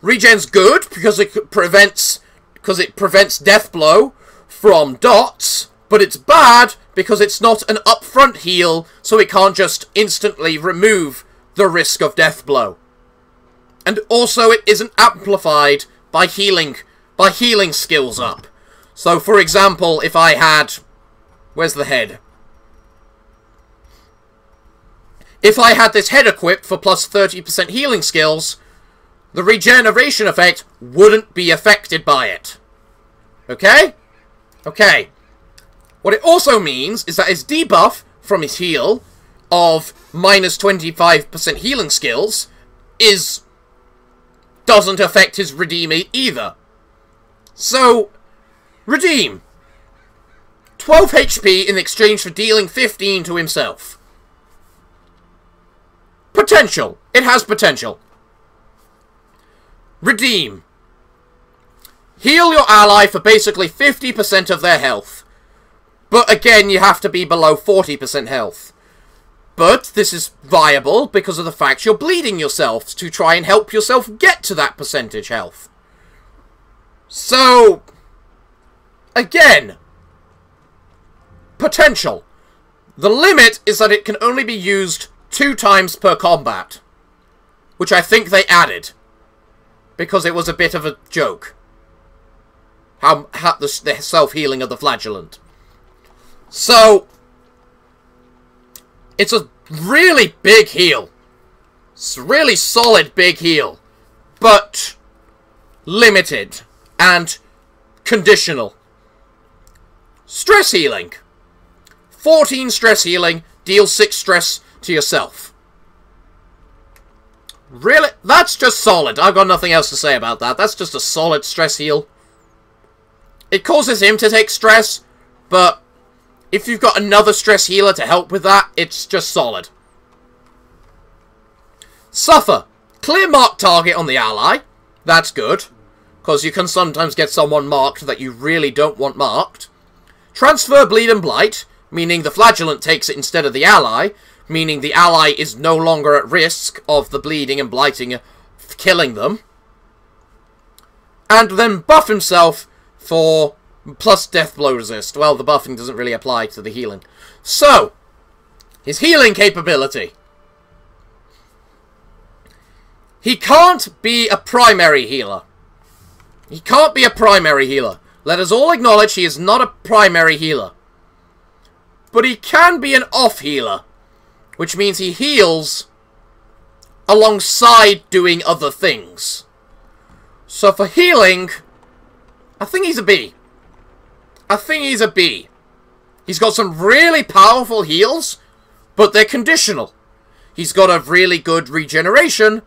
Regen's good because it prevents because it prevents death blow from dots, but it's bad because it's not an upfront heal, so it can't just instantly remove the risk of death blow. And also it isn't amplified by healing by healing skills up. So for example, if I had where's the head? If I had this head equipped for plus 30% healing skills, the regeneration effect wouldn't be affected by it. Okay? Okay. What it also means is that his debuff from his heal of minus 25% healing skills is doesn't affect his redeem either. So, redeem. 12 HP in exchange for dealing 15 to himself. Potential. It has potential. Redeem. Heal your ally for basically 50% of their health. But again, you have to be below 40% health. But this is viable because of the fact you're bleeding yourself to try and help yourself get to that percentage health. So, again, potential. The limit is that it can only be used two times per combat. Which I think they added. Because it was a bit of a joke. How, how the, the self-healing of the flagellant. So, it's a really big heal. It's a really solid big heal. But limited and conditional. Stress healing. 14 stress healing, deals 6 stress to yourself. Really? That's just solid. I've got nothing else to say about that. That's just a solid stress heal. It causes him to take stress, but if you've got another stress healer to help with that, it's just solid. Suffer. Clear mark target on the ally. That's good. Because you can sometimes get someone marked that you really don't want marked. Transfer Bleed and Blight, meaning the Flagellant takes it instead of the ally, meaning the ally is no longer at risk of the bleeding and blighting killing them. And then buff himself for plus death blow resist. Well, the buffing doesn't really apply to the healing. So, his healing capability. He can't be a primary healer. He can't be a primary healer. Let us all acknowledge he is not a primary healer. But he can be an off healer which means he heals alongside doing other things. So for healing, I think he's a B. I think he's a B. He's got some really powerful heals, but they're conditional. He's got a really good regeneration,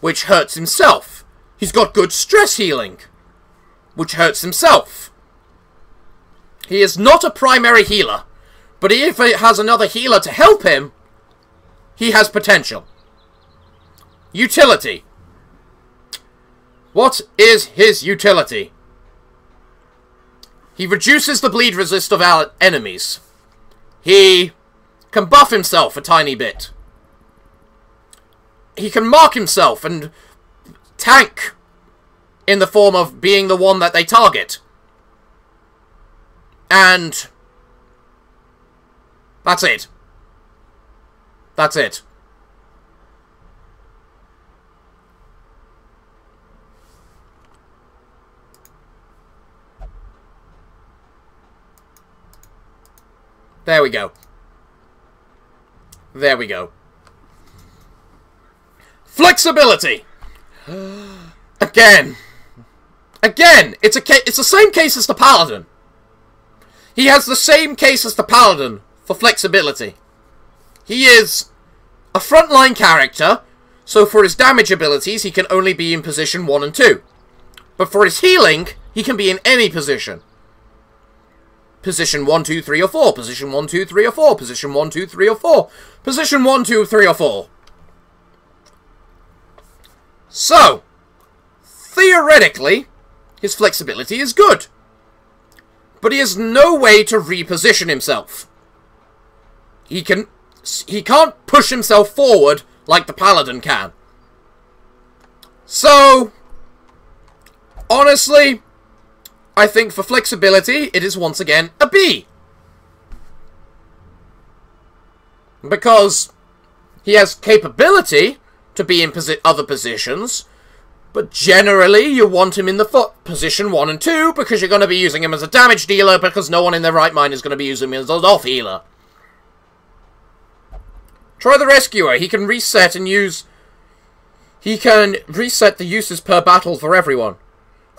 which hurts himself. He's got good stress healing, which hurts himself. He is not a primary healer, but if he has another healer to help him, he has potential. Utility. What is his utility? He reduces the bleed resist of our enemies. He can buff himself a tiny bit. He can mark himself and tank in the form of being the one that they target. And that's it. That's it. There we go. There we go. Flexibility! [GASPS] Again. Again! It's a it's the same case as the Paladin. He has the same case as the Paladin for flexibility. He is a frontline character, so for his damage abilities, he can only be in position 1 and 2. But for his healing, he can be in any position. Position 1, 2, 3, or 4. Position 1, 2, 3, or 4. Position 1, 2, 3, or 4. Position 1, 2, 3, or 4. So, theoretically, his flexibility is good. But he has no way to reposition himself. He can he can't push himself forward like the paladin can. So honestly, I think for flexibility, it is once again a B. Because he has capability to be in posi other positions, but generally you want him in the foot position 1 and 2 because you're going to be using him as a damage dealer because no one in their right mind is going to be using him as an off healer. Try the Rescuer. He can reset and use... He can reset the uses per battle for everyone.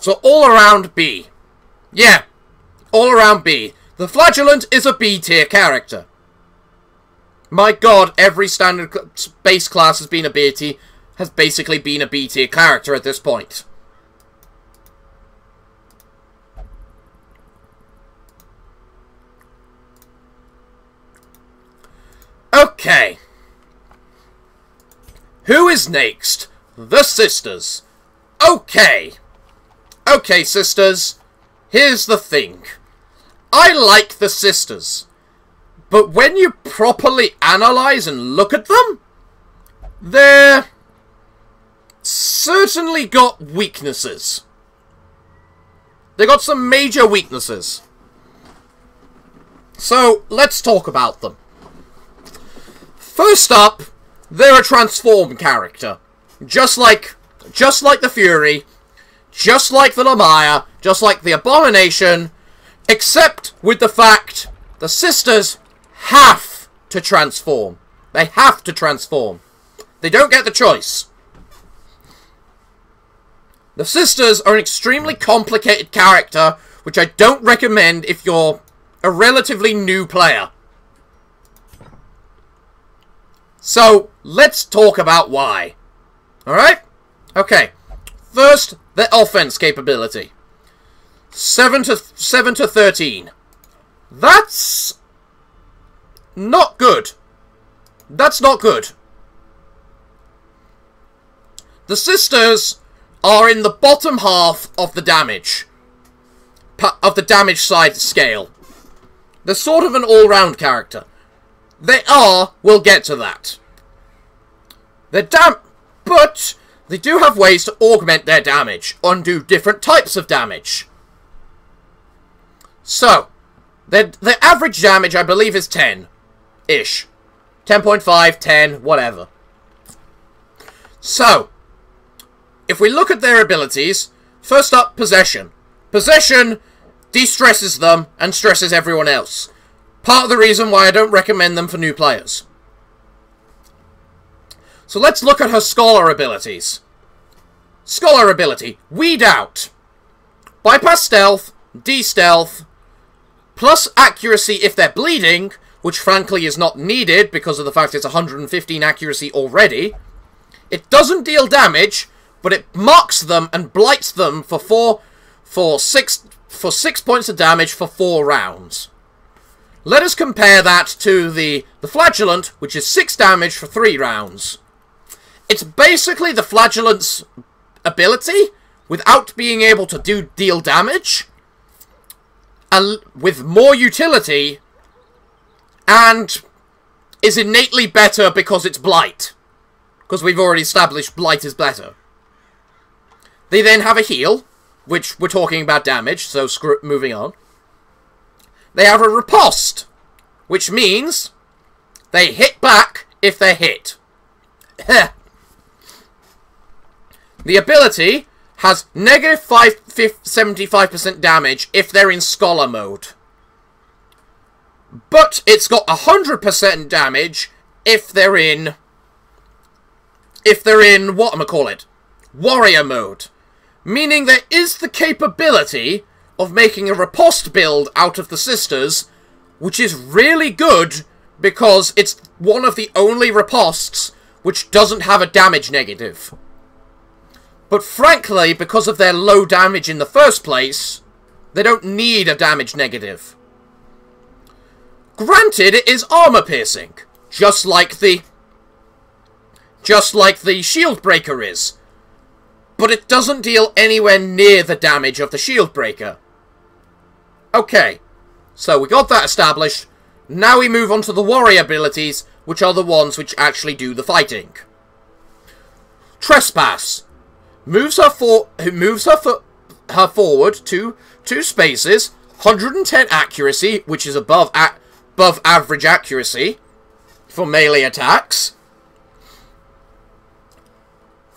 So all around B. Yeah, all around B. The Flagellant is a B tier character. My god, every standard base class has been a B tier, has basically been a B tier character at this point. Okay. Who is next? The sisters. Okay. Okay, sisters. Here's the thing. I like the sisters. But when you properly analyze and look at them, they're certainly got weaknesses. They got some major weaknesses. So, let's talk about them. First up, they're a transform character. Just like just like the Fury, just like the Lamia, just like the Abomination, except with the fact the sisters have to transform. They have to transform. They don't get the choice. The sisters are an extremely complicated character, which I don't recommend if you're a relatively new player. So, let's talk about why. Alright? Okay. First, the offense capability. 7 to 7 to 13. That's not good. That's not good. The sisters are in the bottom half of the damage. Of the damage side scale. They're sort of an all-round character. They are, we'll get to that. They're damp, but they do have ways to augment their damage, undo different types of damage. So, their average damage, I believe, is 10-ish. 10.5, 10, whatever. So, if we look at their abilities, first up, Possession. Possession de-stresses them and stresses everyone else. Part of the reason why I don't recommend them for new players. So let's look at her Scholar abilities. Scholar ability, Weed Out. Bypass Stealth, De-Stealth, plus Accuracy if they're bleeding, which frankly is not needed because of the fact it's 115 accuracy already. It doesn't deal damage, but it marks them and blights them for four, for six, for six points of damage for four rounds. Let us compare that to the, the Flagellant, which is 6 damage for 3 rounds. It's basically the Flagellant's ability without being able to do deal damage, and with more utility, and is innately better because it's Blight. Because we've already established Blight is better. They then have a heal, which we're talking about damage, so screw moving on. They have a riposte, which means they hit back if they're hit. [LAUGHS] the ability has negative 5, 75% damage if they're in Scholar mode. But it's got 100% damage if they're in... If they're in, what am I call it? Warrior mode. Meaning there is the capability of making a riposte build out of the sisters, which is really good because it's one of the only ripostes which doesn't have a damage negative. But frankly, because of their low damage in the first place, they don't need a damage negative. Granted, it is armor piercing, just like the just like the shield breaker is. But it doesn't deal anywhere near the damage of the shield breaker. Okay, so we got that established. Now we move on to the warrior abilities, which are the ones which actually do the fighting. Trespass moves her for moves her for her forward to two spaces, 110 accuracy, which is above above average accuracy for melee attacks.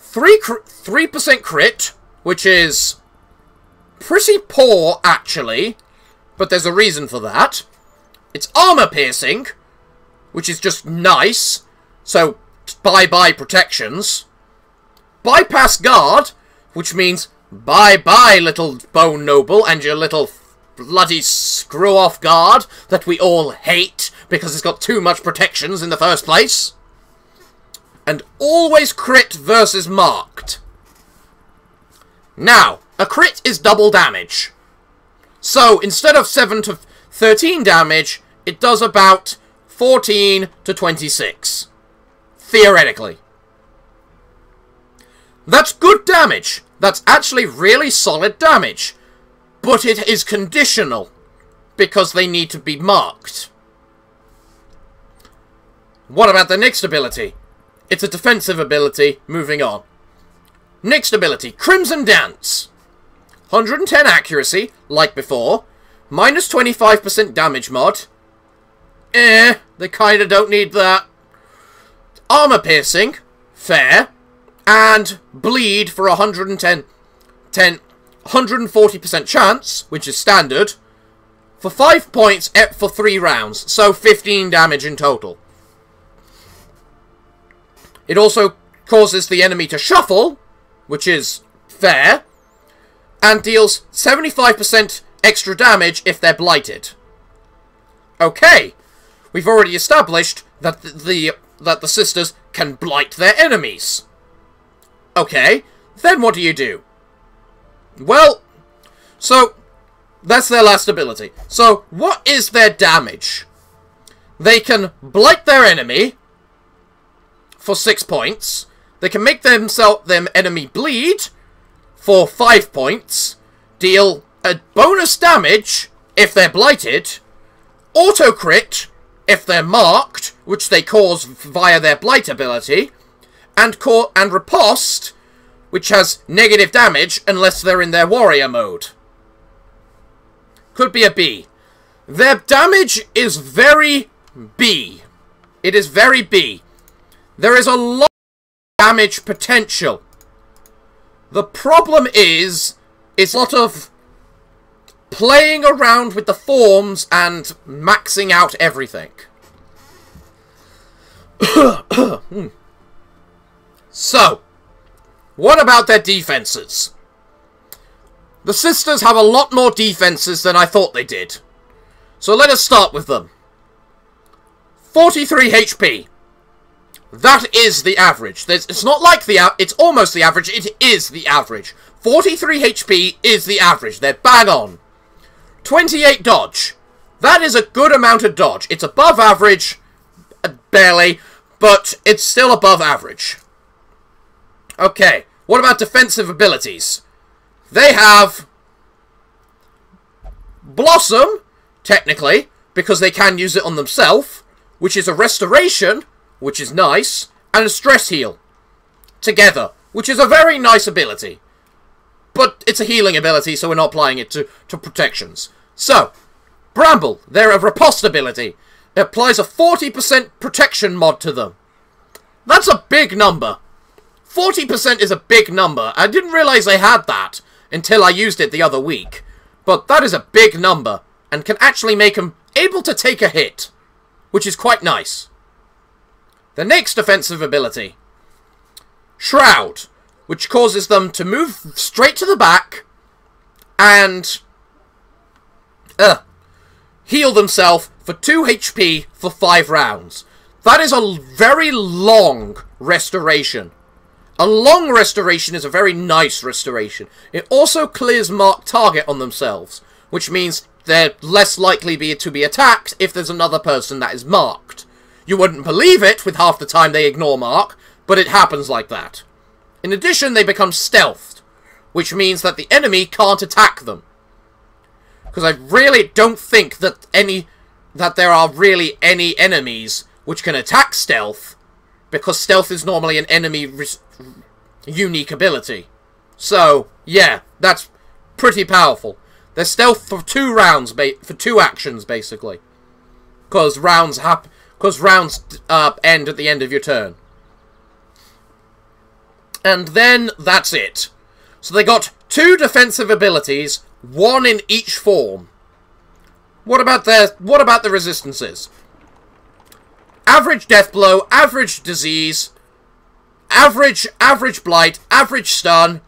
3 3% crit, which is pretty poor actually, but there's a reason for that. It's armor piercing, which is just nice. So bye-bye protections. Bypass guard, which means bye-bye little bone noble and your little bloody screw-off guard that we all hate because it's got too much protections in the first place. And always crit versus marked. Now, a crit is double damage. So, instead of 7 to 13 damage, it does about 14 to 26. Theoretically. That's good damage. That's actually really solid damage. But it is conditional, because they need to be marked. What about the next ability? It's a defensive ability, moving on. Next ability, Crimson Dance. 110 accuracy, like before. Minus 25% damage mod. Eh, they kinda don't need that. Armor piercing, fair. And bleed for 110 10, 140% chance, which is standard, for 5 points for 3 rounds, so 15 damage in total. It also causes the enemy to shuffle, which is fair, and deals 75% extra damage if they're blighted. Okay, we've already established that the, the that the sisters can blight their enemies. Okay, then what do you do? Well, so, that's their last ability. So, what is their damage? They can blight their enemy for 6 points. They can make themselves them enemy bleed for 5 points. Deal a bonus damage if they're blighted. Auto crit if they're marked, which they cause via their blight ability. And, and riposte which has negative damage unless they're in their warrior mode. Could be a B. Their damage is very B. It is very B. There is a lot of damage potential. The problem is, it's a lot of playing around with the forms and maxing out everything. [COUGHS] So, what about their defenses? The sisters have a lot more defenses than I thought they did. So let us start with them. 43 HP. That is the average. There's, it's not like the... It's almost the average. It is the average. 43 HP is the average. They're bang on. 28 dodge. That is a good amount of dodge. It's above average, uh, barely, but it's still above average. Okay. What about defensive abilities? they have Blossom, technically, because they can use it on themselves, which is a restoration, which is nice, and a stress heal together, which is a very nice ability. But it's a healing ability, so we're not applying it to, to protections. So, Bramble, they're a riposte ability. It applies a 40% protection mod to them. That's a big number. 40% is a big number. I didn't realize they had that until I used it the other week. But that is a big number, and can actually make them able to take a hit, which is quite nice. The next offensive ability, Shroud, which causes them to move straight to the back and uh, heal themselves for 2 HP for 5 rounds. That is a very long restoration. A long restoration is a very nice restoration. It also clears marked target on themselves, which means they're less likely be to be attacked if there's another person that is marked. You wouldn't believe it with half the time they ignore mark, but it happens like that. In addition, they become stealthed, which means that the enemy can't attack them. Because I really don't think that any that there are really any enemies which can attack stealth, because stealth is normally an enemy unique ability. So, yeah, that's pretty powerful. They're stealth for two rounds, for two actions, basically. Because rounds hap because rounds uh, end at the end of your turn. And then that's it. So they got two defensive abilities, one in each form. What about their what about the resistances? Average death blow, average disease, average average blight, average stun,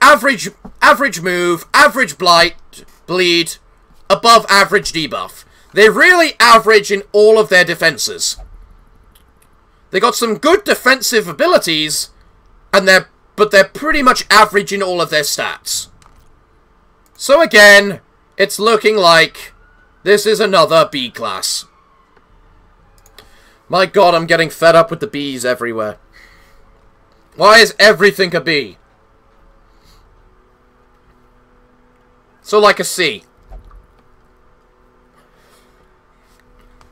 average average move, average blight, bleed, above average debuff. They really average in all of their defenses. They got some good defensive abilities, and they're but they're pretty much average in all of their stats. So again, it's looking like this is another B class. My god, I'm getting fed up with the Bs everywhere. Why is everything a B? So like a C.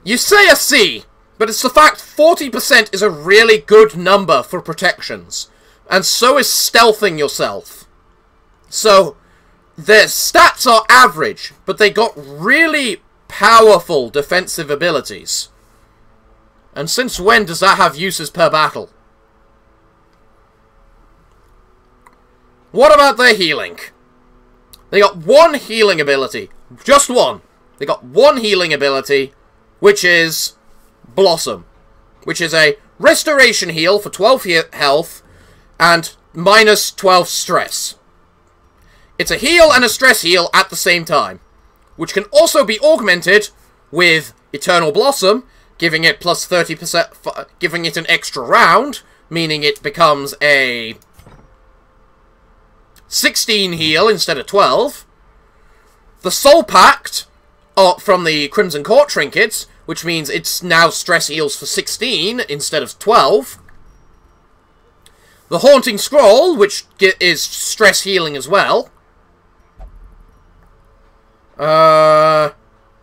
You say a C, but it's the fact 40% is a really good number for protections. And so is stealthing yourself. So, their stats are average, but they got really powerful defensive abilities. And since when does that have uses per battle? What about their healing? They got one healing ability. Just one. They got one healing ability, which is Blossom. Which is a restoration heal for 12 health and minus 12 stress. It's a heal and a stress heal at the same time, which can also be augmented with Eternal Blossom, giving it plus 30%, uh, giving it an extra round, meaning it becomes a 16 heal instead of 12. The Soul Pact uh, from the Crimson Court trinkets, which means it's now stress heals for 16 instead of 12. The Haunting Scroll, which is stress healing as well. Uh,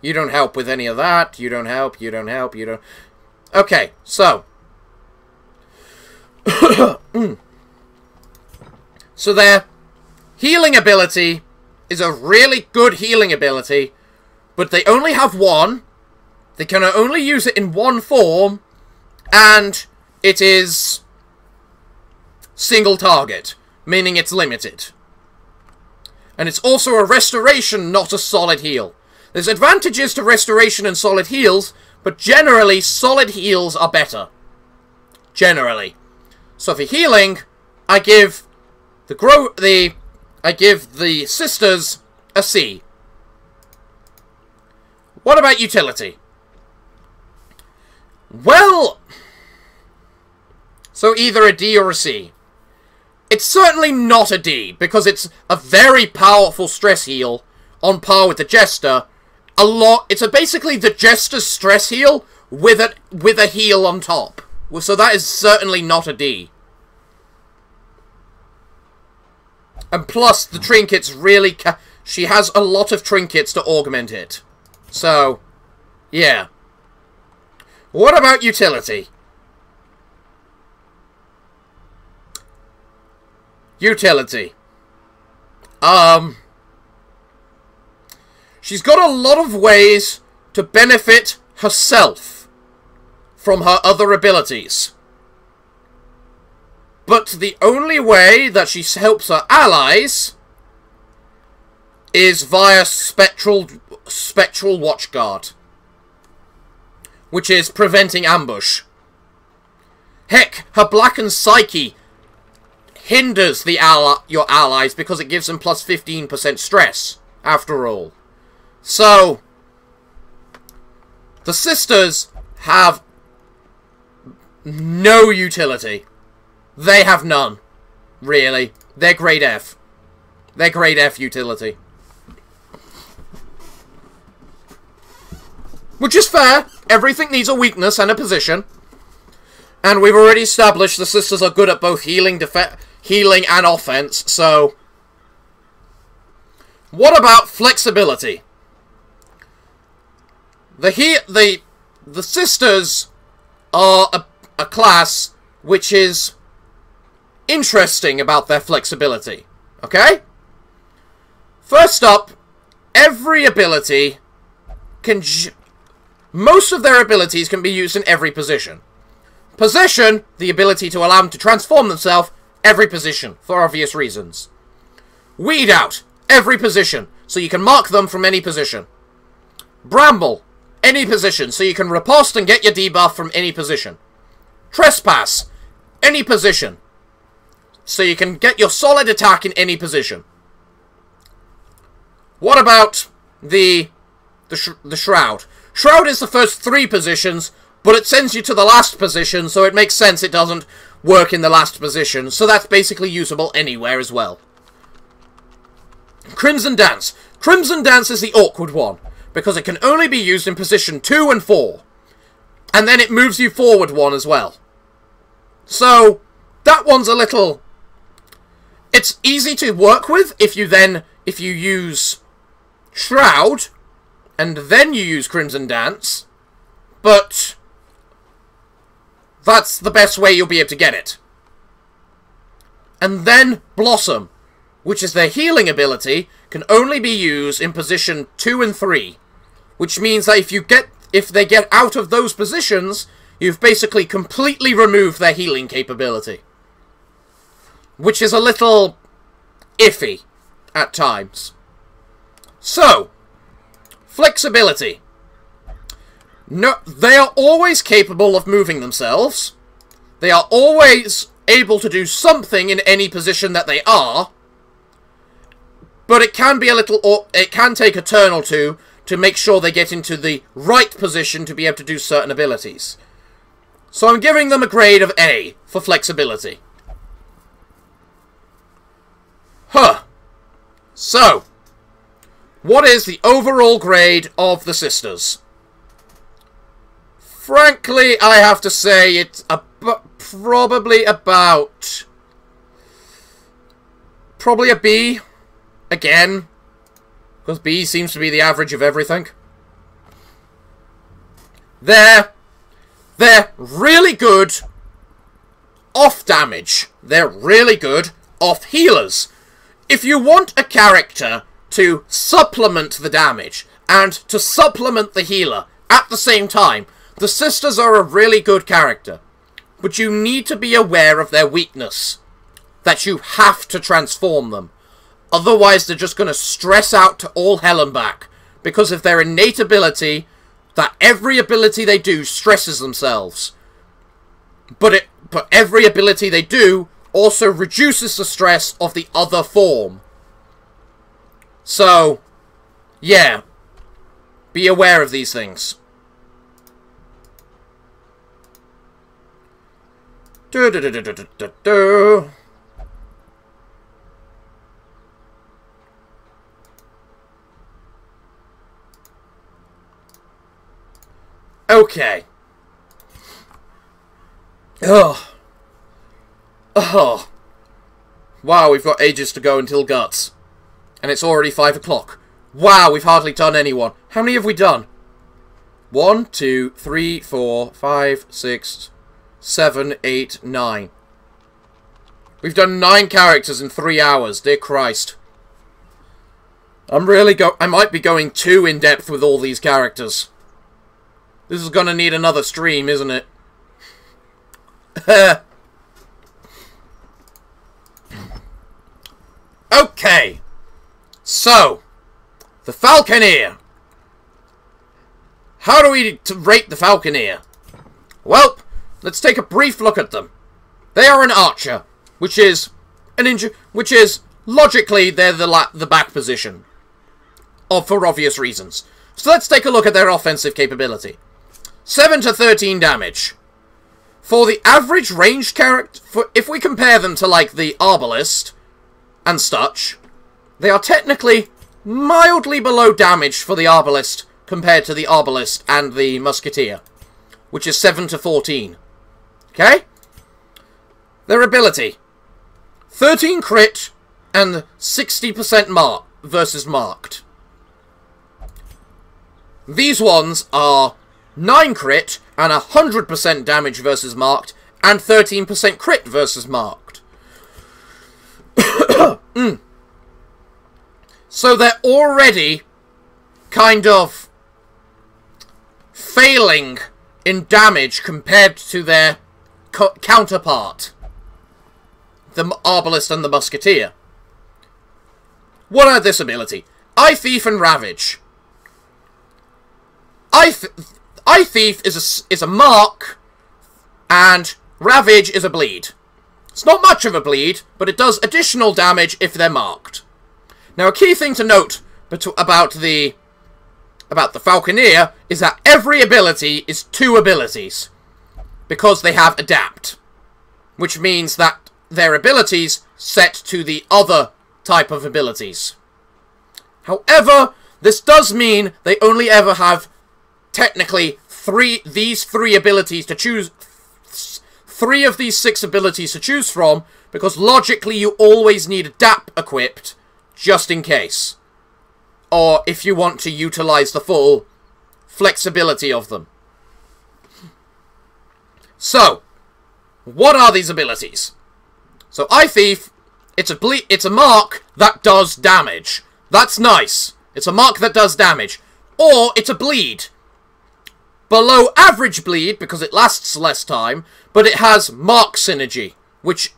you don't help with any of that. You don't help, you don't help, you don't... Okay, so. [COUGHS] so their healing ability is a really good healing ability, but they only have one. They can only use it in one form, and it is single target, meaning it's limited. And it's also a restoration, not a solid heal. There's advantages to restoration and solid heals, but generally, solid heals are better. Generally. So for healing, I give the grow the I give the sisters a C. What about utility? Well, so either a D or a C. It's certainly not a D, because it's a very powerful stress heal, on par with the Jester. A lot. It's a basically the Jester's stress heal with a with a heal on top. So that is certainly not a D. And plus, the trinkets really... Ca she has a lot of trinkets to augment it. So, yeah. What about utility? Utility. Um... She's got a lot of ways to benefit herself from her other abilities. But the only way that she helps her allies is via spectral spectral watchguard, which is preventing ambush. Heck, her blackened psyche hinders the ally your allies because it gives them plus 15% stress, after all. So, the sisters have no utility. They have none. Really. They're grade F. They're grade F utility. Which is fair. Everything needs a weakness and a position. And we've already established the sisters are good at both healing, healing and offense, so... What about flexibility? The he the the sisters are a, a class which is interesting about their flexibility. Okay? First up, every ability can... Most of their abilities can be used in every position. Possession, the ability to allow them to transform themselves, every position, for obvious reasons. Weed out, every position, so you can mark them from any position. Bramble, any position, so you can riposte and get your debuff from any position. Trespass, any position, so you can get your solid attack in any position. What about the the, sh the Shroud? Shroud is the first three positions, but it sends you to the last position, so it makes sense it doesn't work in the last position, so that's basically usable anywhere as well. Crimson Dance. Crimson Dance is the awkward one because it can only be used in position 2 and 4. And then it moves you forward one as well. So, that one's a little... It's easy to work with if you then, if you use Shroud, and then you use Crimson Dance, but that's the best way you'll be able to get it. And then Blossom, which is their healing ability, can only be used in position 2 and 3. Which means that if you get if they get out of those positions, you've basically completely removed their healing capability. Which is a little iffy at times. So, flexibility. No, they are always capable of moving themselves. They are always able to do something in any position that they are. But it can be a little, or it can take a turn or two to make sure they get into the right position to be able to do certain abilities. So I'm giving them a grade of A for flexibility. Huh. So, what is the overall grade of the sisters? Frankly, I have to say it's ab probably about... Probably a B. Again, because B seems to be the average of everything. They're... They're really good off damage. They're really good off healers. If you want a character to supplement the damage and to supplement the healer at the same time, the sisters are a really good character. But you need to be aware of their weakness. That you have to transform them. Otherwise, they're just going to stress out to all hell and back. Because of their innate ability, that every ability they do stresses themselves. But it, but every ability they do also reduces the stress of the other form. So, yeah. Be aware of these things. Do do do. Okay. Oh. Oh. Wow, we've got ages to go until Guts. And it's already 5 o'clock. Wow, we've hardly done anyone. How many have we done? One, two, three, four, five, six, seven, eight, nine. We've done nine characters in three hours, dear Christ. I'm really go- I might be going too in-depth with all these characters. This is gonna need another stream, isn't it? [LAUGHS] okay. So, the Falconeer. How do we rate the Falconeer? Well, let's take a brief look at them. They are an archer, which is an inju which is logically they're the the back position, of for obvious reasons. So let's take a look at their offensive capability. 7 to 13 damage. For the average ranged character, for, if we compare them to, like, the Arbalest and such, they are technically mildly below damage for the Arbalest compared to the Arbalest and the Musketeer, which is 7 to 14. Okay? Their ability. 13 crit and 60% mark versus marked. These ones are 9 crit and 100% damage versus marked, and 13% crit versus marked. [COUGHS] mm. So they're already kind of failing in damage compared to their counterpart, the Arbalest and the Musketeer. What are this ability? Eye Thief and Ravage. Eye, th Eye Thief is a, is a mark, and Ravage is a bleed. It's not much of a bleed, but it does additional damage if they're marked. Now, a key thing to note about the about the Falconeer is that every ability is two abilities, because they have Adapt, which means that their abilities set to the other type of abilities. However, this does mean they only ever have technically three these three abilities to choose three of these six abilities to choose from because logically you always need Adapt equipped just in case. Or if you want to utilize the full flexibility of them. So, what are these abilities? So, Eye Thief, it's a it's a mark that does damage. That's nice. It's a mark that does damage. Or it's a bleed below average bleed because it lasts less time, but it has mark synergy, which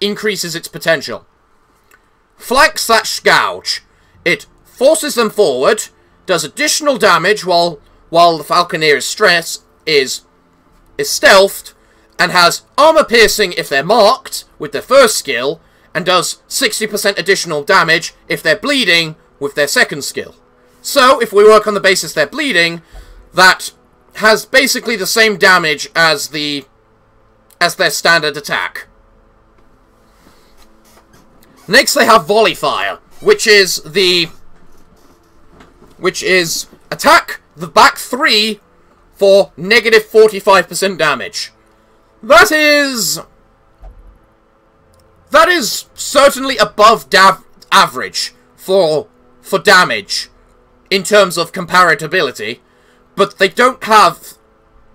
increases its potential. Flank slash gouge. It forces them forward, does additional damage while while the Falconeer's stress is is stealthed, and has armor piercing if they're marked with their first skill, and does 60% additional damage if they're bleeding with their second skill. So, if we work on the basis they're bleeding, that has basically the same damage as the as their standard attack. Next they have Volley Fire, which is the which is attack the back three for negative 45% damage. That is that is certainly above average for for damage in terms of comparability but they don't have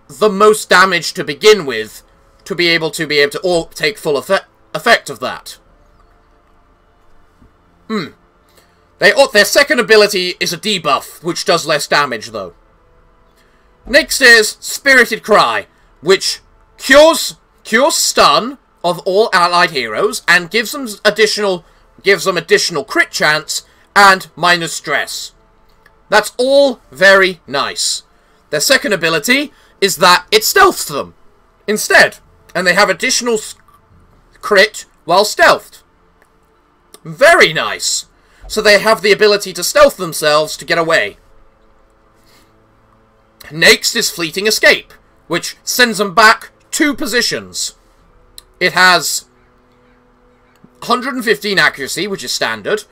the most damage to begin with to be able to be able to all take full effect, effect of that. Hmm. They, oh, their second ability is a debuff, which does less damage, though. Next is Spirited Cry, which cures cures stun of all allied heroes and gives them additional gives them additional crit chance and minus stress. That's all very nice. Their second ability is that it stealths them instead. And they have additional crit while stealthed. Very nice. So they have the ability to stealth themselves to get away. Next is Fleeting Escape, which sends them back two positions. It has 115 accuracy, which is standard,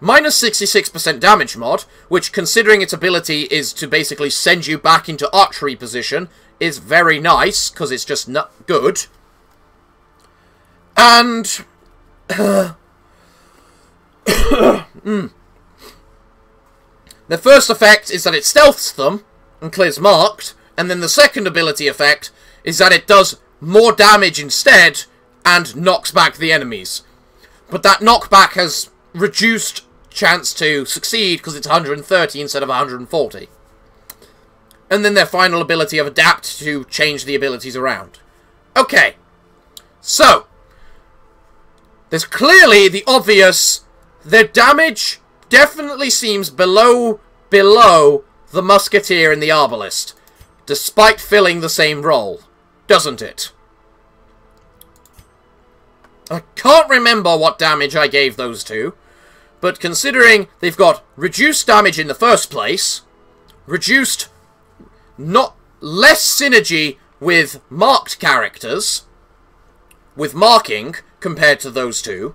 Minus 66% damage mod, which considering its ability is to basically send you back into archery position, is very nice, because it's just not good. And [CLEARS THROAT] uh, mm. The first effect is that it stealths them and clears marked, and then the second ability effect is that it does more damage instead and knocks back the enemies. But that knockback has reduced chance to succeed because it's 130 instead of 140. And then their final ability of adapt to change the abilities around. Okay. So. There's clearly the obvious... Their damage definitely seems below, below the Musketeer and the Arbalest. Despite filling the same role. Doesn't it? I can't remember what damage I gave those two. But considering they've got reduced damage in the first place, reduced not less synergy with marked characters, with marking compared to those two,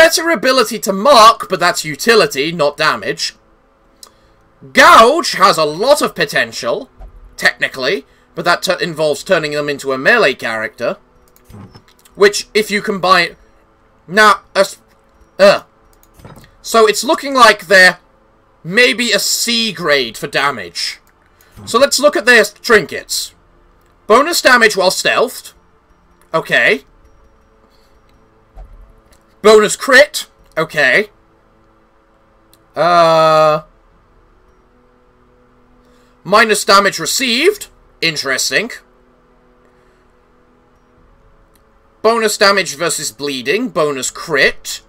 better ability to mark, but that's utility, not damage. Gouge has a lot of potential, technically, but that involves turning them into a melee character. Which, if you combine... Now, uh, so it's looking like they're maybe a C grade for damage. So let's look at their trinkets. Bonus damage while stealthed. Okay. Bonus crit. Okay. Uh... Minus damage received. Interesting. Bonus damage versus bleeding. Bonus crit.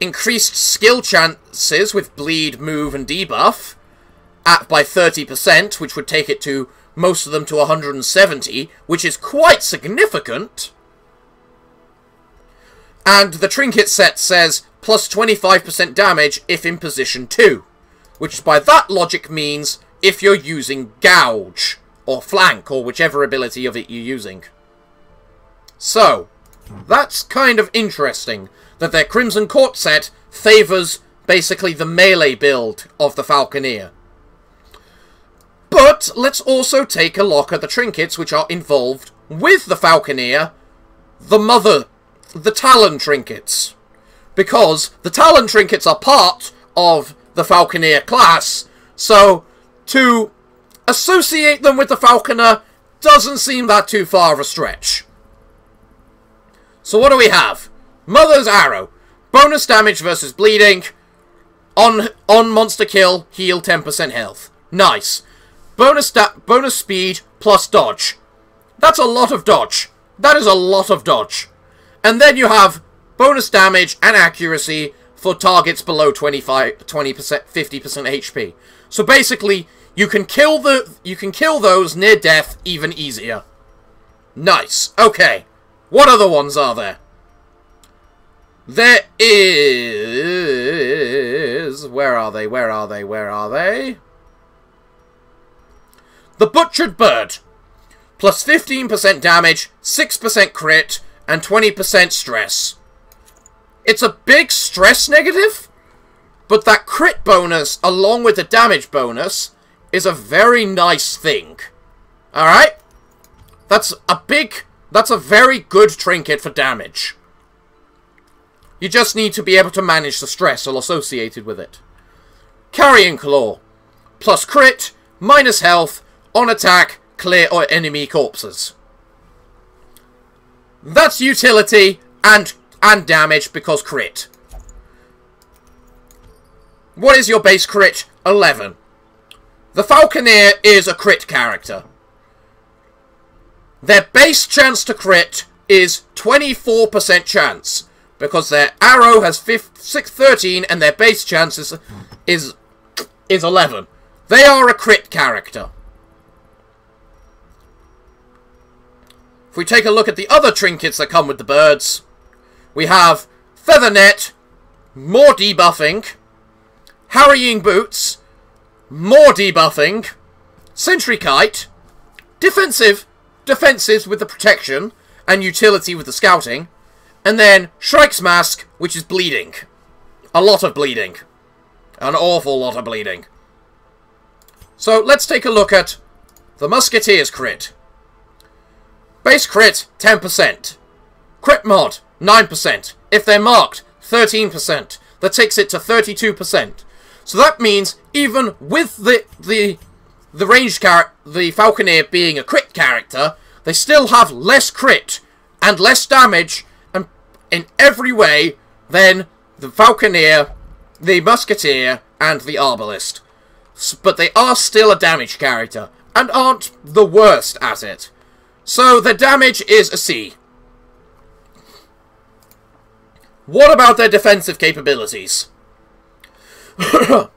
Increased skill chances with bleed, move, and debuff at by 30%, which would take it to most of them to 170, which is quite significant. And the trinket set says plus 25% damage if in position 2, which by that logic means if you're using gouge, or flank, or whichever ability of it you're using. So, that's kind of interesting that their Crimson Court set favours basically the melee build of the Falconeer. But let's also take a look at the trinkets which are involved with the Falconeer, the Mother, the Talon trinkets. Because the Talon trinkets are part of the Falconeer class, so to associate them with the Falconer doesn't seem that too far of a stretch. So what do we have? Mother's Arrow. Bonus damage versus bleeding. On on monster kill, heal 10% health. Nice. Bonus bonus speed plus dodge. That's a lot of dodge. That is a lot of dodge. And then you have bonus damage and accuracy for targets below 25 20% 50% HP. So basically, you can kill the you can kill those near death even easier. Nice. Okay. What other ones are there? There is... Where are they? Where are they? Where are they? The Butchered Bird. Plus 15% damage, 6% crit, and 20% stress. It's a big stress negative, but that crit bonus, along with the damage bonus, is a very nice thing. Alright? That's a big... That's a very good trinket for damage. You just need to be able to manage the stress all associated with it. Carrion Claw. Plus crit, minus health, on attack, clear or enemy corpses. That's utility and and damage because crit. What is your base crit? 11. The Falconeer is a crit character. Their base chance to crit is 24% chance because their arrow has 13 and their base chance is, is, is 11. They are a crit character. If we take a look at the other trinkets that come with the birds, we have Feather Net, more debuffing, Harrying Boots, more debuffing, Sentry Kite, defensive, defensive with the protection, and utility with the scouting, and then Shrike's Mask, which is bleeding. A lot of bleeding. An awful lot of bleeding. So let's take a look at the Musketeer's crit. Base crit, 10%. Crit mod, 9%. If they're marked, 13%. That takes it to 32%. So that means even with the the the ranged character, the Falconeer being a crit character, they still have less crit and less damage and in every way than the Falconeer, the Musketeer, and the Arbalest. But they are still a damage character, and aren't the worst at it. So the damage is a C. What about their defensive capabilities? [COUGHS]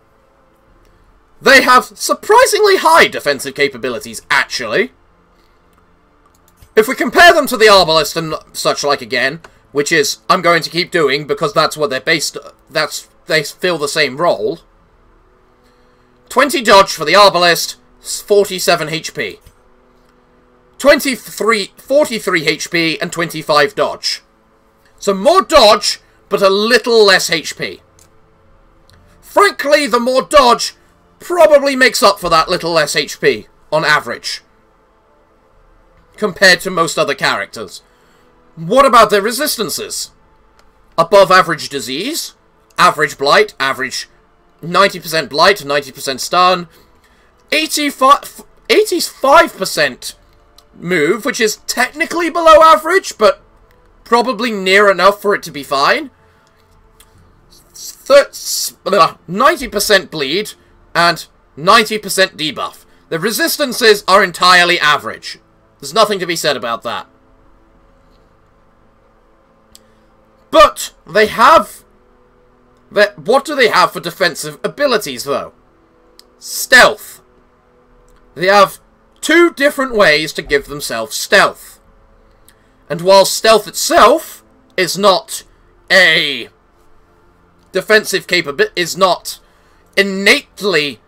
they have surprisingly high defensive capabilities, actually. If we compare them to the Arbalest and such like again, which is I'm going to keep doing because that's what they're based that's they fill the same role. 20 dodge for the Arbalest, 47 HP. 23 43 HP and 25 dodge. So more dodge, but a little less HP. Frankly, the more dodge probably makes up for that little less HP, on average. Compared to most other characters. What about their resistances? Above average disease, average blight, average 90% blight, 90% stun, 85, 85% move, which is technically below average, but probably near enough for it to be fine. 90% uh, bleed, and 90% debuff. The resistances are entirely average. There's nothing to be said about that. But they have... What do they have for defensive abilities, though? Stealth. They have two different ways to give themselves stealth. And while stealth itself is not a defensive capability, is not innately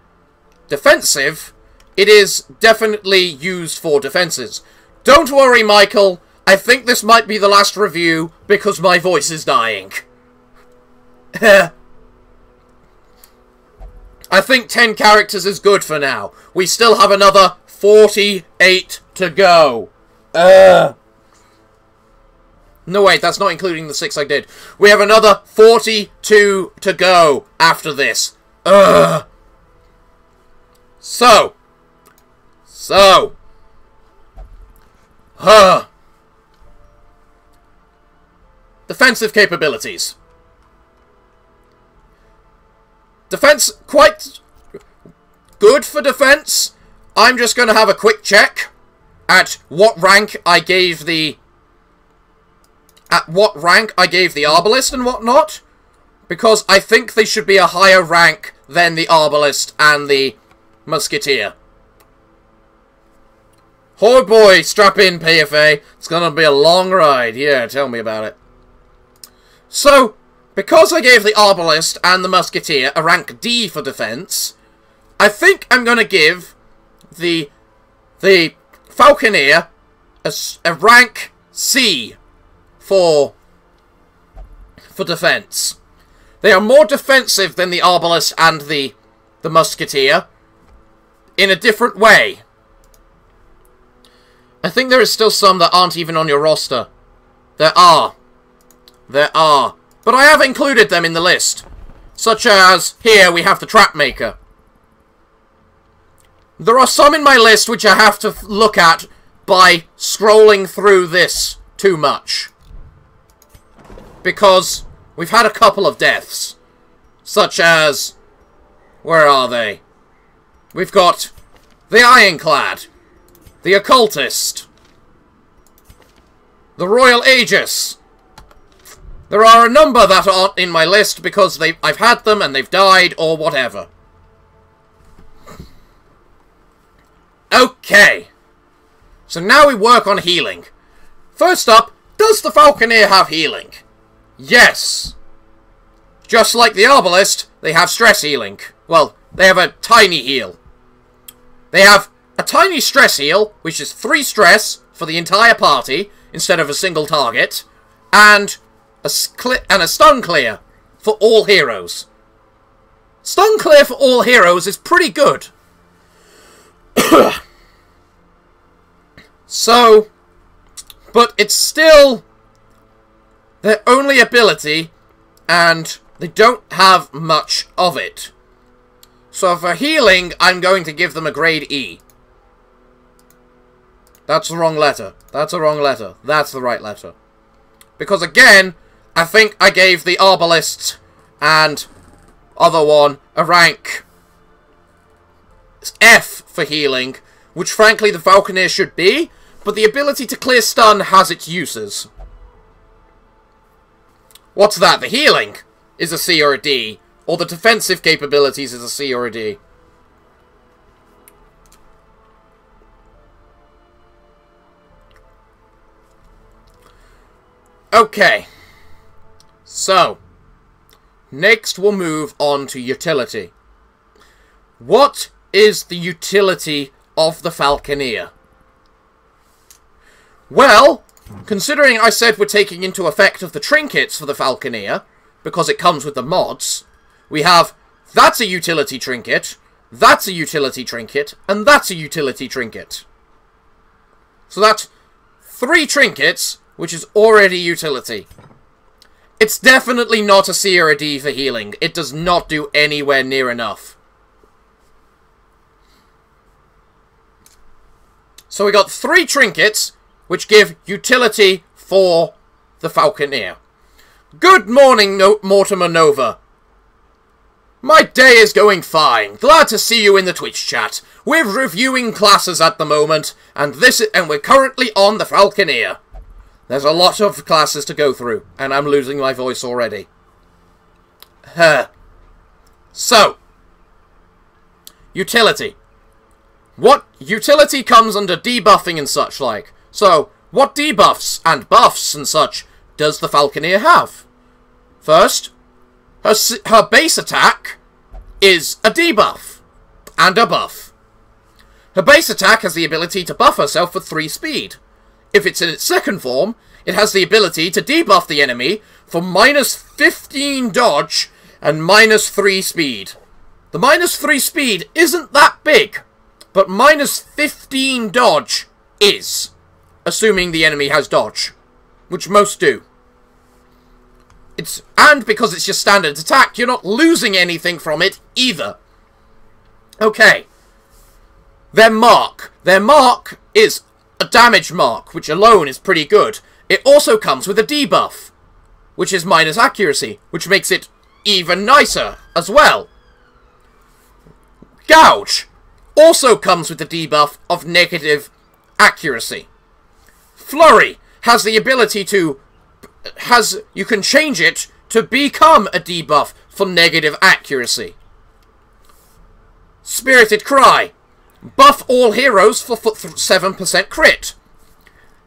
defensive, it is definitely used for defenses. Don't worry, Michael. I think this might be the last review because my voice is dying. [LAUGHS] I think 10 characters is good for now. We still have another 48 to go. Uh. No, wait, that's not including the six I did. We have another 42 to go after this. Ugh. So. So. Huh. Defensive capabilities. Defense, quite good for defense. I'm just going to have a quick check at what rank I gave the... At what rank I gave the Arbalest and whatnot. Because I think they should be a higher rank than the Arbalest and the Musketeer. Oh boy, strap in, PFA. It's gonna be a long ride. Yeah, tell me about it. So, because I gave the Arbalest and the Musketeer a rank D for defense, I think I'm gonna give the the Falconeer a, a rank C for for defense. They are more defensive than the Arbalest and the the Musketeer in a different way. I think there is still some that aren't even on your roster. There are. There are. But I have included them in the list. Such as, here we have the Trap Maker. There are some in my list which I have to look at by scrolling through this too much. Because we've had a couple of deaths. Such as... Where are they? We've got the Ironclad, the Occultist, the Royal Aegis. There are a number that aren't in my list because they I've had them and they've died or whatever. Okay. So now we work on healing. First up, does the Falconeer have healing? Yes. Just like the Arbalest, they have stress healing. Well, they have a tiny heal. They have a tiny stress heal, which is 3 stress for the entire party, instead of a single target, and a, and a stun clear for all heroes. Stun clear for all heroes is pretty good. [COUGHS] so, but it's still their only ability, and they don't have much of it. So for healing, I'm going to give them a grade E. That's the wrong letter. That's the wrong letter. That's the right letter. Because again, I think I gave the Arbalest and other one a rank F for healing, which frankly the Falconer should be, but the ability to clear stun has its uses. What's that? The healing is a C or a D, or the defensive capabilities is a C or a D. Okay. So, next we'll move on to utility. What is the utility of the Falconeer? Well, considering I said we're taking into effect of the trinkets for the Falconeer, because it comes with the mods, we have that's a utility trinket, that's a utility trinket, and that's a utility trinket. So that's three trinkets, which is already utility. It's definitely not a C or a D for healing. It does not do anywhere near enough. So we got three trinkets, which give utility for the Falconeer. Good morning, no Mortimer Nova. My day is going fine. Glad to see you in the Twitch chat. We're reviewing classes at the moment, and this and we're currently on the Falconeer. There's a lot of classes to go through, and I'm losing my voice already. Huh. So, utility. What utility comes under debuffing and such like? So, what debuffs and buffs and such does the Falconeer have? First, her, her base attack is a debuff and a buff. Her base attack has the ability to buff herself for 3 speed. If it's in its second form, it has the ability to debuff the enemy for minus 15 dodge and minus 3 speed. The minus 3 speed isn't that big, but minus 15 dodge is, assuming the enemy has dodge, which most do. It's And because it's your standard attack, you're not losing anything from it either. Okay. Their mark. Their mark is a damage mark, which alone is pretty good. It also comes with a debuff, which is minus accuracy, which makes it even nicer as well. Gouge also comes with the debuff of negative accuracy. Flurry has the ability to has you can change it to become a debuff for negative accuracy. Spirited Cry buff all heroes for 7% crit.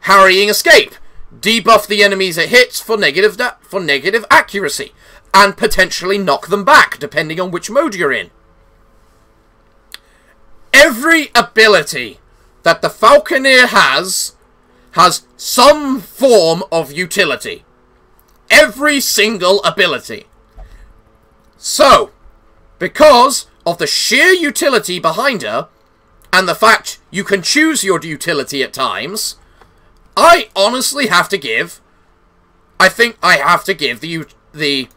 Harrying Escape debuff the enemies it hits for negative for negative accuracy and potentially knock them back depending on which mode you're in. Every ability that the Falconeer has has some form of utility. Every single ability. So, because of the sheer utility behind her, and the fact you can choose your utility at times, I honestly have to give... I think I have to give the, the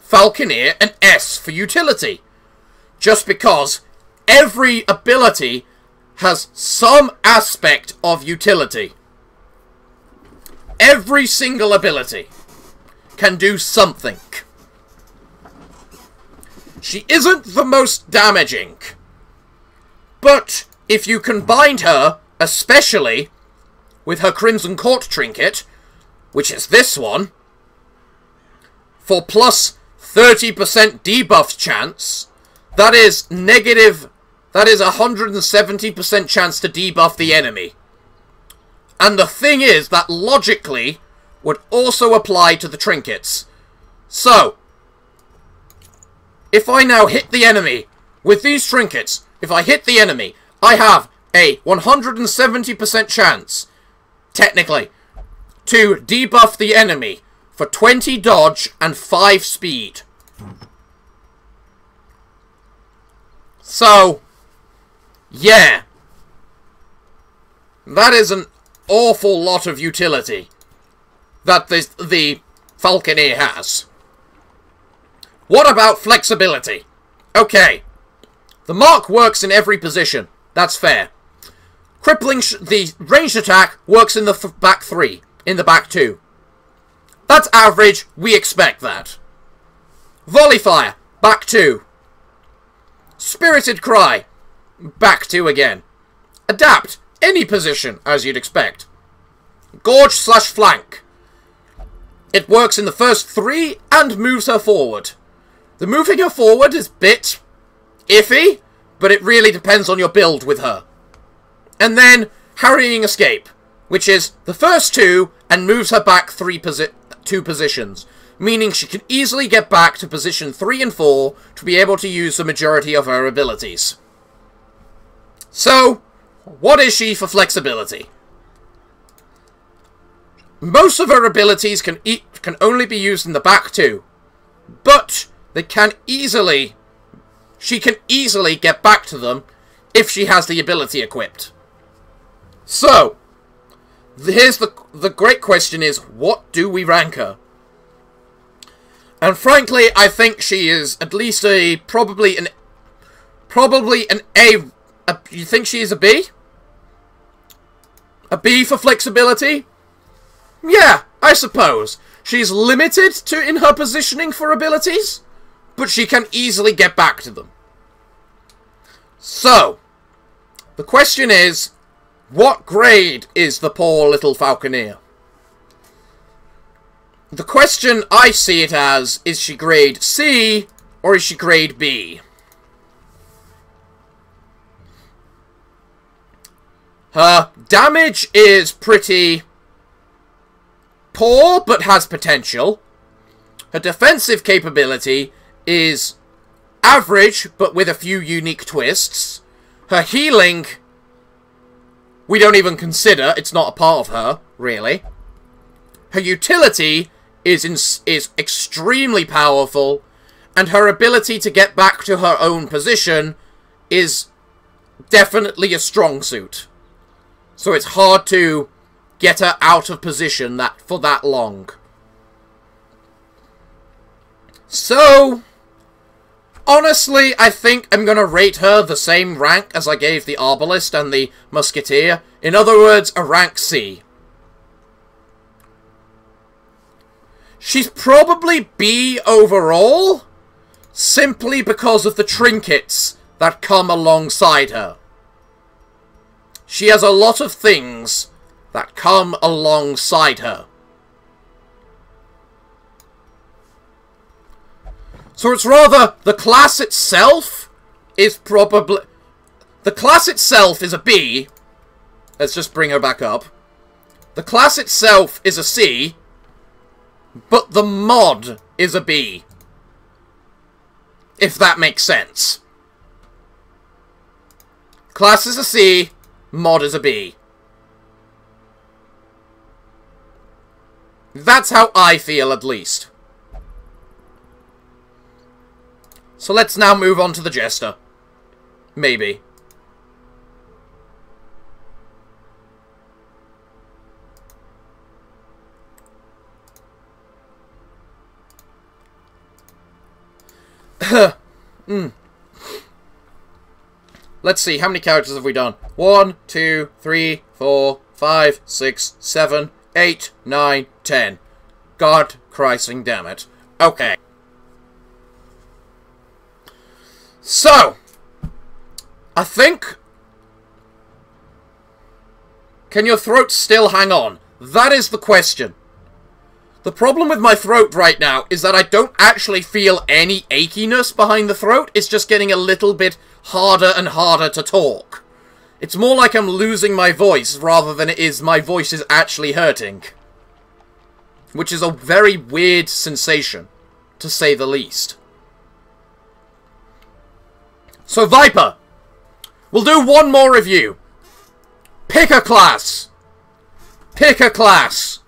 Falconeer an S for utility. Just because every ability has some aspect of utility. Every single ability can do something. She isn't the most damaging. But if you combined her, especially with her Crimson Court trinket, which is this one, for plus 30% debuff chance, that is negative, that is 170% chance to debuff the enemy. And the thing is that logically would also apply to the trinkets. So, if I now hit the enemy with these trinkets, if I hit the enemy, I have a 170% chance technically, to debuff the enemy for 20 dodge and 5 speed. So, yeah. That is an awful lot of utility that the, the Falconeer has. What about flexibility? Okay. The mark works in every position. That's fair. Crippling the ranged attack works in the back three, in the back two. That's average. We expect that. Volley fire, back two. Spirited cry, back to again. Adapt, any position, as you'd expect. Gorge slash flank. It works in the first three and moves her forward. The moving her forward is bit iffy, but it really depends on your build with her. And then Harrying Escape, which is the first two and moves her back three posi two positions, meaning she can easily get back to position 3 and 4 to be able to use the majority of her abilities. So, what is she for flexibility? Most of her abilities can e can only be used in the back two, but they can easily she can easily get back to them if she has the ability equipped. So, here's the the great question is, what do we rank her? And frankly, I think she is at least a, probably an, probably an A, a you think she is a B? A B for flexibility? Yeah, I suppose. She's limited to in her positioning for abilities, but she can easily get back to them. So, the question is, what grade is the poor little falconeer? The question I see it as, is she grade C or is she grade B? Her damage is pretty poor, but has potential. Her defensive capability is average, but with a few unique twists. Her healing we don't even consider. It's not a part of her, really. Her utility is in, is extremely powerful, and her ability to get back to her own position is definitely a strong suit. So it's hard to get her out of position that for that long. So, Honestly, I think I'm going to rate her the same rank as I gave the Arbalest and the Musketeer. In other words, a rank C. She's probably B overall, simply because of the trinkets that come alongside her. She has a lot of things that come alongside her. So it's rather the class itself is probably... The class itself is a B. Let's just bring her back up. The class itself is a C. But the mod is a B. If that makes sense. Class is a C. Mod as a bee. That's how I feel, at least. So let's now move on to the Jester. Maybe. [LAUGHS] mm. Let's see, how many characters have we done? One, two, three, four, five, six, seven, eight, nine, ten. God Christing damn it. Okay. So, I think... Can your throat still hang on? That is the question. The problem with my throat right now is that I don't actually feel any achiness behind the throat. It's just getting a little bit harder and harder to talk. It's more like I'm losing my voice rather than it is my voice is actually hurting. Which is a very weird sensation, to say the least. So, Viper, we'll do one more review. Pick a class. Pick a class.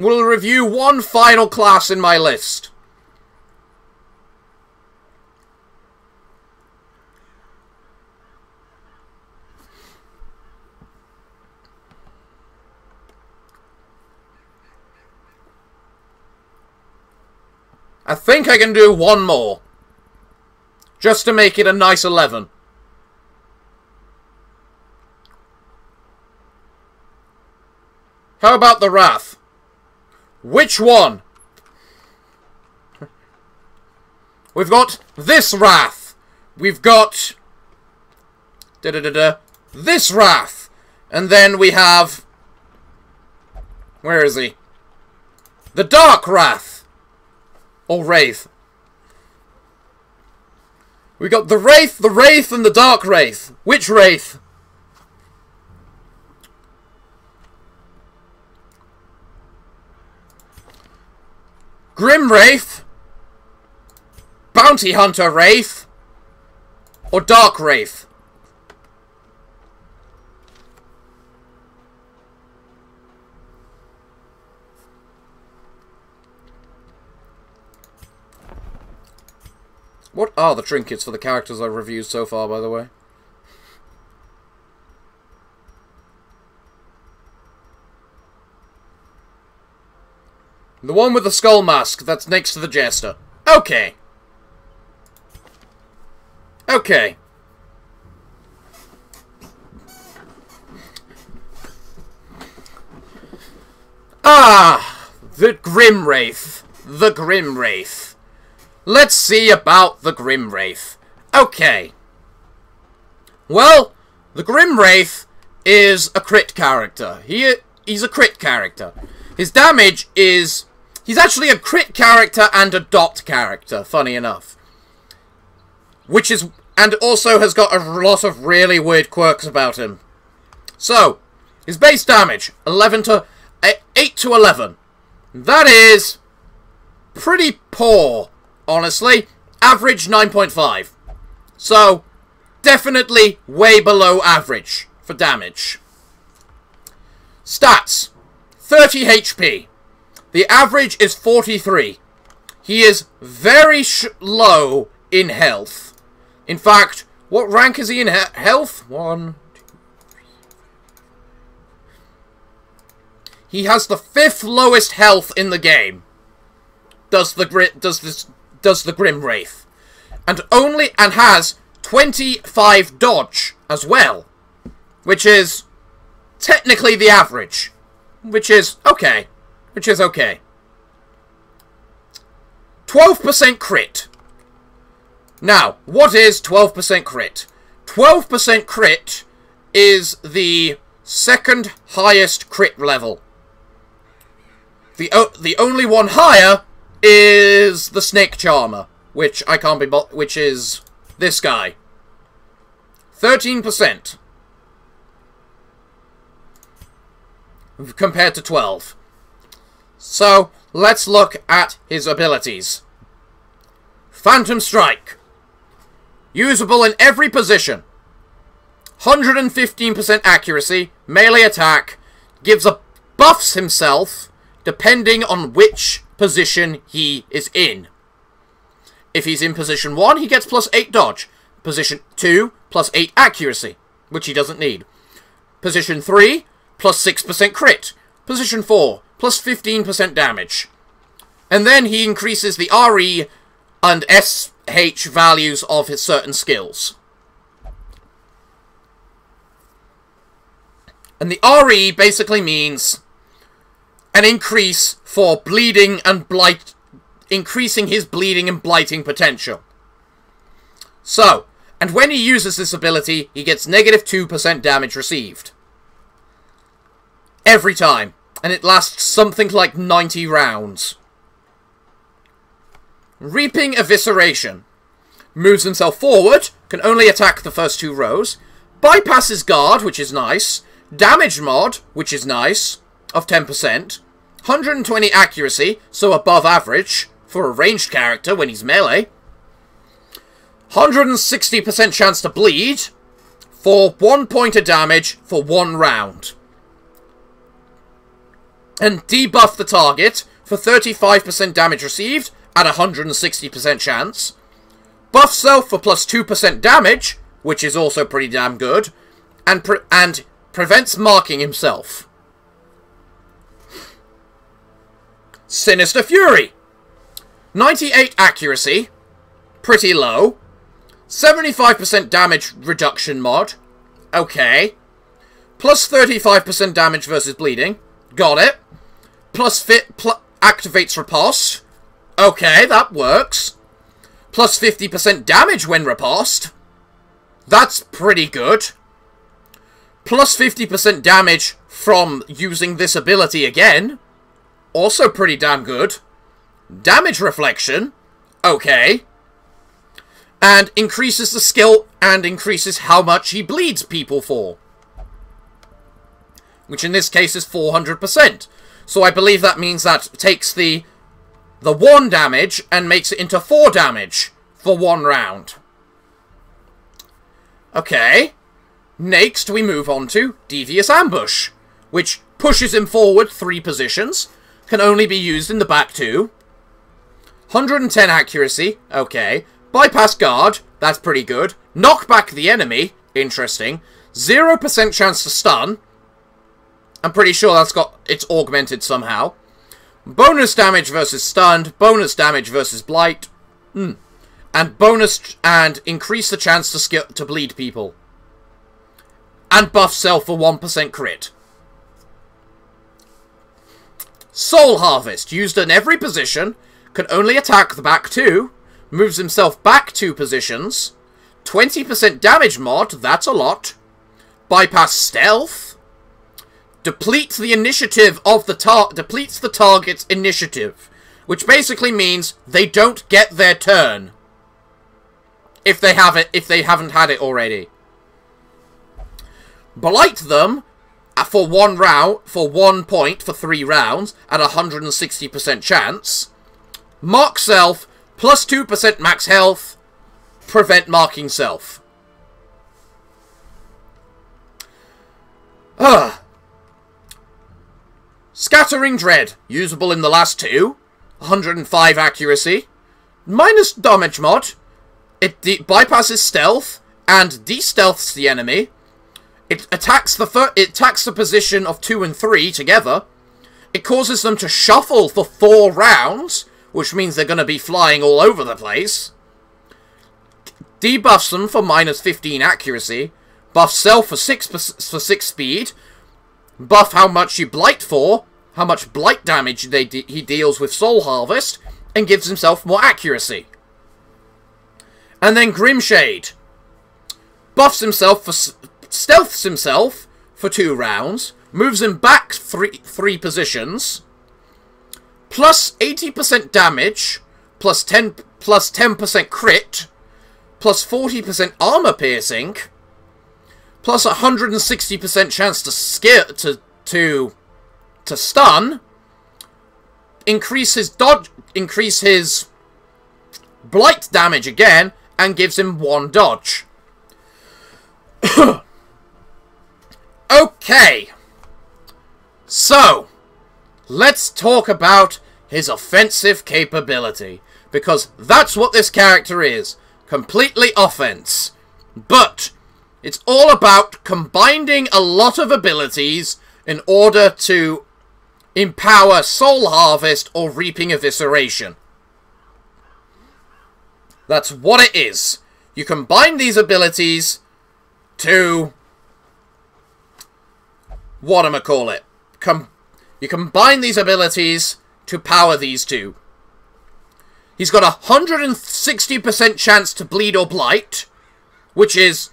We'll review one final class in my list. I think I can do one more. Just to make it a nice 11. How about the Wrath? Which one? We've got this Wrath. We've got... Da da da. This Wrath. And then we have... Where is he? The Dark Wrath. Or Wraith. We got the Wraith, the Wraith, and the Dark Wraith. Which Wraith? Grim Wraith? Bounty Hunter Wraith? Or Dark Wraith? What are the trinkets for the characters I've reviewed so far, by the way? The one with the skull mask that's next to the jester. Okay. Okay. Ah! The Grim Wraith. The Grim Wraith. Let's see about the Grim Wraith. Okay. Well, the Grim Wraith is a crit character. He he's a crit character. His damage is he's actually a crit character and a dot character, funny enough. Which is and also has got a lot of really weird quirks about him. So, his base damage 11 to eh, 8 to 11. That is pretty poor honestly. Average 9.5. So, definitely way below average for damage. Stats. 30 HP. The average is 43. He is very low in health. In fact, what rank is he in he health? One, two, three. He has the fifth lowest health in the game. Does the? Does this does the Grim Wraith. And only and has 25 dodge as well. Which is technically the average. Which is okay. Which is okay. 12% crit. Now, what is 12% crit? 12% crit is the second highest crit level. The, the only one higher is the Snake Charmer, which I can't be which is this guy. 13%. Compared to 12. So, let's look at his abilities. Phantom Strike. Usable in every position. 115% accuracy, melee attack, gives a buffs himself depending on which position he is in. If he's in position 1, he gets plus 8 dodge. Position 2, plus 8 accuracy, which he doesn't need. Position 3, plus 6% crit. Position 4, plus 15% damage. And then he increases the RE and SH values of his certain skills. And the RE basically means an increase for bleeding and blight, increasing his bleeding and blighting potential. So, and when he uses this ability, he gets negative 2% damage received. Every time. And it lasts something like 90 rounds. Reaping Evisceration. Moves himself forward, can only attack the first two rows. Bypasses guard, which is nice. Damage mod, which is nice of 10%. 120 accuracy, so above average, for a ranged character when he's melee. 160% chance to bleed, for one point of damage for one round. And debuff the target for 35% damage received at 160% chance. Buff self for plus 2% damage, which is also pretty damn good. And, pre and prevents marking himself. Sinister Fury. 98 accuracy, pretty low. 75% damage reduction mod, okay. Plus 35% damage versus bleeding, got it. Plus fit pl activates riposte, okay, that works. Plus 50% damage when riposte, that's pretty good. Plus 50% damage from using this ability again, also pretty damn good. Damage reflection, okay. And increases the skill and increases how much he bleeds people for. Which in this case is 400%. So I believe that means that takes the the 1 damage and makes it into 4 damage for one round. Okay. Next we move on to Devious Ambush, which pushes him forward 3 positions, can only be used in the back 2, 110 accuracy, okay. Bypass guard, that's pretty good. Knock back the enemy, interesting. 0% chance to stun. I'm pretty sure that's got, it's augmented somehow. Bonus damage versus stunned, bonus damage versus blight. Hmm. And bonus, and increase the chance to, skill, to bleed people. And buff self for 1% crit. Soul Harvest, used in every position, can only attack the back two, moves himself back two positions, 20% damage mod, that's a lot, bypass stealth, depletes the initiative of the tar depletes the target's initiative, which basically means they don't get their turn if they have it if they haven't had it already. Blight them for one round for one point for three rounds at a 160% chance. Mark self, plus 2% max health, prevent marking self. Ah. Scattering Dread, usable in the last two. 105 accuracy. Minus damage mod. It bypasses stealth and de-stealths the enemy. It attacks the it attacks the position of 2 and 3 together. It causes them to shuffle for 4 rounds which means they're going to be flying all over the place. Debuffs them for minus 15 accuracy. Buff self for 6 for 6 speed. Buff how much you blight for. How much blight damage they de he deals with Soul Harvest. And gives himself more accuracy. And then Grimshade. Buffs himself for... Stealths himself for 2 rounds. Moves him back 3, three positions plus 80% damage, plus 10 plus 10% crit, plus 40% armor piercing, plus 160% chance to scare to to to stun, increase his dodge, increase his blight damage again, and gives him one dodge. [COUGHS] okay. So, let's talk about his offensive capability. Because that's what this character is. Completely offense. But, it's all about combining a lot of abilities in order to empower Soul Harvest or Reaping Evisceration. That's what it is. You combine these abilities to... What am I call it? Com you combine these abilities to power these two. He's got a 160% chance to bleed or blight, which is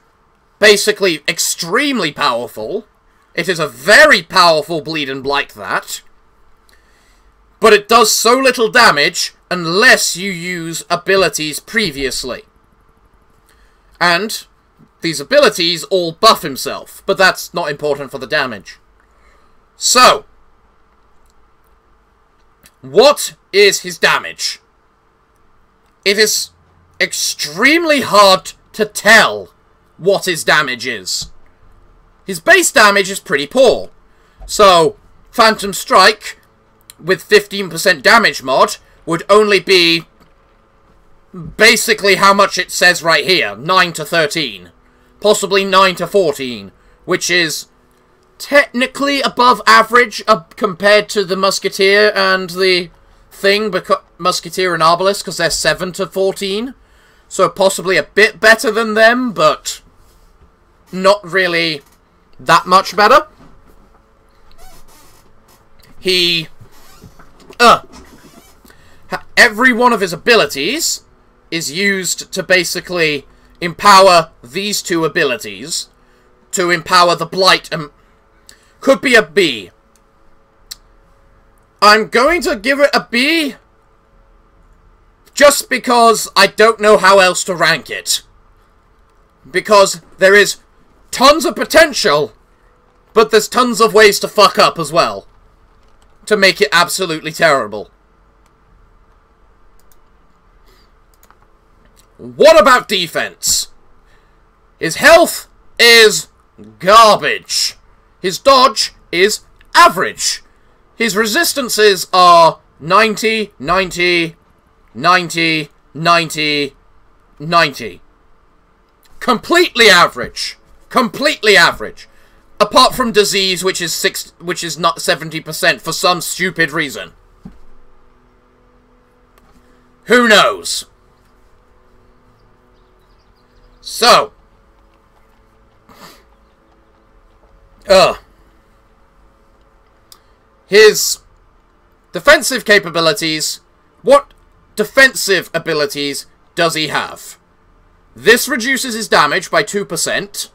basically extremely powerful. It is a very powerful bleed and blight that. But it does so little damage unless you use abilities previously. And these abilities all buff himself, but that's not important for the damage. So, what is his damage? It is extremely hard to tell what his damage is. His base damage is pretty poor. So, Phantom Strike, with 15% damage mod, would only be basically how much it says right here, 9 to 13. Possibly 9 to 14, which is technically above average uh, compared to the Musketeer and the thing, because Musketeer and Arbalest because they're 7 to 14. So possibly a bit better than them, but not really that much better. He... Uh, every one of his abilities is used to basically empower these two abilities. To empower the Blight and... Could be a B. I'm going to give it a B. Just because I don't know how else to rank it. Because there is tons of potential, but there's tons of ways to fuck up as well. To make it absolutely terrible. What about defense? His health is garbage. His dodge is average. His resistances are 90, 90, 90, 90, 90. Completely average. Completely average. Apart from disease, which is six, which is not 70% for some stupid reason. Who knows? So. Ugh. His defensive capabilities. What defensive abilities does he have? This reduces his damage by 2%,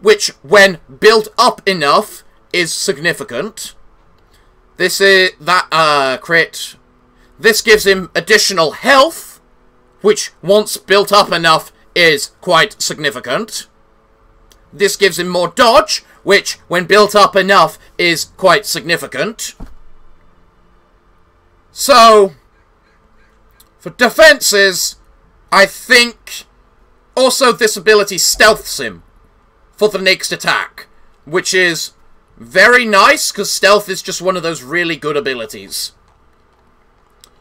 which, when built up enough, is significant. This is, that, uh, crit. This gives him additional health, which, once built up enough, is quite significant. This gives him more dodge, which, when built up enough, is quite significant. So, for defenses, I think also this ability stealths him for the next attack, which is very nice, because stealth is just one of those really good abilities.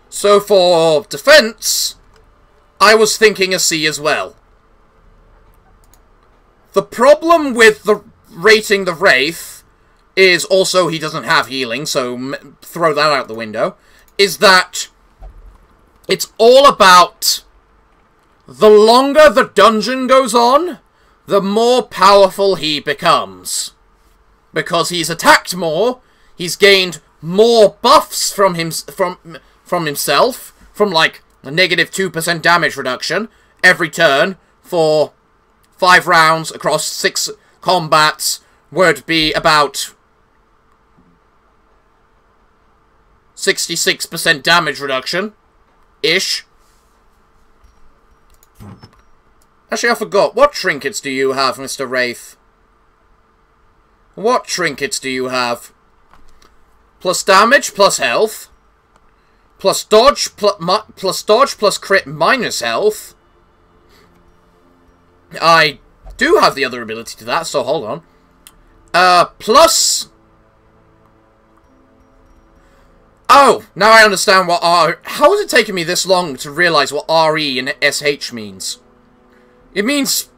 So for defense, I was thinking a C as well. The problem with the rating the Wraith is also he doesn't have healing, so throw that out the window, is that it's all about the longer the dungeon goes on, the more powerful he becomes. Because he's attacked more, he's gained more buffs from him from from himself, from like a negative 2% damage reduction every turn for five rounds across six combats would be about 66% damage reduction. Ish. Actually, I forgot. What trinkets do you have, Mr. Wraith? What trinkets do you have? Plus damage, plus health. Plus dodge, plus, plus dodge, plus crit, minus health. I do have the other ability to that, so hold on. Uh, plus... Oh, now I understand what R... How has it taken me this long to realise what RE and SH means? It means...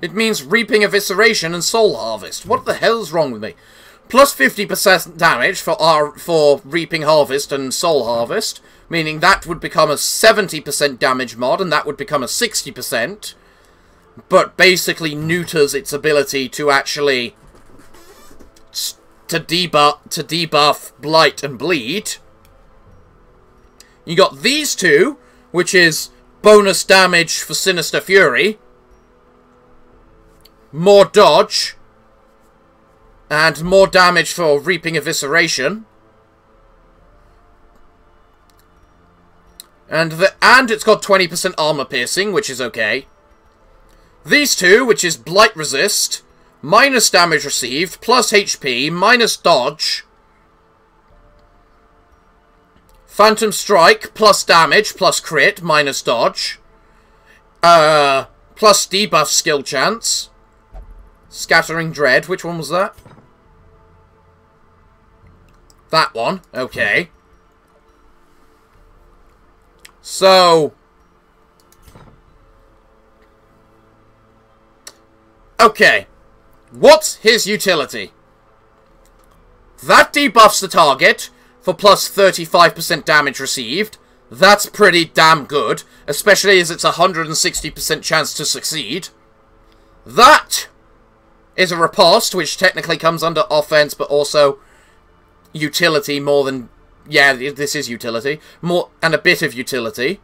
It means Reaping Evisceration and Soul Harvest. What the hell's wrong with me? Plus 50% damage for R for Reaping Harvest and Soul Harvest, meaning that would become a 70% damage mod, and that would become a 60% but basically neuters its ability to actually to debuff to debuff blight and bleed. You got these two, which is bonus damage for Sinister Fury, more dodge, and more damage for Reaping Evisceration. And the and it's got 20% armor piercing, which is okay. These two, which is Blight Resist, minus damage received, plus HP, minus dodge. Phantom Strike, plus damage, plus crit, minus dodge. Uh, plus debuff skill chance. Scattering Dread, which one was that? That one, okay. So, Okay. What's his utility? That debuffs the target for plus 35% damage received. That's pretty damn good, especially as it's a 160% chance to succeed. That is a riposte, which technically comes under offense, but also utility more than... Yeah, this is utility. More And a bit of utility.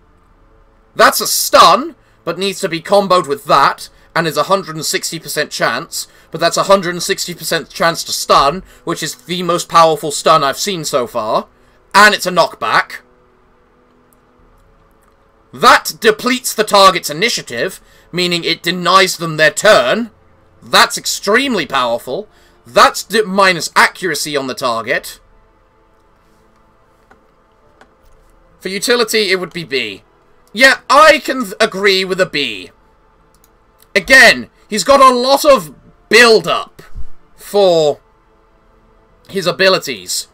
That's a stun, but needs to be comboed with that, and is a 160% chance. But that's a 160% chance to stun, which is the most powerful stun I've seen so far. And it's a knockback. That depletes the target's initiative, meaning it denies them their turn. That's extremely powerful. That's minus accuracy on the target. For utility, it would be B. Yeah, I can agree with a B. Again, he's got a lot of build-up for his abilities.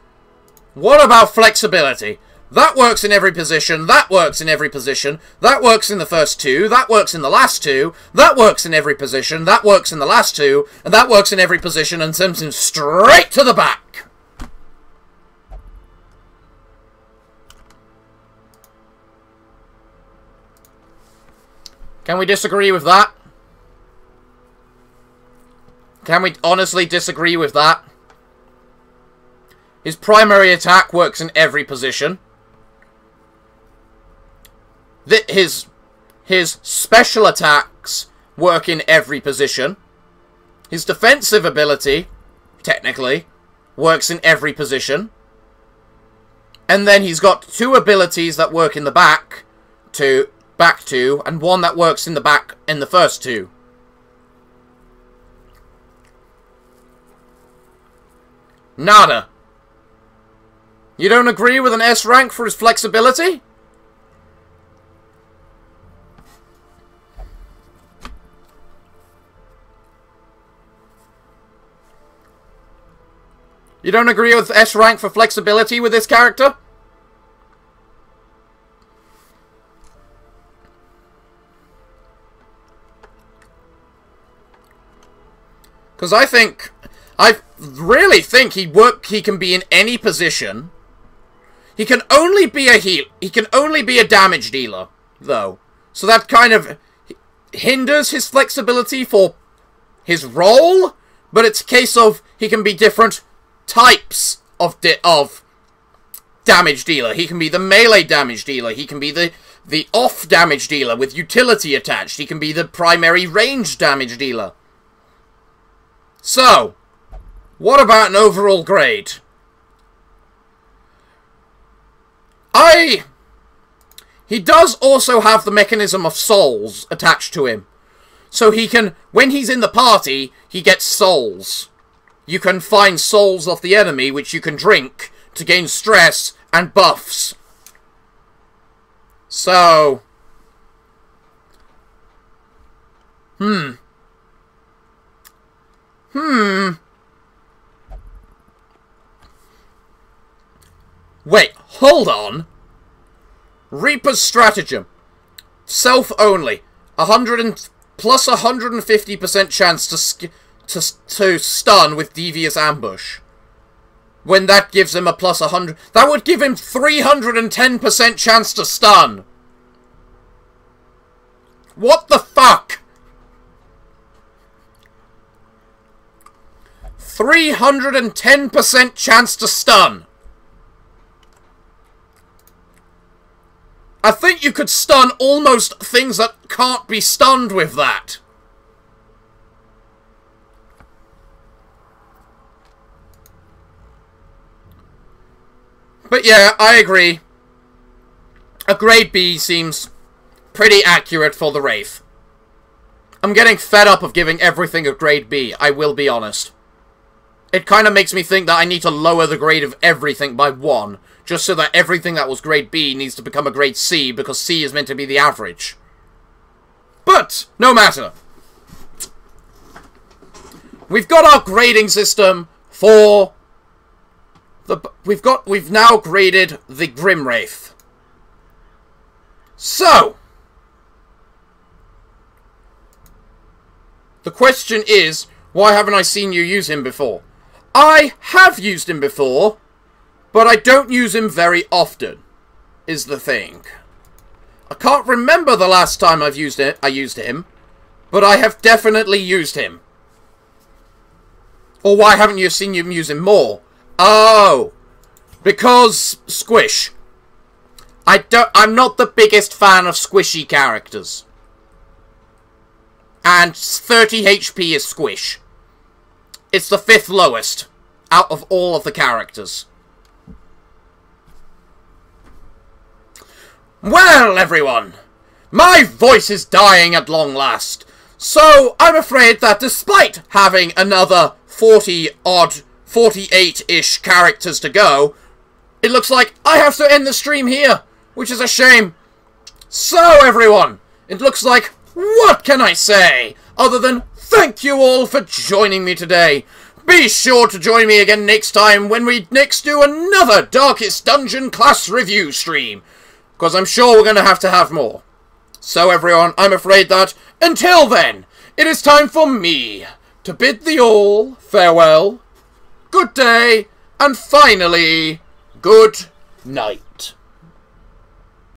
What about flexibility? That works in every position, that works in every position, that works in the first two, that works in the last two, that works in every position, that works in the last two, and that works in every position and sends him straight to the back. Can we disagree with that? Can we honestly disagree with that? His primary attack works in every position that his his special attacks work in every position. His defensive ability, technically, works in every position. And then he's got two abilities that work in the back to back two, and one that works in the back in the first two. Nada. You don't agree with an S rank for his flexibility? You don't agree with S rank for flexibility with this character? Because I think... I really think he work. He can be in any position. He can only be a heal. He can only be a damage dealer, though. So that kind of hinders his flexibility for his role. But it's a case of he can be different types of of damage dealer. He can be the melee damage dealer. He can be the the off damage dealer with utility attached. He can be the primary range damage dealer. So, what about an overall grade? I... He does also have the mechanism of souls attached to him. So he can, when he's in the party, he gets souls. You can find souls of the enemy, which you can drink to gain stress and buffs. So... Hmm. Hmm. Wait, hold on. Reaper's Stratagem. Self only. 100 and, plus 150% chance to to, to stun with Devious Ambush. When that gives him a plus a plus 100... That would give him 310% chance to stun! What the fuck? 310% chance to stun! I think you could stun almost things that can't be stunned with that. But yeah, I agree. A grade B seems pretty accurate for the Wraith. I'm getting fed up of giving everything a grade B, I will be honest. It kind of makes me think that I need to lower the grade of everything by one, just so that everything that was grade B needs to become a grade C, because C is meant to be the average. But, no matter. We've got our grading system for the, we've got, we've now graded the Grim Wraith. So, the question is, why haven't I seen you use him before? I have used him before, but I don't use him very often. is the thing. I can't remember the last time I've used it. I used him, but I have definitely used him. Or why haven't you seen him use him more? Oh, because squish. I don't. I'm not the biggest fan of squishy characters. And 30 HP is squish. It's the fifth lowest out of all of the characters. Well, everyone, my voice is dying at long last. So, I'm afraid that despite having another 40-odd, 48-ish characters to go, it looks like I have to end the stream here, which is a shame. So, everyone, it looks like, what can I say, other than thank you all for joining me today. Be sure to join me again next time when we next do another Darkest Dungeon class review stream because I'm sure we're going to have to have more. So everyone, I'm afraid that, until then, it is time for me to bid thee all farewell, good day, and finally, good night.